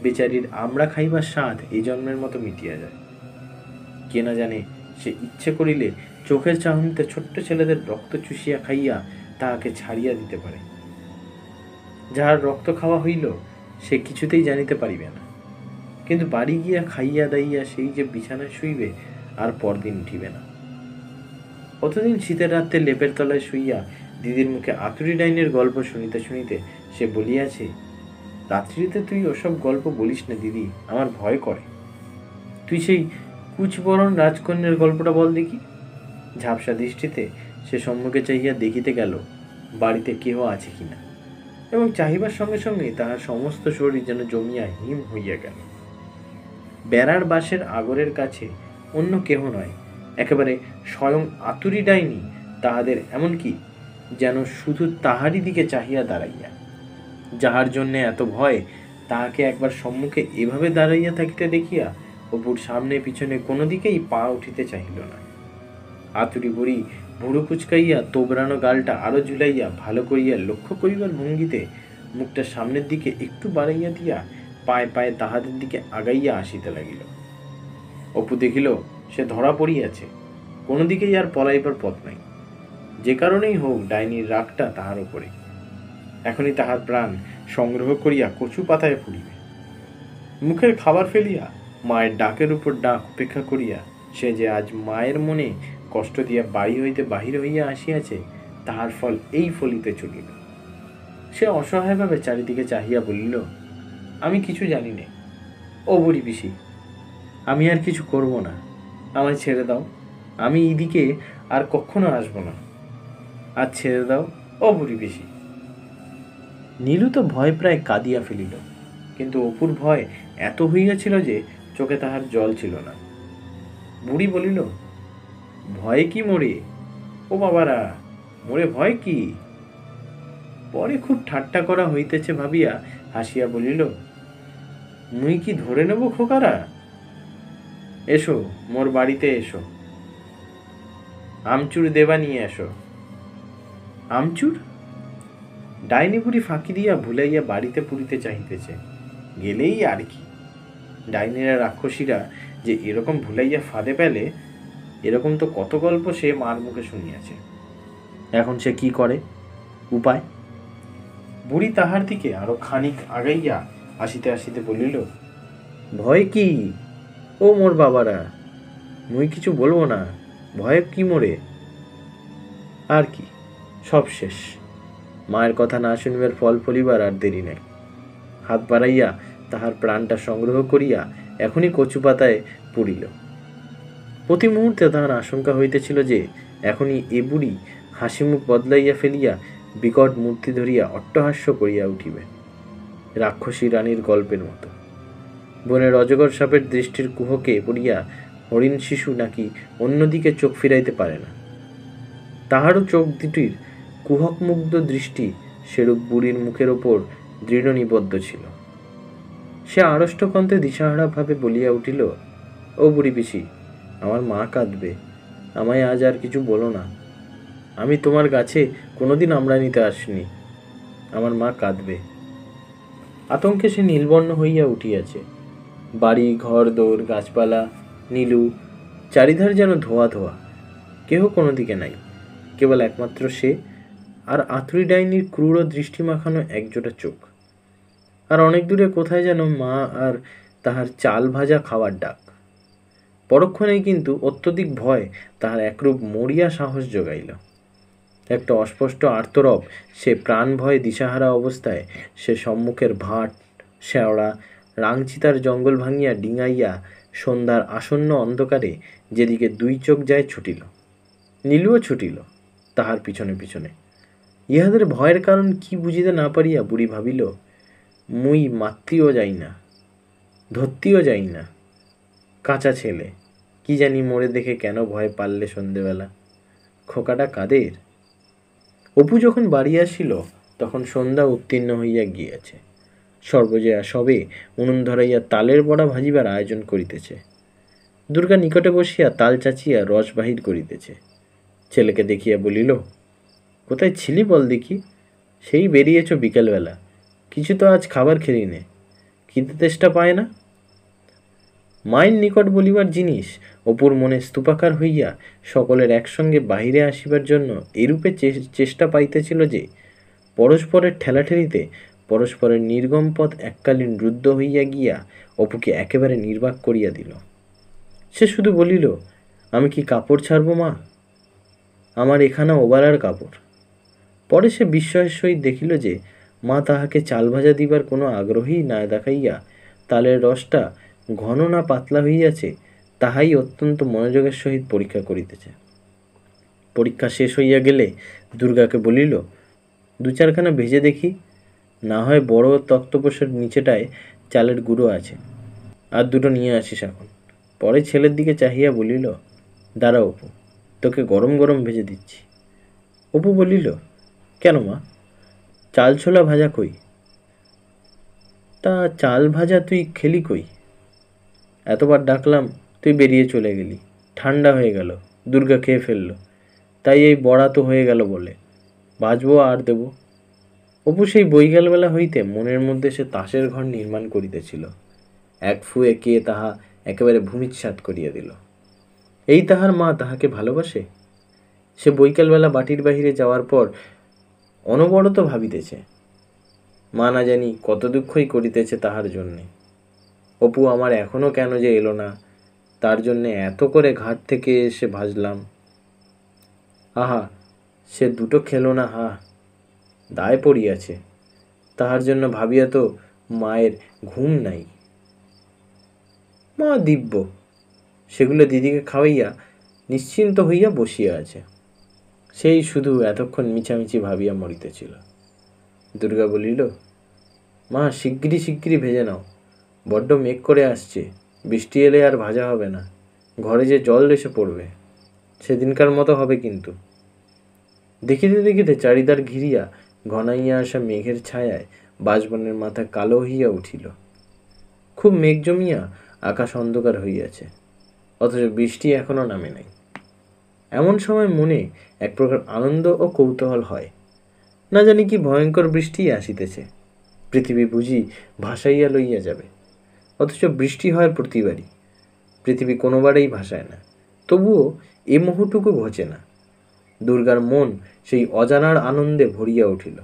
Speaker 1: বেচারির আমরা খাইবার স্বাদ এই জন্মের মতো মিটিয়া যায়। কে না জানে, সে ইচ্ছে করিলে চোখের চাহনিতে ছোট্ট ছেলেদের রক্ত চুষিয়া খাইয়া তাহাকে ছাড়িয়া দিতে পারে। যাহার রক্ত খাওয়া হইল, সে কিছুতেই জানিতে পারিবে না। কিন্তু বাড়ি গিয়া খাইয়া দাইয়া সেই যে বিছানায় শুইবে, আর পরদিন উঠিবে না। কতদিন শীতের রাত্রে লেপের তলায় শুইয়া দিদির মুখে আতুরি ডাইনের গল্প শুনিতে শুনিতে সে বলিয়াছে, রাত্রিতে তুই ওসব গল্প বলিস না দিদি, আমার ভয় করে। তুই সেই কুচবরণ রাজকন্যার গল্পটা বল দেখি। ঝাপসা দৃষ্টিতে সে সম্মুখে চাহিয়া দেখিতে গেল, বাড়িতে কেহ আছে কিনা। এবং চাহিবার সঙ্গে সঙ্গে তাহার সমস্ত শরীর যেন জমিয়া হিম হইয়া গেল। বেড়ার বাসের আগরের কাছে অন্য কেহ নয়, একেবারে স্বয়ং আতুরি ডাইনি তাহাদের, এমনকি যেন শুধু তাহারই দিকে চাহিয়া দাঁড়াইয়া। যাহার জন্যে এত ভয়, তাহাকে একবার সম্মুখে এভাবে দাঁড়াইয়া থাকিতে দেখিয়া অপুর সামনে পিছনে কোনো দিকেই পা উঠিতে চাহিল না। আতুরি বুড়ি ভুড়ো কুচকাইয়া তোবড়ানো গালটা আরও ঝুলাইয়া ভালো করিয়া লক্ষ্য করিবার ভঙ্গিতে মুখটা সামনের দিকে একটু বাড়াইয়া দিয়া পায়ে পায়ে তাহাদের দিকে আগাইয়া আসিতে লাগিল। অপু দেখিল, সে ধরা পড়িয়াছে। কোনো দিকেই আর পলাইবার পথ নাই। যে কারণেই হোক ডাইনির রাগটা তাহার উপরে। এখনই তাহার প্রাণ সংগ্রহ করিয়া কচু পাতায় ফুলিবে। মুখের খাবার ফেলিয়া মায়ের ডাকের উপর ডাক উপেক্ষা করিয়া সে যে আজ মায়ের মনে কষ্ট দিয়া বাড়ি হইতে বাহির হইয়া আসিয়াছে, তাহার ফল এই ফলিতে চলিল। সে অসহায়ভাবে চারিদিকে চাহিয়া বলিল, আমি কিছু জানি নে। ও বুড়ি পিসি, আমি আর কিছু করব না। আমায় ছেড়ে দাও। আমি এদিকে আর কখনো আসব না। আর ছেড়ে দাও, ও বুড়ি পিসি। নীলু তো ভয় প্রায় কাঁদিয়া ফেলিল, কিন্তু অপুর ভয় এত হইয়াছিল যে চোখে তাহার জল ছিল না। বুড়ি বলিল, ভয়ে কি মরে ও বাবারা মোরে ভয় কি? পরে খুব ঠাট্টা করা হইতেছে ভাবিয়া হাসিয়া বলিল, মুই কি ধরে নেব খোকারা? এসো, মোর বাড়িতে এসো। আমচুর দেবা নিয়ে এসো আমচুর? ডাইনি বুড়ি ফাঁকি দিয়া ভুলাইয়া বাড়িতে পুরিতে চাহিতেছে। গেলেই আর কি। ডাইনিরা রাক্ষসীরা যে এরকম ভুলাইয়া ফাঁদে পেলে এরকম তো কত গল্প সে মার মুখে শুনিয়াছে। এখন সে কি করে? উপায়? বুড়ি তাহার দিকে আরও খানিক আগাইয়া আসিতে আসিতে বলিল, ভয় কি? ও মোর বাবারা, মুই কিছু বলব না, ভয়ে কি মোরে? আর কি, সব শেষ। মায়ের কথা না শুনিবার ফল ফলিবার আর দেরি নাই। হাত বাড়াইয়া তাহার প্রাণটা সংগ্রহ করিয়া এখনই কচু পাতায় পড়িল। প্রতি মুহূর্তে তাহার আশঙ্কা হইতেছিল যে, এখনই এ বুড়ি হাসিমুখ বদলাইয়া ফেলিয়া বিকট মূর্তি ধরিয়া অট্টহাস্য করিয়া উঠিবে, রাক্ষসী রানীর গল্পের মতো। বনের অজগর সাপের দৃষ্টির কুহকে পড়িয়া হরিণ শিশু নাকি অন্যদিকে চোখ ফিরাইতে পারে না। তাহারও চোখ দুটির কুহকমুগ্ধ দৃষ্টি সেরূপ বুড়ির মুখের ওপর দৃঢ় নিবদ্ধ ছিল। সে আড়ষ্টকন্তে দিশাহারাভাবে বলিয়া উঠিল, ও বুড়ি পিসি, আমার মা কাঁদবে, আমায় আজ আর কিছু বলো না। আমি তোমার গাছে কোনোদিন আমরা নিতে আসিনি, আমার মা কাঁদবে। আতঙ্কে সে নীলবর্ণ হইয়া উঠিয়াছে। বাড়ি, ঘর দৌড় গাছপালা, নীলু, চারিধার যেন ধোয়া ধোয়া, কেহ কোনো দিকে নাই, কেবল একমাত্র সে আর আতুরি ডাইনির ক্রূর দৃষ্টি মাখানো একজোটা চোখ। আর অনেক দূরে কোথায় যেন মা আর তাহার চাল ভাজা খাওয়ার ডাক। পরক্ষণেই কিন্তু অত্যধিক ভয় তাহার একরূপ মরিয়া সাহস যোগাইল একটা অস্পষ্ট আর্তরব, সে প্রাণ ভয়ে দিশাহারা অবস্থায় সে সম্মুখের ভাট, শেওড়া, রাংচিতার জঙ্গল ভাঙিয়া ডিঙাইয়া সন্ধ্যার আসন্ন অন্ধকারে যেদিকে দুই চোখ যায় ছুটিল। নীলুও ছুটিল তাহার পিছনে পিছনে। ইহাদের ভয়ের কারণ কি বুঝিতে না পারিয়া বুড়ি ভাবিল মুই মাতৃও যাই না ধরতিও যাই না। কাঁচা ছেলে, কি জানি মোড়ে দেখে কেন ভয় পারলে সন্ধেবেলা। খোকাটা কাদের? অপু যখন বাড়ি আসিল, তখন সন্ধ্যা উত্তীর্ণ হইয়া গিয়াছে। সর্বজয়া সবে উনুন ধরাইয়া তালের বড়া ভাজিবার আয়োজন করিতেছে। দুর্গা নিকটে বসিয়া তাল চাচিয়া রস বাহির করিতেছে। ছেলেকে দেখিয়া বলিল, কোথায় ছিলি বল দেখি? সেই বেরিয়েছ বিকেলবেলা। কিছু তো আজ খাবার খেলি নে খিদে তেষ্টা পায় না। মায়ের নিকট বলিবার জিনিস, অপুর মনে স্তূপাকার হইয়া সকলের একসঙ্গে বাহিরে আসিবার জন্য এরূপে চেষ্টা পাইতেছিল যে, পরস্পরের ঠেলাঠেলিতে পরস্পরের নির্গম পথ এককালীন রুদ্ধ হইয়া গিয়া অপুকে একেবারে নির্বাক করিয়া দিল। সে শুধু বলিল, আমি কি কাপড় ছাড়ব মা?
Speaker 2: আমার এখানা ওবালার কাপড়। পরে সে বিস্ময়ের সহিত দেখিল যে মা তাহাকে চাল ভাজা দিবার কোনো আগ্রহী না দেখাইয়া তালের রসটা ঘন না পাতলা হইয়াছে, তাহাই অত্যন্ত মনোযোগের সহিত পরীক্ষা করিতেছে। পরীক্ষা শেষ হইয়া গেলে দুর্গাকে বলিল, দু চারখানা ভেজে দেখি, না হয় বড় তক্তপোষের নিচেটায় চালের গুঁড়ো আছে, আর দুটো নিয়ে আসিস এখন। পরে ছেলের দিকে চাহিয়া বলিল, দাঁড়া অপু, তোকে গরম গরম ভেজে দিচ্ছি। অপু বলিল, কেন মা? চাল ছোলা ভাজা কই? তা চাল ভাজা তুই খেলি কই? এতবার ডাকলাম, তুই বেরিয়ে চলে গেলি। ঠান্ডা হয়ে গেল, দুর্গা খেয়ে ফেলল। তাই এই বড়া তো হয়ে গেল বলে। বাজবো আর দেব। অপু সেই বৈকালবেলা হইতে মনের মধ্যে সে তাসের ঘর নির্মাণ করিতেছিল। এক ফুয়ে কে তাহা একেবারে ভূমিচ্ছাদ করিয়া দিল। এই তাহার মা তাহাকে ভালোবাসে? সে বৈকালবেলা বাটির বাহিরে যাওয়ার পর অনবরত ভাবিতেছে। মা না জানি কত দুঃখই করিতেছে তাহার জন্যে। অপু আমার এখনও কেন যে এলো না, তার জন্যে এত করে ঘাট থেকে এসে ভাজলাম। আহা, সে দুটো খেলো না, হা। দায় পড়িয়াছে। তাহার জন্য ভাবিয়া তো মায়ের ঘুম নাই। মা দিব্য, সেগুলো দিদিকে খাওয়াইয়া নিশ্চিন্ত হইয়া বসিয়া আছে। সেই শুধু এতক্ষণ মিছামিছি ভাবিয়া মরিতেছিল দুর্গা বলিল, মা শিগগিরি শিগগিরি ভেজে নাও। বড্ড মেঘ করে আসছে। বৃষ্টি এলে আর ভাজা হবে না। ঘরে যে জল এসে পড়বে, সেদিনকার মতো হবে কিন্তু। দেখিতে দেখিতে চারিদার ঘিরিয়া ঘনাইয়া আসা মেঘের ছায়ায় বাঁশবনের মাথা কালো হইয়া উঠিল। খুব মেঘ জমিয়া আকাশ অন্ধকার হইয়াছে, অথচ বৃষ্টি এখনও নামে নাই। এমন সময় মনে এক প্রকার আনন্দ ও কৌতূহল হয়। না জানি কি ভয়ঙ্কর বৃষ্টি আসিতেছে। পৃথিবী বুঝি ভাসাইয়া লইয়া যাবে। অথচ বৃষ্টি হয় প্রতিবারই। পৃথিবী কোনোবারেই ভাসায় না। তবুও এ মুহূর্টুকু ঘচে না। দুর্গার মন সেই অজানার আনন্দে ভরিয়া উঠিল।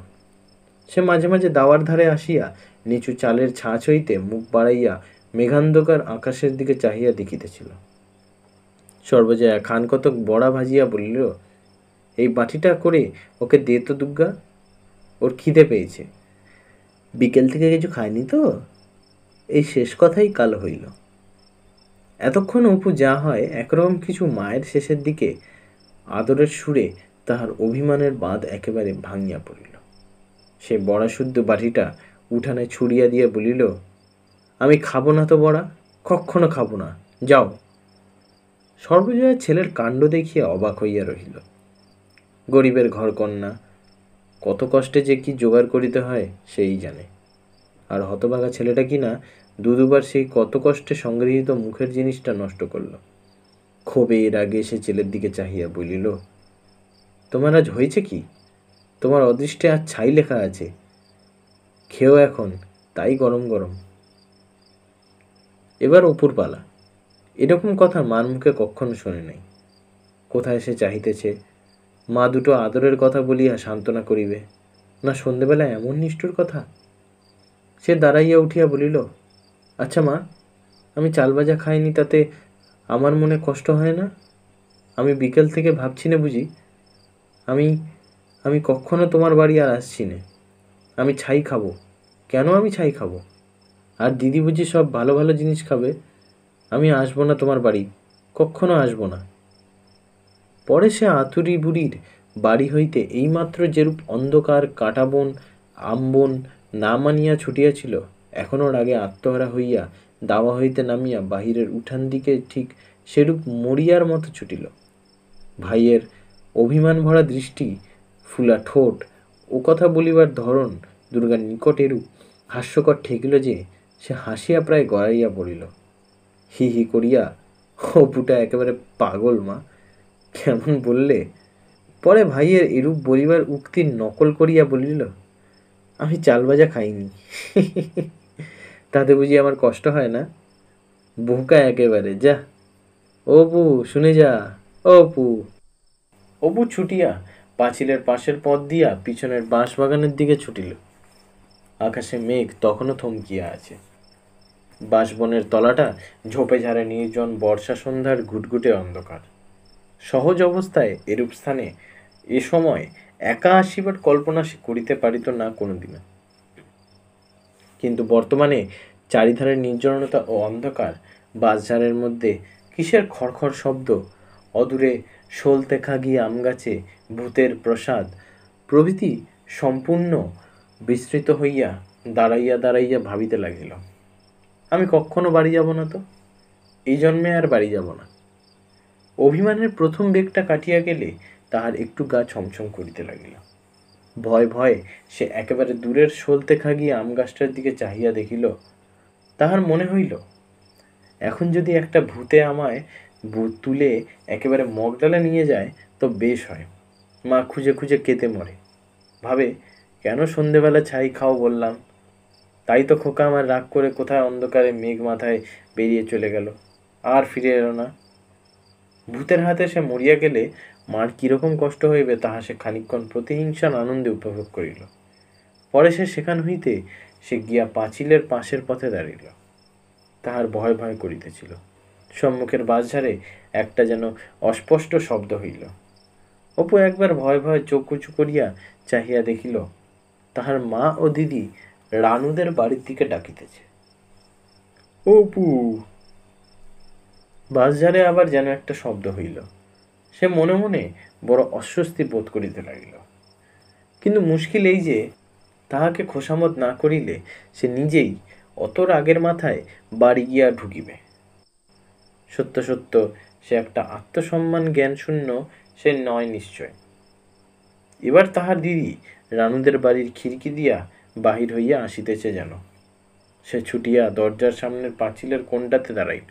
Speaker 2: সে মাঝে মাঝে দাওয়ার ধারে আসিয়া নিচু চালের ছাঁচ হইতে মুখ বাড়াইয়া মেঘান্ধকার আকাশের দিকে চাহিয়া দেখিতেছিল। সর্বজয়া, খান কতক বড়া ভাজিয়া বলিল, এই বাটিটা করে ওকে দে তো দুর্গা ওর খিদে পেয়েছে। বিকেল থেকে কিছু খায়নি তো? এই শেষ কথাই কাল হইল। এতক্ষণ অপু যা হয়, একরকম কিছু মায়ের শেষের দিকে আদরের সুরে তাহার অভিমানের বাঁধ একেবারে ভাঙিয়া পড়িল। সে বড়া শুদ্ধ বাটিটা উঠানে ছুড়িয়া দিয়ে বলিল, আমি খাব না তো বড়া কখনো খাব না, যাও। সর্বজয়া ছেলের কাণ্ড দেখিয়া অবাক হইয়া রহিল। গরিবের ঘর কন্যা কত কষ্টে যে কি জোগাড় করিতে হয়, সেই জানে। আর হতভাগা ছেলেটা কি না দু দুবার সেই কত কষ্টে সংগৃহীত মুখের জিনিসটা নষ্ট করল। ক্ষোভে এর আগে সে ছেলের দিকে চাহিয়া বলিল, তোমার আজ হয়েছে কি? তোমার অদৃষ্টে আজ ছাই লেখা আছে। খেও এখন, তাই গরম গরম। এবার অপুর পালা। এরকম কথা মার মুখে কখনো শোনে নাই। কোথায় সে চাহিতেছে? মা দুটো আদরের কথা বলিয়া সান্ত্বনা করিবে। না সন্ধেবেলা এমন নিষ্ঠুর কথা? সে দাঁড়াইয়া উঠিয়া বলিল আচ্ছা মা, আমি চাল ভাজা খাইনি তাতে আমার মনে কষ্ট হয় না? আমি বিকেল থেকে ভাবছি না বুঝি? আমি আমি কখনো তোমার বাড়ি আর আসছি না। আমি ছাই খাব। কেন আমি ছাই খাব? আর দিদি বুঝি সব ভালো ভালো জিনিস খাবে। আমি আসব না তোমার বাড়ি। কখনো আসব না। পরে সে আতুরি বুড়ির বাড়ি হইতে এইমাত্র যেরূপ অন্ধকার কাটাবন আমবন না মানিয়া ছুটিয়াছিল এখনোর আগে আত্মহারা হইয়া দাওয়া হইতে নামিয়া বাহিরের উঠান দিকে ঠিক সেরূপ মরিয়ার মতো ছুটিল। ভাইয়ের অভিমান ভরা দৃষ্টি, ফুলা ঠোঁট, ও কথা বলিবার ধরন দুর্গার নিকটেরূপ হাস্যকর ঠেকিল যে সে হাসিয়া প্রায় গড়াইয়া পড়িল। হি হি করিয়া অপুটা একেবারে পাগল মা, কেমন বললে? পরে ভাইয়ের এরূপ বলিবার উক্তির নকল করিয়া বলিল, আমি চাল ভাজা খাইনি। তাতে বুঝি আমার কষ্ট হয় না? বোকা একেবারে, যা অপু শুনে যা অপু অপু ছুটিয়া পাঁচিলের পাশের পথ দিয়া পিছনের বাঁশ বাগানের দিকে ছুটিল। আকাশে মেঘ তখনও থমকিয়া আছে। বাঁশবনের তলাটা ঝোপে ঝাড়ে নির্জন বর্ষা সন্ধ্যার ঘুটঘুটে অন্ধকার। সহজ অবস্থায় এরূপ স্থানে এ সময় একা আসিবার কল্পনা সে করিতে পারিত না কোনোদিনও। কিন্তু বর্তমানে চারিধারের নির্জনতা ও অন্ধকার, বাঁশঝাড়ের মধ্যে কিসের খড়খড় শব্দ, অদূরে সলতে খাগি আম গাছে ভূতের প্রসাদ, প্রভৃতি সম্পূর্ণ বিস্তৃত হইয়া দাঁড়াইয়া দাঁড়াইয়া ভাবিতে লাগিল। আমি কখনো বাড়ি যাব না তো? এই জন্মে আর বাড়ি যাব না। অভিমানের প্রথম বেগটা কাটিয়া গেলে তাহার একটু গা ছমছম করিতে লাগিল। ভয় ভয়ে সে একেবারে দূরের সলতে খাগিয়ে আম গাছটার দিকে চাহিয়া দেখিল, তাহার মনে হইল, এখন যদি একটা ভূতে আমায় তুলে একেবারে মগডালে নিয়ে যায়, তো বেশ হয়। মা খুঁজে খুঁজে কেতে মরে। ভাবে, কেন সন্ধেবেলা ছাই খাও বললাম? তাই তো খোকা আমার রাগ করে কোথায় অন্ধকারে মেঘ মাথায় বেরিয়ে চলে গেল। আর ফিরে এলো না। ভূতের হাতে সে মরিয়া গেলে মার কীরকম কষ্ট হইবে তাহা সে খানিকক্ষণ প্রতিহিংসার আনন্দে উপভোগ করিল। পরে সে সেখান হইতে সে গিয়া পাঁচিলের পাশের পথে দাঁড়িল তাহার ভয় ভয় করিতেছিল। সম্মুখের বাঁশঝাড়ে একটা যেন অস্পষ্ট শব্দ হইল। অপু একবার ভয় ভয় চোখ উঁচু করিয়া চাহিয়া দেখিল, তাহার মা ও দিদি রানুদের বাড়ির দিকে ডাকিতেছে। অপু। বাঁশঝাড়ে আবার যেন একটা শব্দ হইল। সে মনে মনে বড় অস্বস্তি বোধ করিতে লাগিল। কিন্তু মুশকিল এই যে, তাহাকে খোসামত না করিলে সে নিজেই অত রাগের মাথায় বাড়ি গিয়া ঢুকিবে। সত্য সত্য, সে একটা আত্মসম্মান জ্ঞান শূন্য সে নয় নিশ্চয়। এবার তাহার দিদি রানুদের বাড়ির খিড়কি দিয়া বাহির হইয়া আসিতেছে যেন। সে ছুটিয়া দরজার সামনের পাঁচিলের কোণটাতে দাঁড়াইল।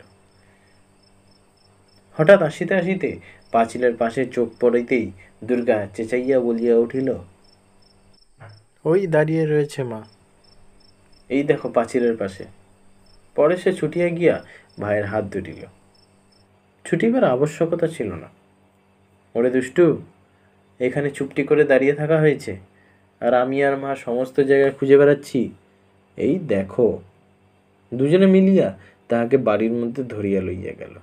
Speaker 2: হঠাৎ আসিতে আসিতে পাঁচিলের পাশে চোখ পড়িতেই দুর্গা চেঁচাইয়া বলিয়া উঠিল,
Speaker 1: ওই দাঁড়িয়ে রয়েছে মা।
Speaker 2: এই দেখো পাঁচিলের পাশে। পরে সে ছুটিয়া গিয়া ভাইয়ের হাত ধরিল। ছুটিবার আবশ্যকতা ছিল না। ওরে দুষ্টু, এখানে চুপটি করে দাঁড়িয়ে থাকা হয়েছে? আর আমি আর মা সমস্ত জায়গায় খুঁজে বেড়াচ্ছি। এই দেখো। দুজনে মিলিয়া তাহাকে বাড়ির মধ্যে ধরিয়া লইয়া গেল।